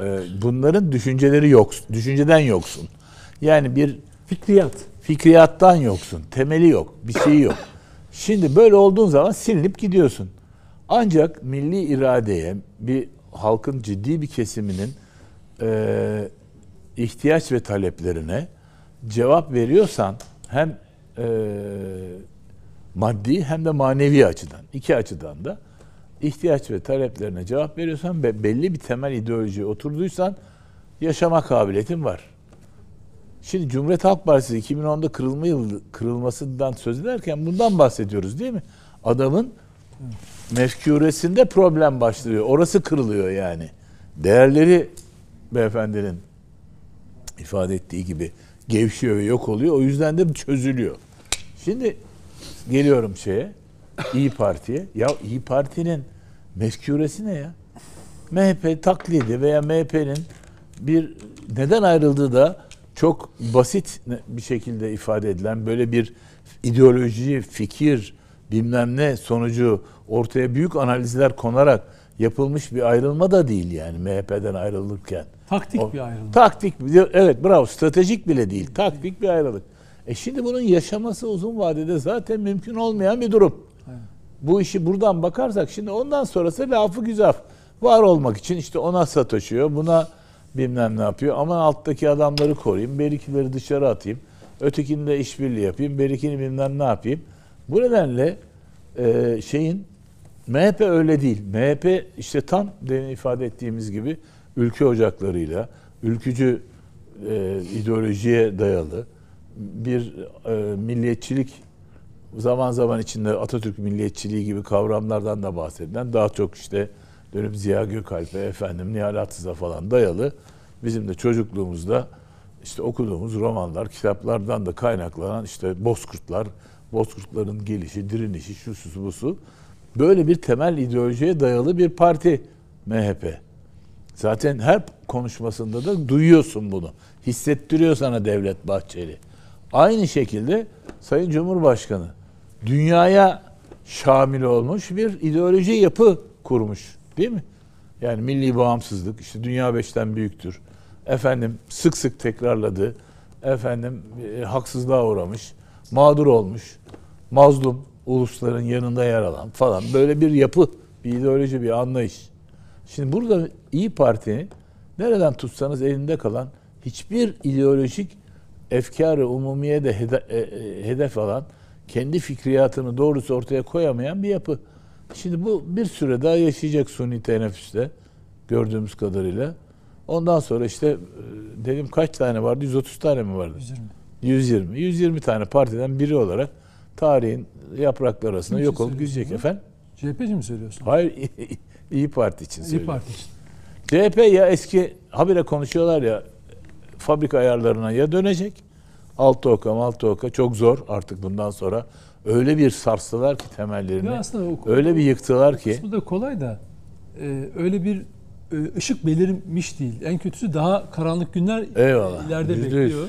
e, bunların düşünceleri yok, düşünceden yoksun. Yani bir Fikriyat. fikriyattan yoksun. Temeli yok. Bir şeyi yok. Şimdi böyle olduğun zaman silinip gidiyorsun. Ancak milli iradeye bir halkın ciddi bir kesiminin e, ihtiyaç ve taleplerine cevap veriyorsan hem e, maddi hem de manevi açıdan iki açıdan da ihtiyaç ve taleplerine cevap veriyorsan ve belli bir temel ideolojiye oturduysan yaşama kabiliyetin var. Şimdi Cumhuriyet Halk Partisi 2010'da kırılma yılı, kırılmasından söz ederken bundan bahsediyoruz değil mi? Adamın mefkuresinde problem başlıyor. Orası kırılıyor yani. Değerleri beyefendinin ifade ettiği gibi gevşiyor ve yok oluyor. O yüzden de çözülüyor. Şimdi geliyorum şeye. İyi Parti'ye. Ya İyi Parti'nin mefkuresi ne ya? MHP taklidi veya MHP'nin bir neden ayrıldığı da çok basit bir şekilde ifade edilen böyle bir ideoloji, fikir, bilmem ne sonucu ortaya büyük analizler konarak yapılmış bir ayrılma da değil yani MHP'den ayrılırken. Taktik O- bir ayrılma. Taktik, evet bravo stratejik bile değil. Taktik bir ayrılık. E şimdi bunun yaşaması uzun vadede zaten mümkün olmayan bir durum. Bu işi buradan bakarsak şimdi ondan sonrası lafı güzel. Var olmak için işte ona sataşıyor, buna bilmem ne yapıyor. Aman alttaki adamları koruyayım, berikileri dışarı atayım. Ötekini de işbirliği yapayım, berikini bilmem ne yapayım. Bu nedenle e, şeyin MHP öyle değil. MHP işte tam demin ifade ettiğimiz gibi ülke ocaklarıyla, ülkücü e, ideolojiye dayalı bir e, milliyetçilik zaman zaman içinde Atatürk milliyetçiliği gibi kavramlardan da bahsedilen daha çok işte dönüp Ziya Gökalp'e efendim Nihal Atsız'a falan dayalı bizim de çocukluğumuzda işte okuduğumuz romanlar, kitaplardan da kaynaklanan işte bozkurtlar, bozkurtların gelişi, direnişi, şu su bu su. Böyle bir temel ideolojiye dayalı bir parti MHP. Zaten her konuşmasında da duyuyorsun bunu. Hissettiriyor sana Devlet Bahçeli. Aynı şekilde Sayın Cumhurbaşkanı dünyaya şamil olmuş bir ideoloji yapı kurmuş. Değil mi? Yani milli bağımsızlık, işte dünya beşten büyüktür. Efendim sık sık tekrarladı. Efendim e, haksızlığa uğramış, mağdur olmuş, mazlum ulusların yanında yer alan falan böyle bir yapı, bir ideoloji, bir anlayış. Şimdi burada İyi Parti'nin nereden tutsanız elinde kalan hiçbir ideolojik efkarı umumiye de e, e, hedef alan, kendi fikriyatını doğrusu ortaya koyamayan bir yapı. Şimdi bu bir süre daha yaşayacak suni teneffüste gördüğümüz kadarıyla. Ondan sonra işte e, dedim kaç tane vardı? 130 tane mi vardı? 120. 120. 120 tane partiden biri olarak tarihin yaprakları arasında yok olup gidecek efendim. CHP'ci mi söylüyorsun? Hayır İyi Parti için İyi söylüyorum. Parti için. CHP ya eski habire konuşuyorlar ya fabrika ayarlarına ya dönecek. Altı oka altı oka çok zor artık bundan sonra. Öyle bir sarstılar ki temellerini. Ya aslında o- öyle bir yıktılar O ki. kısmı da kolay da e, öyle bir e, ışık belirmiş değil. En kötüsü daha karanlık günler Eyvallah. ileride Yüzde yüz. bekliyor.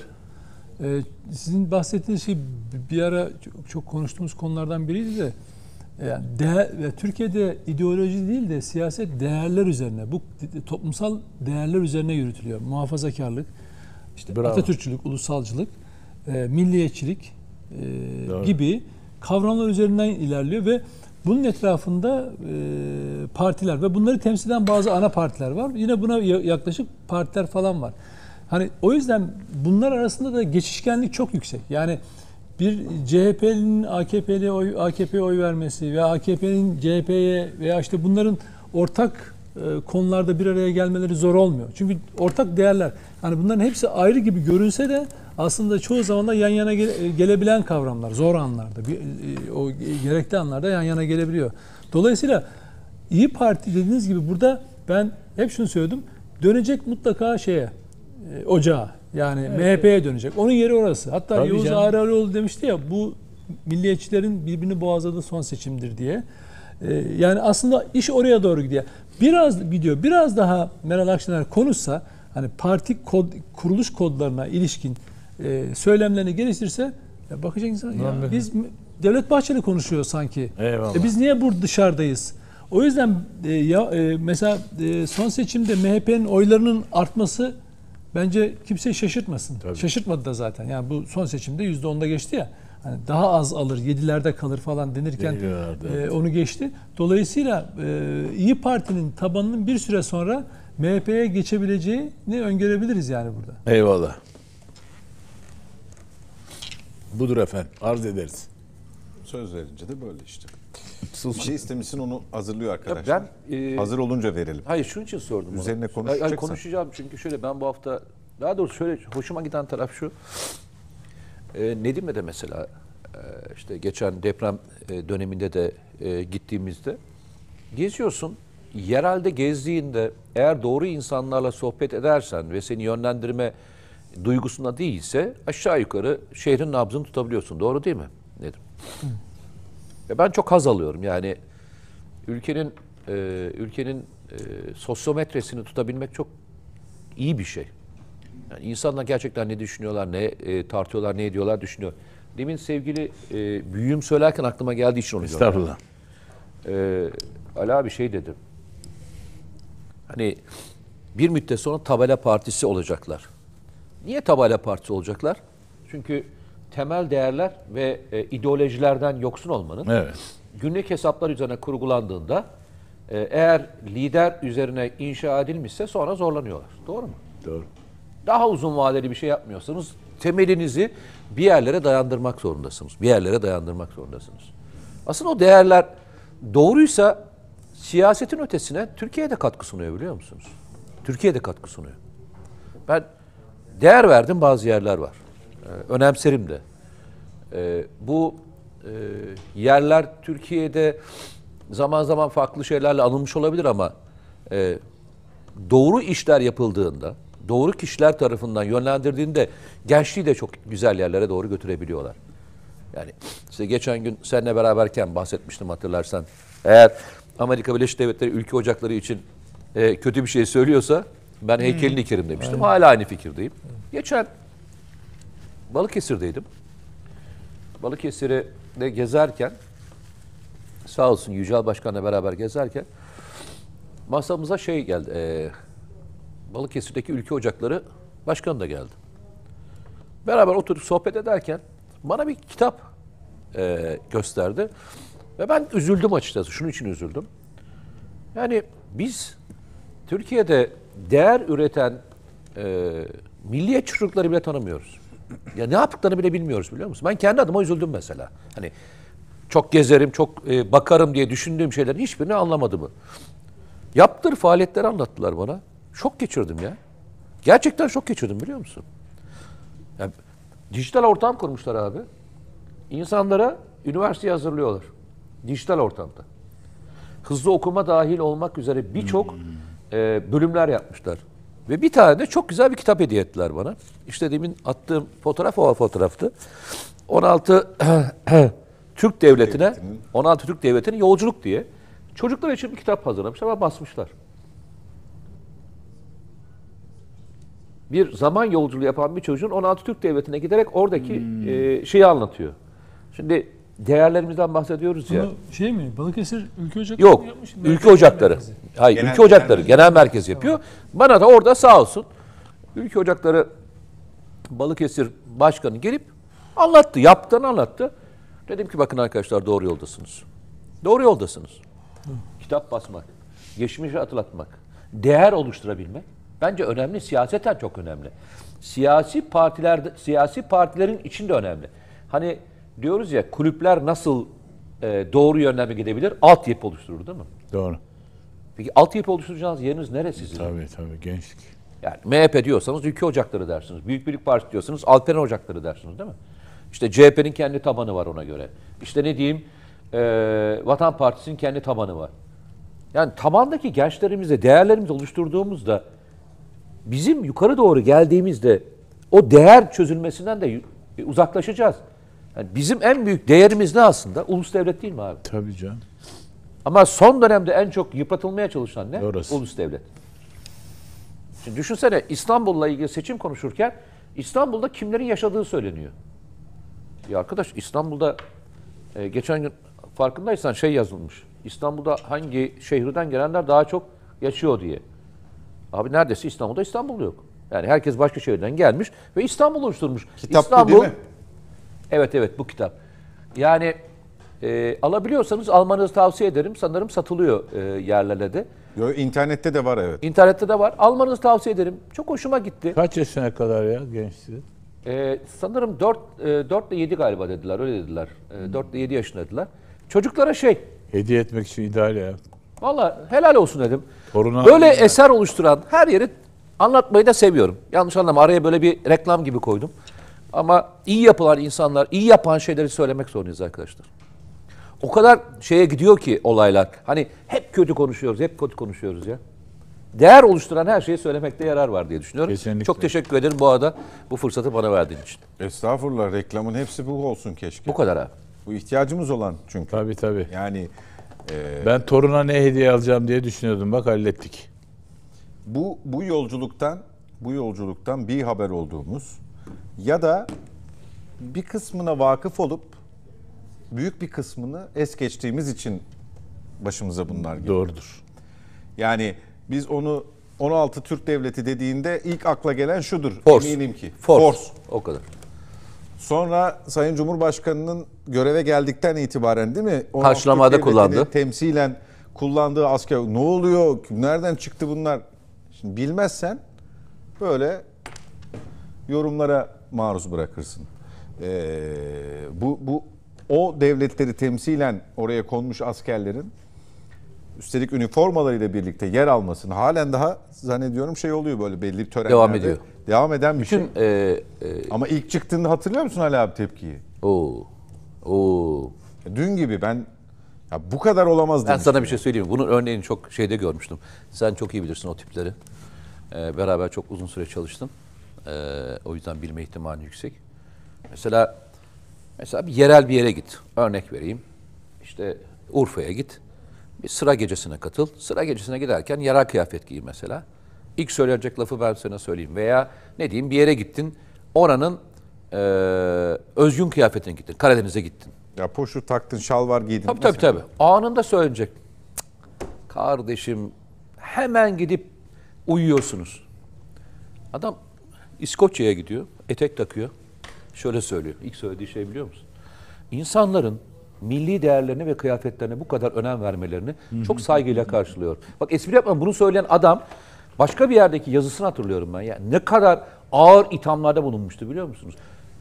E, sizin bahsettiğiniz şey bir ara çok, çok konuştuğumuz konulardan biriydi de e, yani değer, ve Türkiye'de ideoloji değil de siyaset değerler üzerine, bu toplumsal değerler üzerine yürütülüyor. Muhafazakarlık, işte Bravo. Atatürkçülük, ulusalcılık, e, milliyetçilik e, Doğru. gibi kavramlar üzerinden ilerliyor ve bunun etrafında e, partiler ve bunları temsil eden bazı ana partiler var. Yine buna ya- yaklaşık partiler falan var. Hani o yüzden bunlar arasında da geçişkenlik çok yüksek. Yani bir CHP'nin AKP'ye oy AKP'ye oy vermesi veya AKP'nin CHP'ye veya işte bunların ortak e, konularda bir araya gelmeleri zor olmuyor. Çünkü ortak değerler hani bunların hepsi ayrı gibi görünse de aslında çoğu zaman da yan yana gele- gelebilen kavramlar zor anlarda bir, e, o gerekli anlarda yan yana gelebiliyor. Dolayısıyla İyi Parti dediğiniz gibi burada ben hep şunu söyledim. Dönecek mutlaka şeye e, ocağa. Yani MHP'ye dönecek. Onun yeri orası. Hatta Tabii Yavuz. Ağrıoğlu demişti ya bu milliyetçilerin birbirini boğazladığı son seçimdir diye. E, yani aslında iş oraya doğru gidiyor. Biraz gidiyor. Biraz daha Meral Akşener konuşsa hani parti kod, kuruluş kodlarına ilişkin e, söylemlerini geliştirse ya bakacak insan ya biz Devlet Bahçeli konuşuyor sanki. Eyvallah. E biz niye burada dışarıdayız? O yüzden e, ya e, mesela e, son seçimde MHP'nin oylarının artması bence kimseyi şaşırtmasın. Tabii. Şaşırtmadı da zaten. Yani bu son seçimde %10'da geçti ya. Hani daha az alır, yedilerde kalır falan denirken e, onu geçti. Dolayısıyla e, İyi Parti'nin tabanının bir süre sonra MHP'ye geçebileceğini öngörebiliriz yani burada. Eyvallah. Budur efendim. Arz ederiz. Söz verince de böyle işte. Bir şey istemişsin onu hazırlıyor arkadaşlar. ben e, Hazır olunca verelim. Hayır şunun için sordum. Üzerine konuşacaksan. konuşacağım çünkü şöyle ben bu hafta daha doğrusu şöyle hoşuma giden taraf şu. E, Nedim'le de mesela e, işte geçen deprem e, döneminde de e, gittiğimizde geziyorsun. Yerelde gezdiğinde eğer doğru insanlarla sohbet edersen ve seni yönlendirme duygusunda değilse aşağı yukarı şehrin nabzını tutabiliyorsun. Doğru değil mi Nedim? Ve ben çok haz alıyorum. Yani ülkenin e, ülkenin e, sosyometresini tutabilmek çok iyi bir şey. Yani insanlar gerçekten ne düşünüyorlar, ne e, tartıyorlar, ne ediyorlar düşünüyor. Demin sevgili e, büyüğüm söylerken aklıma geldiği için onu. Estağfurullah. Ee, Ali abi şey dedi. Hani bir müddet sonra tabela partisi olacaklar. Niye tabela partisi olacaklar? Çünkü temel değerler ve e, ideolojilerden yoksun olmanın Evet. günlük hesaplar üzerine kurgulandığında e, eğer lider üzerine inşa edilmişse sonra zorlanıyorlar. Doğru mu? Doğru. daha uzun vadeli bir şey yapmıyorsanız temelinizi bir yerlere dayandırmak zorundasınız. Bir yerlere dayandırmak zorundasınız. Aslında o değerler doğruysa siyasetin ötesine Türkiye'de katkı sunuyor biliyor musunuz? Türkiye'de katkı sunuyor. Ben değer verdim bazı yerler var. Ee, önemserim de. Ee, bu e, yerler Türkiye'de zaman zaman farklı şeylerle anılmış olabilir ama e, doğru işler yapıldığında, doğru kişiler tarafından yönlendirdiğinde gençliği de çok güzel yerlere doğru götürebiliyorlar. Yani işte geçen gün seninle beraberken bahsetmiştim hatırlarsan. Eğer Amerika Birleşik Devletleri ülke ocakları için e, kötü bir şey söylüyorsa ben heykelini dikerim demiştim. Hala aynı fikirdeyim. Geçen Balıkesir'deydim. Balıkesir'e de gezerken sağ olsun Yücel Başkan'la beraber gezerken masamıza şey geldi. E, Balıkesir'deki ülke ocakları başkanı da geldi. Beraber oturup sohbet ederken bana bir kitap e, gösterdi. Ve ben üzüldüm açıkçası. Şunun için üzüldüm. Yani biz Türkiye'de değer üreten e, milliyetçi çocukları bile tanımıyoruz. Ya ne yaptıklarını bile bilmiyoruz biliyor musun? Ben kendi adıma üzüldüm mesela. Hani çok gezerim, çok e, bakarım diye düşündüğüm şeylerin hiçbirini anlamadım. Yaptığı faaliyetleri anlattılar bana. Şok geçirdim ya. Gerçekten şok geçirdim biliyor musun? Ya, dijital ortam kurmuşlar abi. İnsanlara üniversiteye hazırlıyorlar. Dijital ortamda. Hızlı okuma dahil olmak üzere birçok e, bölümler yapmışlar. Ve bir tane de çok güzel bir kitap hediye ettiler bana. İşte demin attığım fotoğraf o fotoğraftı. 16 (clears throat) Türk Devleti'ne, Devleti'nin. 16 Türk Devleti'nin yolculuk diye çocuklar için bir kitap hazırlamışlar ve basmışlar. bir zaman yolculuğu yapan bir çocuğun 16 Türk Devleti'ne giderek oradaki e, şeyi anlatıyor. Şimdi değerlerimizden bahsediyoruz ya. Bunu şey mi? Balıkesir Ülke Ocakları Yok. mı yapmış? Ülke Merkez ocakları. Merkezi. Hayır, Genel- ülke ocakları genel merkez yapıyor. Bana da orada sağ olsun ülke ocakları Balıkesir başkanı gelip anlattı, yaptığını anlattı. Dedim ki bakın arkadaşlar doğru yoldasınız. Doğru yoldasınız. Kitap basmak, geçmişi hatırlatmak, değer oluşturabilmek bence önemli, siyaseten çok önemli. Siyasi partilerde siyasi partilerin içinde önemli. Hani diyoruz ya kulüpler nasıl e, doğru yönden mi gidebilir? Altyapı oluşturur değil mi? Doğru. Peki altyapı oluşturacağınız yeriniz neresi sizin? Tabii tabii gençlik. Yani MHP diyorsanız ülke ocakları dersiniz. Büyük Birlik Partisi diyorsanız Alperen Ocakları dersiniz değil mi? İşte CHP'nin kendi tabanı var ona göre. İşte ne diyeyim eee, Vatan Partisi'nin kendi tabanı var. Yani tabandaki gençlerimizle değerlerimizi oluşturduğumuzda bizim yukarı doğru geldiğimizde o değer çözülmesinden de e, uzaklaşacağız. Yani bizim en büyük değerimiz ne aslında? Ulus devlet değil mi abi? Tabii canım. Ama son dönemde en çok yıpratılmaya çalışan ne? Orası. Ulus devlet. Şimdi düşünsene İstanbul'la ilgili seçim konuşurken İstanbul'da kimlerin yaşadığı söyleniyor. Ya arkadaş İstanbul'da e, geçen gün farkındaysan şey yazılmış. İstanbul'da hangi şehirden gelenler daha çok yaşıyor diye. Abi neredeyse İstanbul'da İstanbul yok. Yani herkes başka şehirden gelmiş ve İstanbul oluşturmuş. Kitap bu İstanbul, değil mi? Evet evet bu kitap. Yani e, alabiliyorsanız almanızı tavsiye ederim. Sanırım satılıyor e, yerlerde de. Yo, internette de var evet. İnternette de var. Almanızı tavsiye ederim. Çok hoşuma gitti. Kaç yaşına kadar ya gençliği? E, sanırım 4, e, 4 ile 7 galiba dediler. Öyle dediler. E, 4 ile 7 yaşında dediler. Çocuklara şey, Hediye etmek için ideal ya. valla helal olsun dedim. Toruna- Böyle eser oluşturan her yeri anlatmayı da seviyorum. Yanlış anlama araya böyle bir reklam gibi koydum. Ama iyi yapılan insanlar, iyi yapan şeyleri söylemek zorundayız arkadaşlar. O kadar şeye gidiyor ki olaylar. Hani hep kötü konuşuyoruz, hep kötü konuşuyoruz ya. Değer oluşturan her şeyi söylemekte yarar var diye düşünüyorum. Kesinlikle. Çok teşekkür ederim bu arada bu fırsatı bana verdiğin için. Estağfurullah reklamın hepsi bu olsun keşke. Bu kadar abi. Bu ihtiyacımız olan çünkü. Tabii tabii. Yani e, Ben toruna ne hediye alacağım diye düşünüyordum. Bak hallettik. bu bu yolculuktan bu yolculuktan bir haber olduğumuz ya da bir kısmına vakıf olup büyük bir kısmını es geçtiğimiz için başımıza bunlar geliyor. Doğrudur. Yani biz onu 16 Türk Devleti dediğinde ilk akla gelen şudur. Force. Eminim ki. Force. O kadar. Sonra Sayın Cumhurbaşkanı'nın göreve geldikten itibaren değil mi? 16 Karşılamada kullandı. Temsilen kullandığı asker. Ne oluyor? Nereden çıktı bunlar? Şimdi bilmezsen böyle yorumlara maruz bırakırsın. Ee, bu, bu o devletleri temsilen oraya konmuş askerlerin üstelik üniformalarıyla birlikte yer almasını halen daha zannediyorum şey oluyor böyle belli bir törenlerde. Devam ediyor. Devam eden bir şey. Bütün e, e, Ama ilk çıktığında hatırlıyor musun Ali abi tepkiyi? o o Dün gibi ben ya bu kadar olamaz Ben demiştim. sana bir şey söyleyeyim? Bunun örneğini çok şeyde görmüştüm. Sen çok iyi bilirsin o tipleri. Ee, beraber çok uzun süre çalıştın. Ee, o yüzden bilme ihtimali yüksek. Mesela mesela bir yerel bir yere git. Örnek vereyim. İşte Urfa'ya git. Bir sıra gecesine katıl. Sıra gecesine giderken yerel kıyafet giy mesela. İlk söyleyecek lafı ben sana söyleyeyim. Veya ne diyeyim bir yere gittin. Oranın e, özgün kıyafetine gittin. Karadeniz'e gittin. Ya poşu taktın, şalvar giydin. Tabii tabii tabii. Anında söylenecek. Kardeşim hemen gidip uyuyorsunuz. Adam İskoçya'ya gidiyor, etek takıyor. Şöyle söylüyor. İlk söylediği şey biliyor musun? İnsanların milli değerlerine ve kıyafetlerine bu kadar önem vermelerini çok saygıyla karşılıyor. Bak espri yapmam bunu söyleyen adam başka bir yerdeki yazısını hatırlıyorum ben. Ya ne kadar ağır ithamlarda bulunmuştu biliyor musunuz?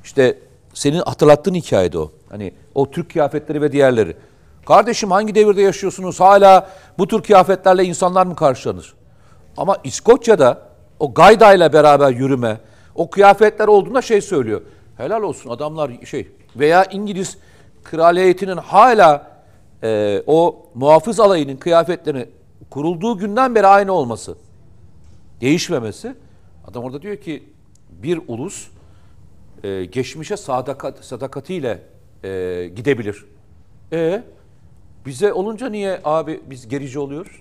İşte senin hatırlattığın hikayede o. Hani o Türk kıyafetleri ve diğerleri. Kardeşim hangi devirde yaşıyorsunuz? Hala bu tür kıyafetlerle insanlar mı karşılanır? Ama İskoçya'da o gaydayla beraber yürüme, o kıyafetler olduğunda şey söylüyor. Helal olsun adamlar şey veya İngiliz kraliyetinin hala e, o muhafız alayının kıyafetlerini kurulduğu günden beri aynı olması, değişmemesi. Adam orada diyor ki bir ulus e, geçmişe sadakat, sadakatiyle e, gidebilir. E bize olunca niye abi biz gerici oluyoruz?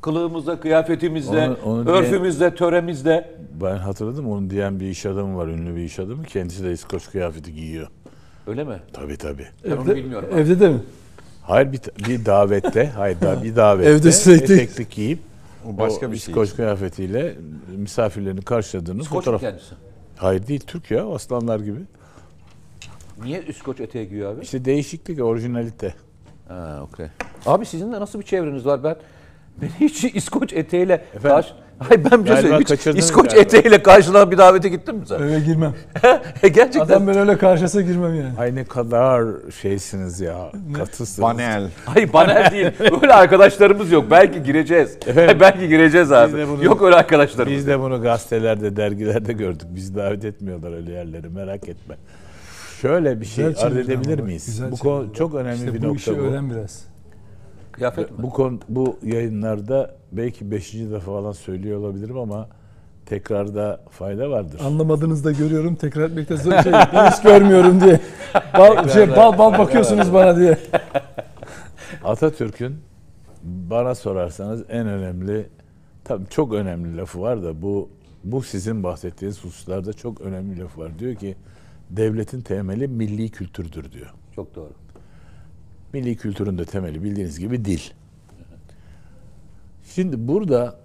Kılığımızda, kıyafetimizde, Onu- onu diye- örfümüzde, töremizde. Ben hatırladım onu diyen bir iş adamı var, ünlü bir iş adamı. Kendisi de İskoç kıyafeti giyiyor. Öyle mi? Tabii tabii. Ben onu bilmiyorum. abi. Evde de mi? Hayır bir, bir davette, hayır da bir davette (laughs) Evde sürekli- eteklik giyip O başka o bir şey. İskoç kıyafetiyle misafirlerini karşıladığını İskoç fotoğraf. kendisi? Hayır değil Türk ya aslanlar gibi. Niye İskoç eteği giyiyor abi? İşte değişiklik, orijinalite. Ha, okey. Abi sizin de nasıl bir çevreniz var? Ben ben hiç İskoç eteğiyle karş... Hayır ben bir şey. Hiç İskoç galiba. eteğiyle karşılanan bir davete gittin mi sen? Eve girmem. (laughs) Gerçekten. Adam ben öyle karşısa girmem yani. Ay ne kadar şeysiniz ya, katısınız. Panel. Hayır panel değil. (laughs) Öyle arkadaşlarımız yok. Belki gireceğiz. (laughs) Efendim, Belki gireceğiz abi. bunu- Yok öyle arkadaşlarımız. Biz de bunu gazetelerde, dergilerde gördük. Bizi davet etmiyorlar öyle yerlere merak etme. Şöyle bir şey Güzel arz edebilir miyiz? güzel Bu konu çok önemli İşte bir bu nokta işi bu. öğren biraz. Kıyafet mi? Bu konu bu yayınlarda belki beşinci defa falan söylüyor olabilirim ama tekrarda fayda vardır. Anlamadığınızda görüyorum tekrar etmekte zor şey. Ben hiç görmüyorum diye. Bal, şey, bal bal bakıyorsunuz bana diye. Atatürk'ün bana sorarsanız en önemli tabii çok önemli lafı var da bu bu sizin bahsettiğiniz hususlarda çok önemli lafı var. Diyor ki devletin temeli milli kültürdür diyor. Çok doğru. Milli kültürün de temeli bildiğiniz gibi dil. Şimdi burada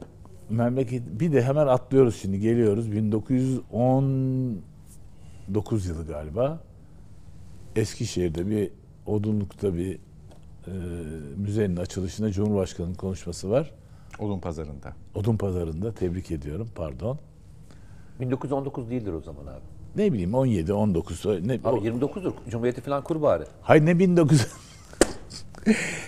memleket bir de hemen atlıyoruz şimdi geliyoruz 1919 yılı galiba Eskişehir'de bir odunlukta bir e, müzenin açılışında Cumhurbaşkanı'nın konuşması var. Odun pazarında. Odun pazarında tebrik ediyorum pardon. 1919 değildir o zaman abi. Ne bileyim 17 19 ne Abi 29'dur. Cumhuriyeti falan kur bari. Hay ne 19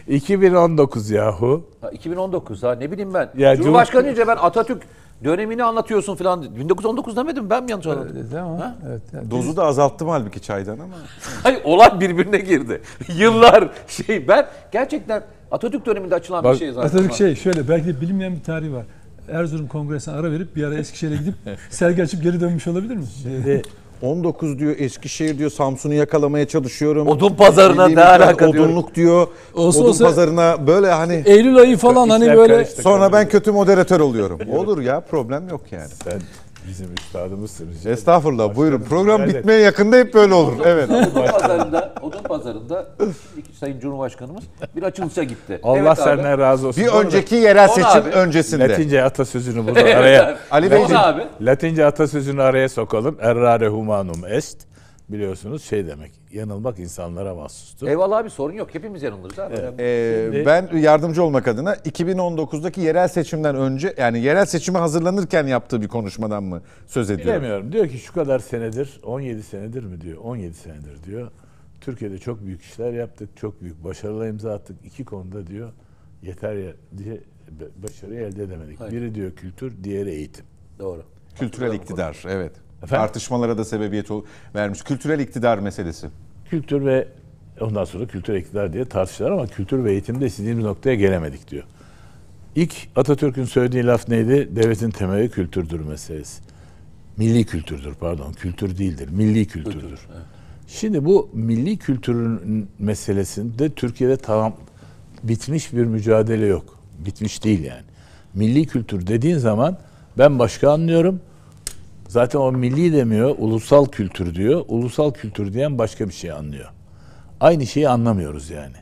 2019 yahu. Ha, 2019 ha ne bileyim ben. Ya Cumhurbaşkanı deyince ben Atatürk dönemini anlatıyorsun falan. 1919 demedim ben mi yanlış anladım? Değil mi? Evet. yani Dozu da azalttım halbuki çaydan ama. (laughs) Hayır olay birbirine girdi. (laughs) Yıllar şey ben gerçekten Atatürk döneminde açılan Bak, bir şey zaten. Atatürk şey şöyle belki de bilinmeyen bir tarihi var. Erzurum Kongresi'ne ara verip bir ara Eskişehir'e gidip (laughs) sergi açıp geri dönmüş olabilir mi? Şimdi 19 diyor Eskişehir diyor Samsun'u yakalamaya çalışıyorum. Odun pazarına ne alaka diyor. Odunluk diyor. Olsa Odun olsa- pazarına böyle hani Eylül ayı falan hani böyle sonra ben kötü moderatör oluyorum. Olur ya problem yok yani. sen bizim üstadımızsın. Estağfurullah buyurun. Program Evet. bitmeye yakında hep böyle olur. Evet. Odun pazarında, odun pazarında şimdiki Sayın Cumhurbaşkanımız bir açılışa gitti. Allah Evet abi. senden razı olsun. Bir önceki yerel seçim abi. öncesinde. Latince atasözünü burada araya Ali Beyciğim abi. Latince atasözünü araya sokalım. Errare humanum est. Biliyorsunuz şey demek. Yanılmak insanlara mahsustur. Eyvallah abi sorun yok. Hepimiz yanılırız abi. Önemli. Ee, ben yardımcı olmak adına 2019'daki yerel seçimden önce yani yerel seçime hazırlanırken yaptığı bir konuşmadan mı söz ediyorum? Bilemiyorum. Diyor ki şu kadar senedir, 17 senedir mi diyor? 17 senedir diyor. Türkiye'de çok büyük işler yaptık, çok büyük başarılar imza attık. İki konuda diyor yeter ya diye başarıyı elde edemedik. Aynen. Biri diyor kültür, diğeri eğitim. Doğru. Kültürel iktidar evet. Efendim? Tartışmalara da sebebiyet vermiş. Kültürel iktidar meselesi. Kültür ve ondan sonra kültür iktidar diye tartıştılar ama kültür ve eğitimde istediğimiz noktaya gelemedik diyor. İlk Atatürk'ün söylediği laf neydi? Devletin temeli kültürdür meselesi. Milli kültürdür pardon. Kültür değildir. Milli kültürdür. Şimdi bu milli kültürün meselesinde Türkiye'de tamam bitmiş bir mücadele yok. Bitmiş değil yani. Milli kültür dediğin zaman ben başka anlıyorum. Zaten o milli demiyor, ulusal kültür diyor. Ulusal kültür diyen başka bir şey anlıyor. Aynı şeyi anlamıyoruz yani.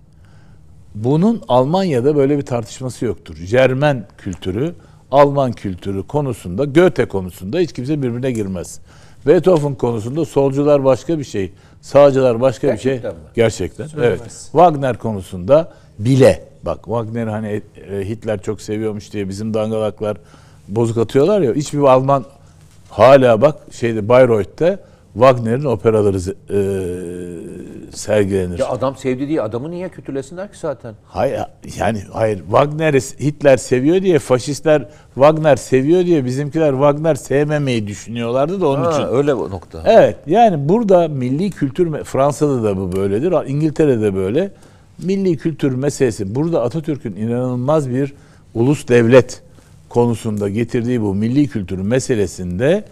Bunun Almanya'da böyle bir tartışması yoktur. Jermen kültürü, Alman kültürü konusunda, Goethe konusunda hiç kimse birbirine girmez. Beethoven konusunda solcular başka bir şey, sağcılar başka bir şey. Gerçekten mi? Gerçekten. Söylemez. Evet. Wagner konusunda bile. Bak Wagner hani e, Hitler çok seviyormuş diye bizim dangalaklar bozuk atıyorlar ya. Hiçbir Alman hala bak şeyde Bayreuth'te Wagner'in operaları e, sergilenir. Ya adam sevdi diye adamı niye kötülesinler ki zaten? Hayır yani hayır Wagner'i Hitler seviyor diye faşistler Wagner seviyor diye bizimkiler Wagner sevmemeyi düşünüyorlardı da onun için. Ha, öyle bu nokta. Evet yani burada milli kültür Fransa'da da bu böyledir. İngiltere'de böyle. Milli kültür meselesi burada Atatürk'ün inanılmaz bir ulus devlet konusunda getirdiği bu milli kültür meselesinde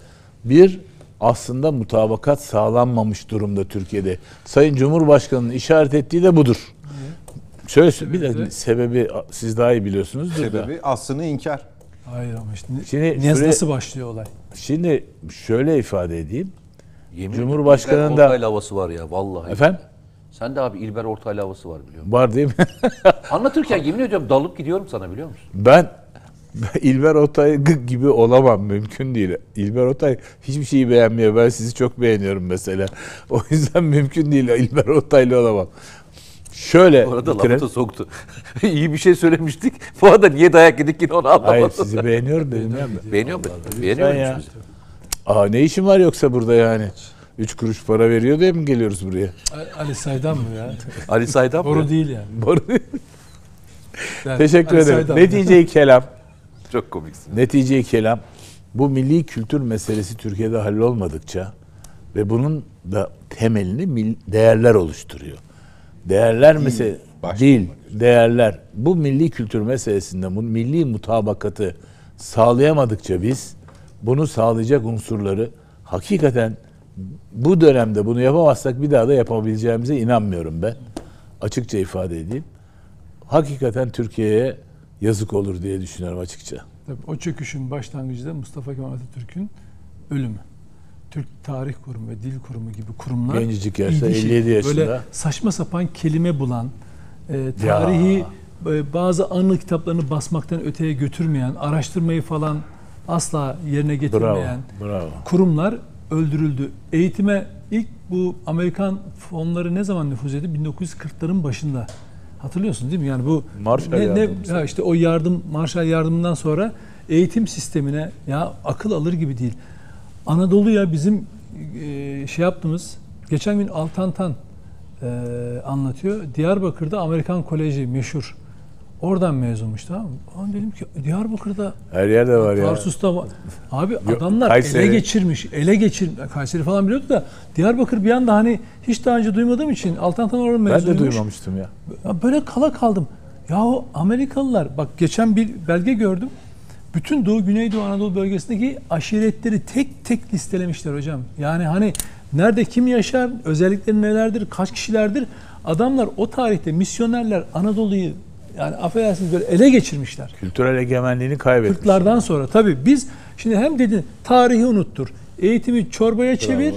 bir aslında mutabakat sağlanmamış durumda Türkiye'de. Sayın Cumhurbaşkanı'nın işaret ettiği de budur. Şöyle sö- bir Sebebi de de- sebebi siz daha iyi biliyorsunuzdur da. Sebebi aslını inkar. Hayır ama Şimdi ne, şuraya- nasıl başlıyor olay? Şimdi şöyle ifade edeyim. Yemin Cumhurbaşkanı'nda- İlber Ortaylı havası var ya vallahi. Efendim? Sen de abi İlber Ortaylı havası var biliyor musun? Var değil mi? Anlatırken yemin ediyorum dalıp gidiyorum sana biliyor musun? ben (laughs) İlber Ortay gibi olamam. Mümkün değil. İlber Ortay hiçbir şeyi beğenmiyor. Ben sizi çok beğeniyorum mesela. O yüzden (laughs) mümkün değil. İlber Ortaylı olamam. Şöyle Bu arada bitirelim. lafı da soktu. (laughs) İyi bir şey söylemiştik. Bu arada niye dayak yedik yine onu anlamadım. Hayır sizi beğeniyorum dedim ya. Beğeniyor musun? Lütfen Beğeniyorum ya. Aa ne işin var yoksa burada yani? Üç kuruş para veriyor diye mi geliyoruz buraya? Ali- Saydam mı ya? Ali Saydam mı? Boru değil yani. Boru- Yani Teşekkür Ali ederim. Saydam. Netice-i kelam. Çok komiksin. Netice-i kelam. Bu milli kültür meselesi Türkiye'de hallolmadıkça ve bunun da temelini değerler oluşturuyor. Değerler başta değil, değerler. Bu milli kültür meselesinde bu milli mutabakatı sağlayamadıkça biz bunu sağlayacak unsurları hakikaten bu dönemde bunu yapamazsak bir daha da yapabileceğimize inanmıyorum ben. Açıkça ifade edeyim. Hakikaten Türkiye'ye yazık olur diye düşünüyorum açıkça. Tabii o çöküşün başlangıcı da Mustafa Kemal Atatürk'ün ölümü. Türk Tarih Kurumu ve Dil Kurumu gibi kurumlar Gencecik yaşta, ilgi- 57 yaşında. böyle saçma sapan kelime bulan, e, tarihi e, bazı anı kitaplarını basmaktan öteye götürmeyen, araştırmayı falan asla yerine Bravo. getirmeyen Bravo. kurumlar öldürüldü. Eğitime ilk bu Amerikan fonları ne zaman nüfuz etti? 1940'ların başında. Hatırlıyorsun değil mi? Yani bu Marshall ne, ne ya işte o yardım Marshall yardımından sonra eğitim sistemine ya akıl alır gibi değil. Anadolu'ya bizim e, şey yaptığımız geçen gün Altantan e, anlatıyor. Diyarbakır'da Amerikan Koleji meşhur. Oradan mezunmuş tamam mı? Ama dedim ki Diyarbakır'da Her yerde var ya. Tarsus'ta var. Abi adamlar Kayseri. ele geçirmiş. Ele geçir Kayseri falan biliyordu da Diyarbakır bir anda hani hiç daha önce duymadığım için Altantan orada Ben mezunuymuş. de duymamıştım ya. Ya böyle kala kaldım. Yahu Amerikalılar bak geçen bir belge gördüm. Bütün Doğu Güneydoğu Anadolu bölgesindeki aşiretleri tek tek listelemişler hocam. Yani hani nerede kim yaşar, özellikleri nelerdir, kaç kişilerdir. Adamlar o tarihte misyonerler Anadolu'yu yani affedersiniz böyle ele geçirmişler. Kültürel egemenliğini kaybetmiş. Kırklardan sonra tabii biz şimdi hem dedin tarihi unuttur. Eğitimi çorbaya çevir.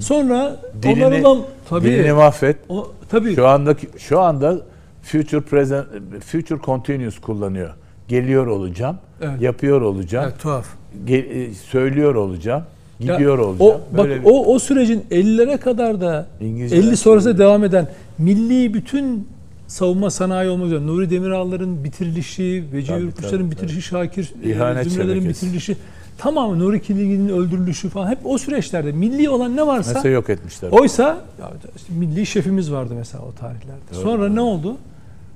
Sonra onlar Dilini, olan tabii dilini mahvet. o tabii Şu anda şu anda future present future continuous kullanıyor. Geliyor olacağım, Evet. yapıyor olacağım, Evet, tuhaf. ge- e, söylüyor olacağım, Ya, gidiyor olacağım. O bak bir- o o sürecin 50'lere kadar da İngilizce 50 sonrasında söylüyor. devam eden milli bütün savunma sanayi olmak üzere Nuri Demiral'ların bitirilişi, Veci Tabii, Yurtkuşların tabii, bitirilişi, Şakir e, İhanet Zümrelerin bitirilişi tamamı Nuri Kilig'in öldürülüşü falan hep o süreçlerde milli olan ne varsa mesela yok etmişler. oysa ya işte milli şefimiz vardı mesela o tarihlerde. Sonra ne oldu?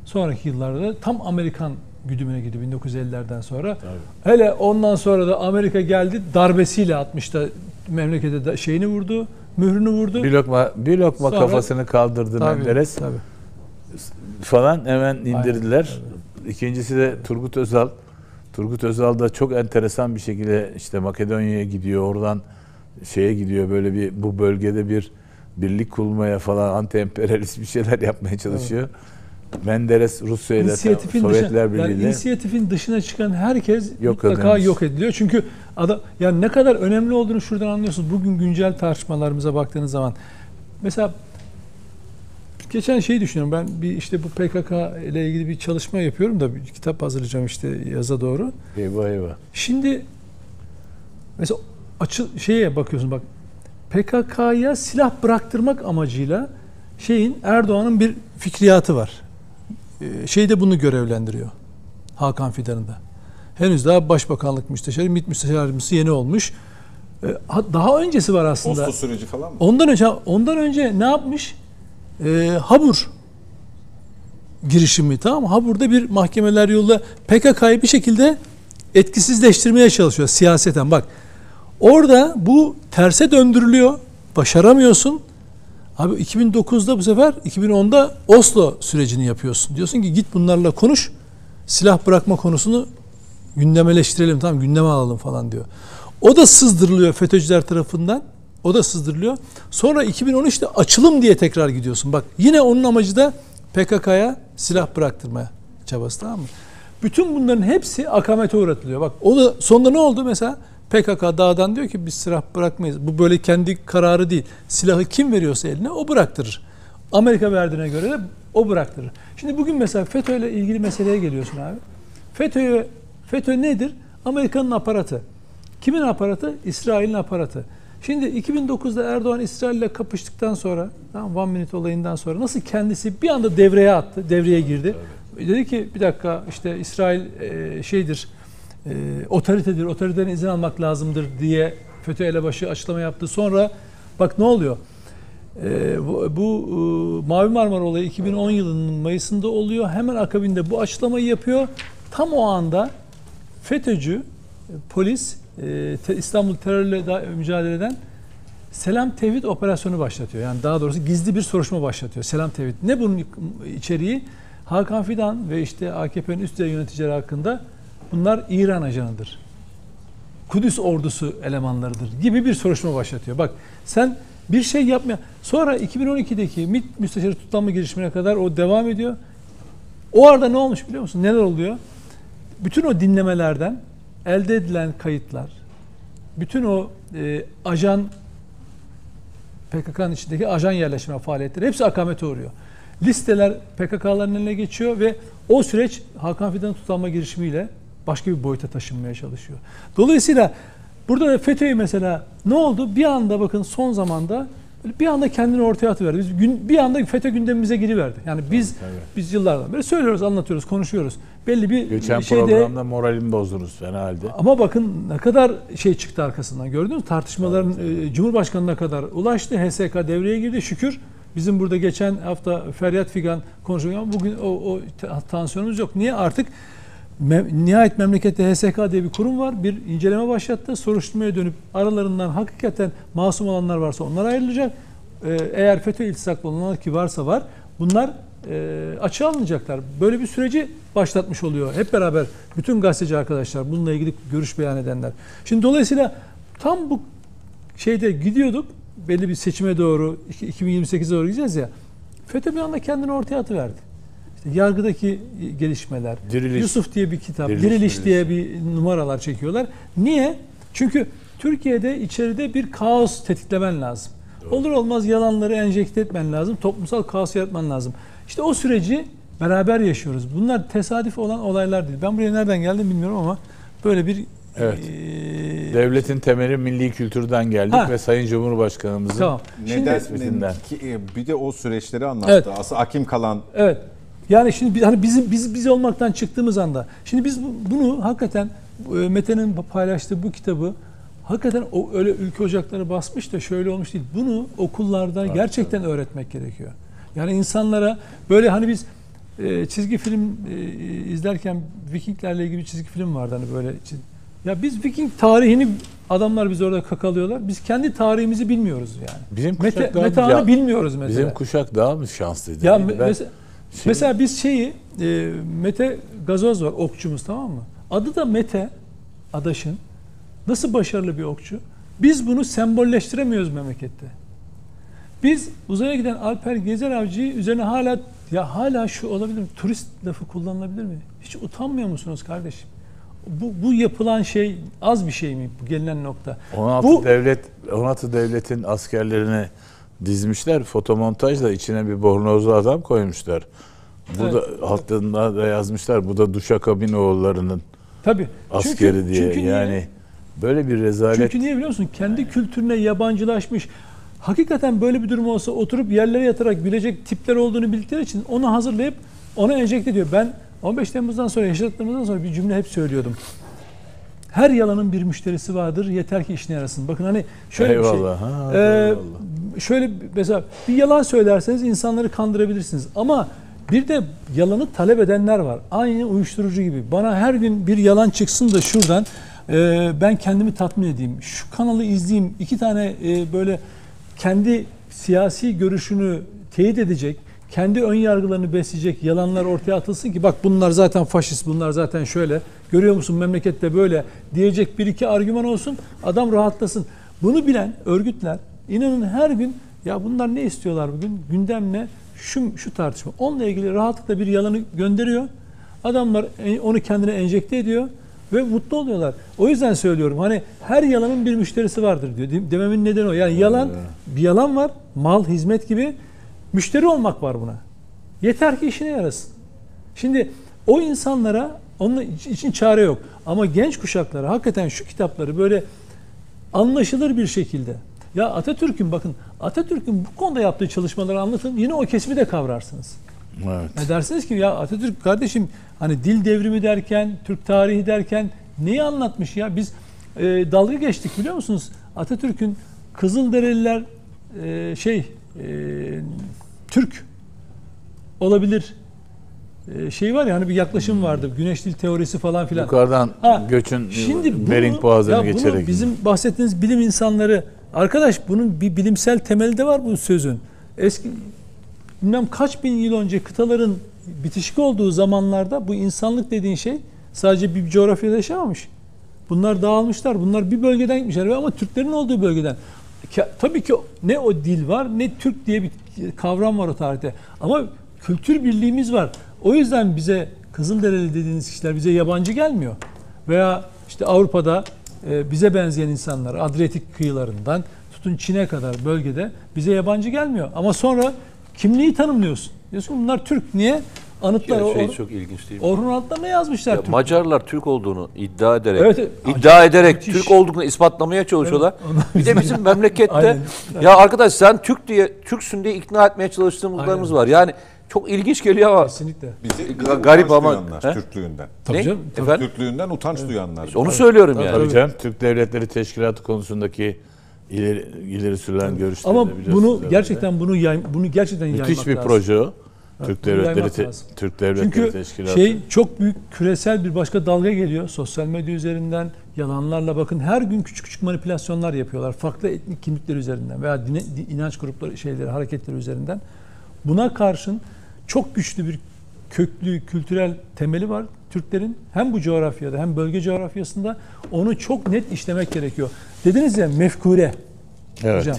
Sonraki yıllarda tam Amerikan güdümüne girdi 1950'lerden sonra. Hele ondan sonra da Amerika geldi darbesiyle 60'ta memlekete şeyini vurdu, mührünü vurdu. bir lokma bir lokma Sonra- kafasını kaldırdı Tabii, Menderes tabii. Falan hemen indirdiler. İkincisi de Turgut Özal. Turgut Özal da çok enteresan bir şekilde işte Makedonya'ya gidiyor. Oradan şeye gidiyor böyle bir bu bölgede bir birlik kurmaya falan anti emperyalist bir şeyler yapmaya çalışıyor. Menderes Rusya ile Sovyetler yani Birliği ile inisiyatifin dışına çıkan herkes Yok mutlaka edilmiş. yok ediliyor. Çünkü adam yani ne kadar önemli olduğunu şuradan anlıyorsunuz. Bugün güncel tartışmalarımıza baktığınız zaman mesela geçen şeyi düşünüyorum. Ben bir işte bu PKK ile ilgili bir çalışma yapıyorum da bir kitap hazırlayacağım işte yaza doğru. eyvah eyvah. Şimdi mesela açı şeye bakıyorsun bak PKK'ya silah bıraktırmak amacıyla şeyin Erdoğan'ın bir fikriyatı var. Ee, Şey de bunu görevlendiriyor. Hakan Fidan'ın da. Henüz daha Başbakanlık Müsteşarı, MİT Müsteşar Yardımcısı yeni olmuş. Ee, ha- Daha öncesi var aslında. Posta süreci falan mı? Ondan önce ondan önce ne yapmış? Ee, Habur girişimi tamam mı? Habur'da bir mahkemeler yoluyla PKK'yı bir şekilde etkisizleştirmeye çalışıyor siyaseten. Bak orada bu terse döndürülüyor. Başaramıyorsun. Abi 2009'da bu sefer 2010'da Oslo sürecini yapıyorsun. Diyorsun ki git bunlarla konuş. Silah bırakma konusunu gündemeleştirelim tamam gündeme alalım falan diyor. O da sızdırılıyor FETÖ'cüler tarafından. O da sızdırılıyor. Sonra 2013'te açılım diye tekrar gidiyorsun. Bak yine onun amacı da PKK'ya silah bıraktırma çabası tamam mı? Bütün bunların hepsi akamete uğratılıyor. Bak o da sonunda ne oldu mesela? PKK dağdan diyor ki biz silah bırakmayız. Bu böyle kendi kararı değil. Silahı kim veriyorsa eline o bıraktırır. Amerika verdiğine göre de o bıraktırır. Şimdi bugün mesela FETÖ ile ilgili meseleye geliyorsun abi. FETÖ, FETÖ nedir? Amerika'nın aparatı. Kimin aparatı? İsrail'in aparatı. Şimdi 2009'da Erdoğan İsrail ile kapıştıktan sonra, tamam One Minute olayından sonra nasıl kendisi bir anda devreye attı, devreye girdi. Dedi ki bir dakika işte İsrail e, şeydir, e, otoritedir, otoriteden izin almak lazımdır diye FETÖ elebaşı açıklama yaptı. Sonra bak ne oluyor? E, bu bu e, Mavi Marmara olayı 2010 yılının Mayıs'ında oluyor. Hemen akabinde bu açıklamayı yapıyor. Tam o anda FETÖ'cü e, polis e, İstanbul terörle da- mücadele eden Selam Tevhid operasyonu başlatıyor. Yani daha doğrusu gizli bir soruşturma başlatıyor. Selam Tevhid. Ne bunun içeriği? Hakan Fidan ve işte AKP'nin üst düzey yöneticileri hakkında bunlar İran ajanıdır. Kudüs ordusu elemanlarıdır gibi bir soruşturma başlatıyor. Bak sen bir şey yapmaya sonra 2012'deki MİT müsteşarı tutuklanma girişimine kadar o devam ediyor. O arada ne olmuş biliyor musun? Neler oluyor? Bütün o dinlemelerden elde edilen kayıtlar, bütün o e, ajan PKK'nın içindeki ajan yerleşme faaliyetleri hepsi akamete uğruyor. Listeler PKK'ların eline geçiyor ve o süreç Hakan Fidan'ın tutanma girişimiyle başka bir boyuta taşınmaya çalışıyor. Dolayısıyla burada da FETÖ'yü mesela ne oldu? Bir anda bakın son zamanda bir anda kendini ortaya atıverdi. Biz gün, bir anda FETÖ gündemimize giriverdi. Yani biz biz yıllardan beri söylüyoruz, anlatıyoruz, konuşuyoruz. Belli bir Geçen şeyde programda moralimi bozdunuz fena halde. ama bakın ne kadar şey çıktı arkasından gördünüz? Tartışmaların e, Cumhurbaşkanı'na kadar ulaştı. HSK devreye girdi. Şükür bizim burada geçen hafta feryat figan konuşuyor ama bugün o, o ta- tansiyonumuz yok. Niye? Artık me- nihayet memlekette HSK diye bir kurum var. Bir inceleme başlattı. Soruşturmaya dönüp aralarından hakikaten masum olanlar varsa onlar ayrılacak. E, eğer FETÖ iltisaklı olanlar ki varsa var. Bunlar e, açığa alınacaklar. Böyle bir süreci başlatmış oluyor. Hep beraber bütün gazeteci arkadaşlar bununla ilgili görüş beyan edenler. Şimdi dolayısıyla tam bu şeyde gidiyorduk. Belli bir seçime doğru iki- 2028'e doğru gideceğiz ya. FETÖ bir anda kendini ortaya atıverdi. İşte yargıdaki gelişmeler. Diriliş. Yusuf diye bir kitap. Diriliş, Diriliş, diriliş. diye bir numaralar çekiyorlar. Niye? Çünkü Türkiye'de içeride bir kaos tetiklemen lazım. Olur olmaz yalanları enjekte etmen lazım. Toplumsal kaos yaratman lazım. İşte o süreci beraber yaşıyoruz. Bunlar tesadüf olan olaylar değil. Ben buraya nereden geldim bilmiyorum ama böyle bir Evet. eee, Devletin temeli milli kültürden geldik Ha. ve Sayın Cumhurbaşkanımızın tamam. Şimdi, Neden? e, bir de o süreçleri anlattı. Evet. Aslında Akim Kalan Evet. Yani şimdi hani bizim biz biz olmaktan çıktığımız anda şimdi biz bu- bunu hakikaten e, Mete'nin paylaştığı bu kitabı hakikaten o öyle ülke ocakları basmış da şöyle olmuş değil. Bunu okullarda gerçekten öğretmek gerekiyor. Yani insanlara böyle hani biz e, çizgi film e, izlerken Vikinglerle ilgili bir çizgi film vardı hani böyle ya biz Viking tarihini adamlar biz orada kakalıyorlar. Biz kendi tarihimizi bilmiyoruz yani. Bizim Mete, kuşak daha Mete mı- Han'ı ya- bilmiyoruz mesela. Bizim kuşak daha mı şanslıydı? Ya Yani ben- mesela, Şey- mesela biz şeyi e, Mete Gazoz var okçumuz tamam mı? Adı da Mete Adaş'ın. Nasıl başarılı bir okçu? Biz bunu sembolleştiremiyoruz memlekette. Biz uzaya giden Alper Gezer Avcı'yı üzerine hala ya hala şu olabilir mi? Turist lafı kullanılabilir mi? Hiç utanmıyor musunuz kardeşim? Bu, bu yapılan şey az bir şey mi bu gelinen nokta? 16 Bu- devlet 16 devletin askerlerini dizmişler. Fotomontajla içine bir bornozlu adam koymuşlar. Bu Evet. da altında da yazmışlar. Bu da Duşakabin oğullarının Tabii. askeri diye. çünkü niye? yani böyle bir rezalet. Çünkü niye biliyor musun? Kendi kültürüne yabancılaşmış. Hakikaten böyle bir durum olsa oturup yerlere yatarak gülecek tipler olduğunu bildikleri için onu hazırlayıp ona enjekte ediyor. Ben 15 Temmuz'dan sonra yaşadıklarımızdan sonra bir cümle hep söylüyordum. Her yalanın bir müşterisi vardır. Yeter ki işine yarasın. Bakın hani şöyle bir şey. Eyvallah. Ha, eyvallah. şöyle mesela bir yalan söylerseniz insanları kandırabilirsiniz. Ama bir de yalanı talep edenler var. Aynı uyuşturucu gibi. Bana her gün bir yalan çıksın da şuradan e, ben kendimi tatmin edeyim. Şu kanalı izleyeyim. iki tane e, böyle kendi siyasi görüşünü teyit edecek, kendi ön yargılarını besleyecek yalanlar ortaya atılsın ki bak bunlar zaten faşist, bunlar zaten şöyle. Görüyor musun memlekette böyle diyecek bir iki argüman olsun. Adam rahatlasın. Bunu bilen örgütler inanın her gün ya bunlar ne istiyorlar bugün? Gündem ne? şu şu tartışma. Onunla ilgili rahatlıkla bir yalanı gönderiyor. Adamlar onu kendine enjekte ediyor ve mutlu oluyorlar. O yüzden söylüyorum hani her yalanın bir müşterisi vardır diyor. De- Dememin nedeni o. Yani yalan bir yalan var. Mal, hizmet gibi müşteri olmak var buna. Yeter ki işine yarasın. Şimdi o insanlara onun için çare yok. Ama genç kuşaklara hakikaten şu kitapları böyle anlaşılır bir şekilde. Ya Atatürk'ün bakın Atatürk'ün bu konuda yaptığı çalışmaları anlatın. Yine o kesimi de kavrarsınız. Evet. Ne dersiniz ki ya Atatürk kardeşim hani dil devrimi derken, Türk tarihi derken neyi anlatmış ya? Biz e, dalga geçtik biliyor musunuz? Atatürk'ün Kızılderililer e, şey e, Türk olabilir e, şey var ya hani bir yaklaşım vardı. Güneş dil teorisi falan filan. Yukarıdan Ha, göçün Şimdi Bering Boğazı'nı ya bunu geçerek. bizim bahsettiğiniz bilim insanları arkadaş bunun bir bilimsel temeli de var bu sözün. Eski bilmem kaç bin yıl önce kıtaların bitişik olduğu zamanlarda bu insanlık dediğin şey sadece bir coğrafyada yaşamamış. Bunlar dağılmışlar. Bunlar bir bölgeden gitmişler ama Türklerin olduğu bölgeden. Tabii ki ne o dil var ne Türk diye bir kavram var o tarihte. Ama kültür birliğimiz var. O yüzden bize Kızılderili dediğiniz kişiler bize yabancı gelmiyor. Veya işte Avrupa'da e, bize benzeyen insanlar Adriyatik kıyılarından tutun Çin'e kadar bölgede bize yabancı gelmiyor. Ama sonra kimliği tanımlıyorsun. Diyorsun bunlar Türk. Niye? Anıtlar, Ya şey Or- çok ilginç değil mi? Orhun Anıtları'na yazmışlar Ya Türk. Macarlar Türk olduğunu iddia ederek, Evet, evet. iddia ederek Müthiş. Türk olduğunu ispatlamaya çalışıyorlar. bir de bizim (laughs) memlekette Aynen. ya arkadaş sen Türk diye Türksün diye ikna etmeye çalıştığımızlarımız var. Yani çok ilginç geliyor ama Kesinlikle. Bizi, Ga- garip utanç ama- duyanlar He? Türklüğünden. Tabii Ne? canım. tabii. Efendim? Türklüğünden utanç duyanlar. onu söylüyorum yani. Tabii canım Türk Devletleri Teşkilatı konusundaki ileri, ileri sürülen görüşleri Ama bunu gerçekten bunu yay, bunu gerçekten yaymak müthiş bir lazım. proje o. Türk bunu Devletleri Te- lazım. Türk Devletleri Çünkü Teşkilatı. şey çok büyük küresel bir başka dalga geliyor. Sosyal medya üzerinden yalanlarla bakın her gün küçük küçük manipülasyonlar yapıyorlar. Farklı etnik kimlikler üzerinden veya dine, di- inanç grupları şeyleri hareketleri üzerinden. Buna karşın çok güçlü bir köklü kültürel temeli var Türklerin. Hem bu coğrafyada hem bölge coğrafyasında onu çok net işlemek gerekiyor. Dediniz ya mefkure. evet. Hocam.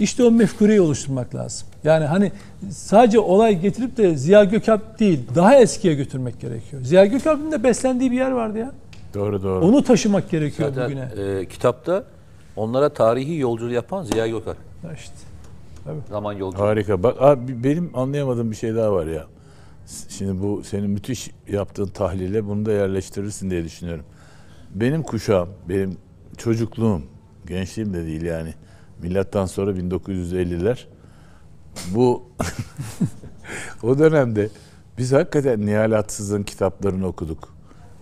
İşte o mefkureyi oluşturmak lazım. Yani hani sadece olay getirip de Ziya Gökalp değil, daha eskiye götürmek gerekiyor. Ziya Gökalp'in de beslendiği bir yer vardı ya. Doğru doğru. Onu taşımak gerekiyor Zaten bugüne. e, kitapta onlara tarihi yolculuğu yapan Ziya Gökalp. İşte. Zaman yolculuğu. Harika. Bak abi benim anlayamadığım bir şey daha var ya. Şimdi bu senin müthiş yaptığın tahlile bunu da yerleştirirsin diye düşünüyorum. Benim kuşağım, benim çocukluğum, gençliğim de değil yani. Milattan sonra 1950'ler. Bu (laughs) o dönemde biz hakikaten Nihal Atsız'ın kitaplarını okuduk.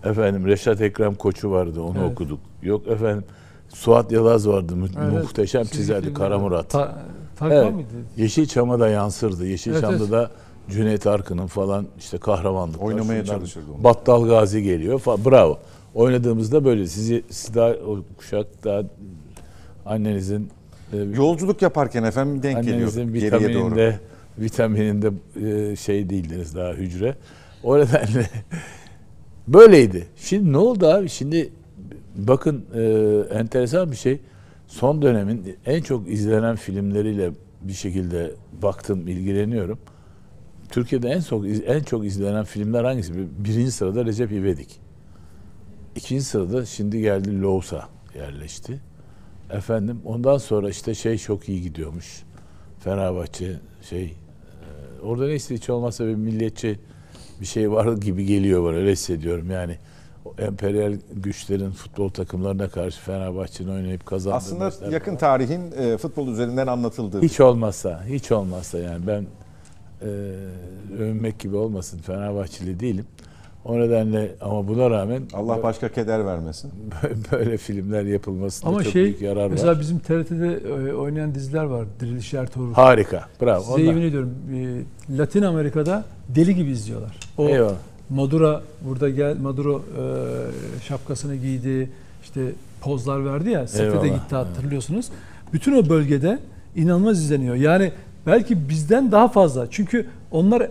Efendim Reşat Ekrem Koçu vardı onu Evet. okuduk. Yok efendim Suat Yalaz vardı mu- Evet. muhteşem çizerdi. Kara Murat. Ta, Tarkan Evet. mıydı? Yeşilçam'a da yansırdı. Yeşilçam'da Evet, evet. da Cüneyt Arkın'ın falan işte kahramanlıklar. Oynamaya çalışırdı onlar. Battal Gazi geliyor falan. Bravo. Oynadığımızda böyle. Sizi, siz daha o kuşak daha annenizin e, Yolculuk yaparken efendim denk geliyor geriye doğru. vitamininde e, şey değildiniz daha hücre. O nedenle (laughs) böyleydi. Şimdi ne oldu abi? Şimdi bakın e, enteresan bir şey. Son dönemin en çok izlenen filmleriyle bir şekilde baktım, ilgileniyorum. Türkiye'de en çok en çok izlenen filmler hangisi? Birinci sırada Recep İvedik. İkinci sırada şimdi geldi Lousa yerleşti. Efendim ondan sonra işte şey çok iyi gidiyormuş. Fenerbahçe şey e, orada neyse hiç olmazsa bir milliyetçi bir şey var gibi geliyor bana öyle hissediyorum yani. Emperyal güçlerin futbol takımlarına karşı Fenerbahçe'nin oynayıp kazandığı Aslında yakın tarihin e, futbol üzerinden anlatıldığı. hiç olmazsa, hiç olmazsa yani ben e, övünmek gibi olmasın Fenerbahçeli değilim. O nedenle ama buna rağmen Allah başka keder vermesin. böyle filmler yapılmasında Ama çok şey büyük yarar mesela var. bizim TRT'de e, oynayan diziler var. Diriliş Ertuğrul. Harika. Bravo. Size yemin ediyorum e, Latin Amerika'da deli gibi izliyorlar. O Eyvallah. Maduro burada gel Maduro e, şapkasını giydi. işte pozlar verdi ya. Sefede gitti hatırlıyorsunuz. Bütün o bölgede inanılmaz izleniyor. Yani belki bizden daha fazla. Çünkü onlar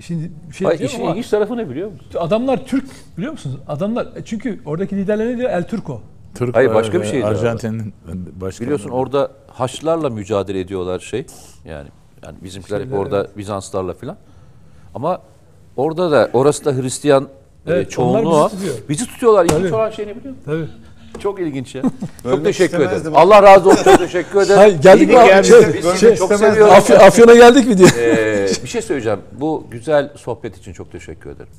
şimdi bir şey Hayır, işin ama ilginç tarafı ne biliyor musun? adamlar Türk biliyor musunuz? Adamlar çünkü oradaki liderler ne diyor? El Turco. Türk Hayır, başka bir şeydi Arjantin'in başkanı. Biliyorsun orada Haçlılarla mücadele ediyorlar şey. Yani Yani bizimkiler hep orada Bizanslarla filan. Ama orada da orası da Hristiyan e, Evet, çoğunluğu. onlar bizi tutuyor. Bizi tutuyorlar. İlginç Tabii. olan şey ne biliyor musun? Tabii. Çok ilginç ya. (laughs) çok teşekkür ederim. Allah razı olsun. Çok teşekkür ederim. Hayır, geldik mi abi? Şey, Biz sizi çok seviyoruz. Afy- Afyon'a geldik mi diye. Ee, bir şey söyleyeceğim. Bu güzel sohbet için çok teşekkür ederim.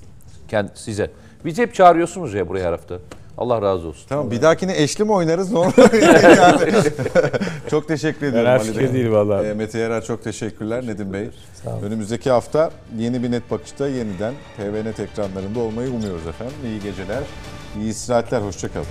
Kend, size. Bizi hep çağırıyorsunuz ya buraya her hafta. Allah razı olsun. Tamam bir dahakine eşli mi oynarız? Yani. (laughs) (laughs) çok teşekkür ediyorum Ali fikir değil vallahi. Ee, Mete Yarar çok teşekkürler Nedim Bey. Önümüzdeki hafta yeni bir net bakışta yeniden TVNet ekranlarında olmayı umuyoruz efendim. İyi geceler, iyi istirahatler, hoşçakalın.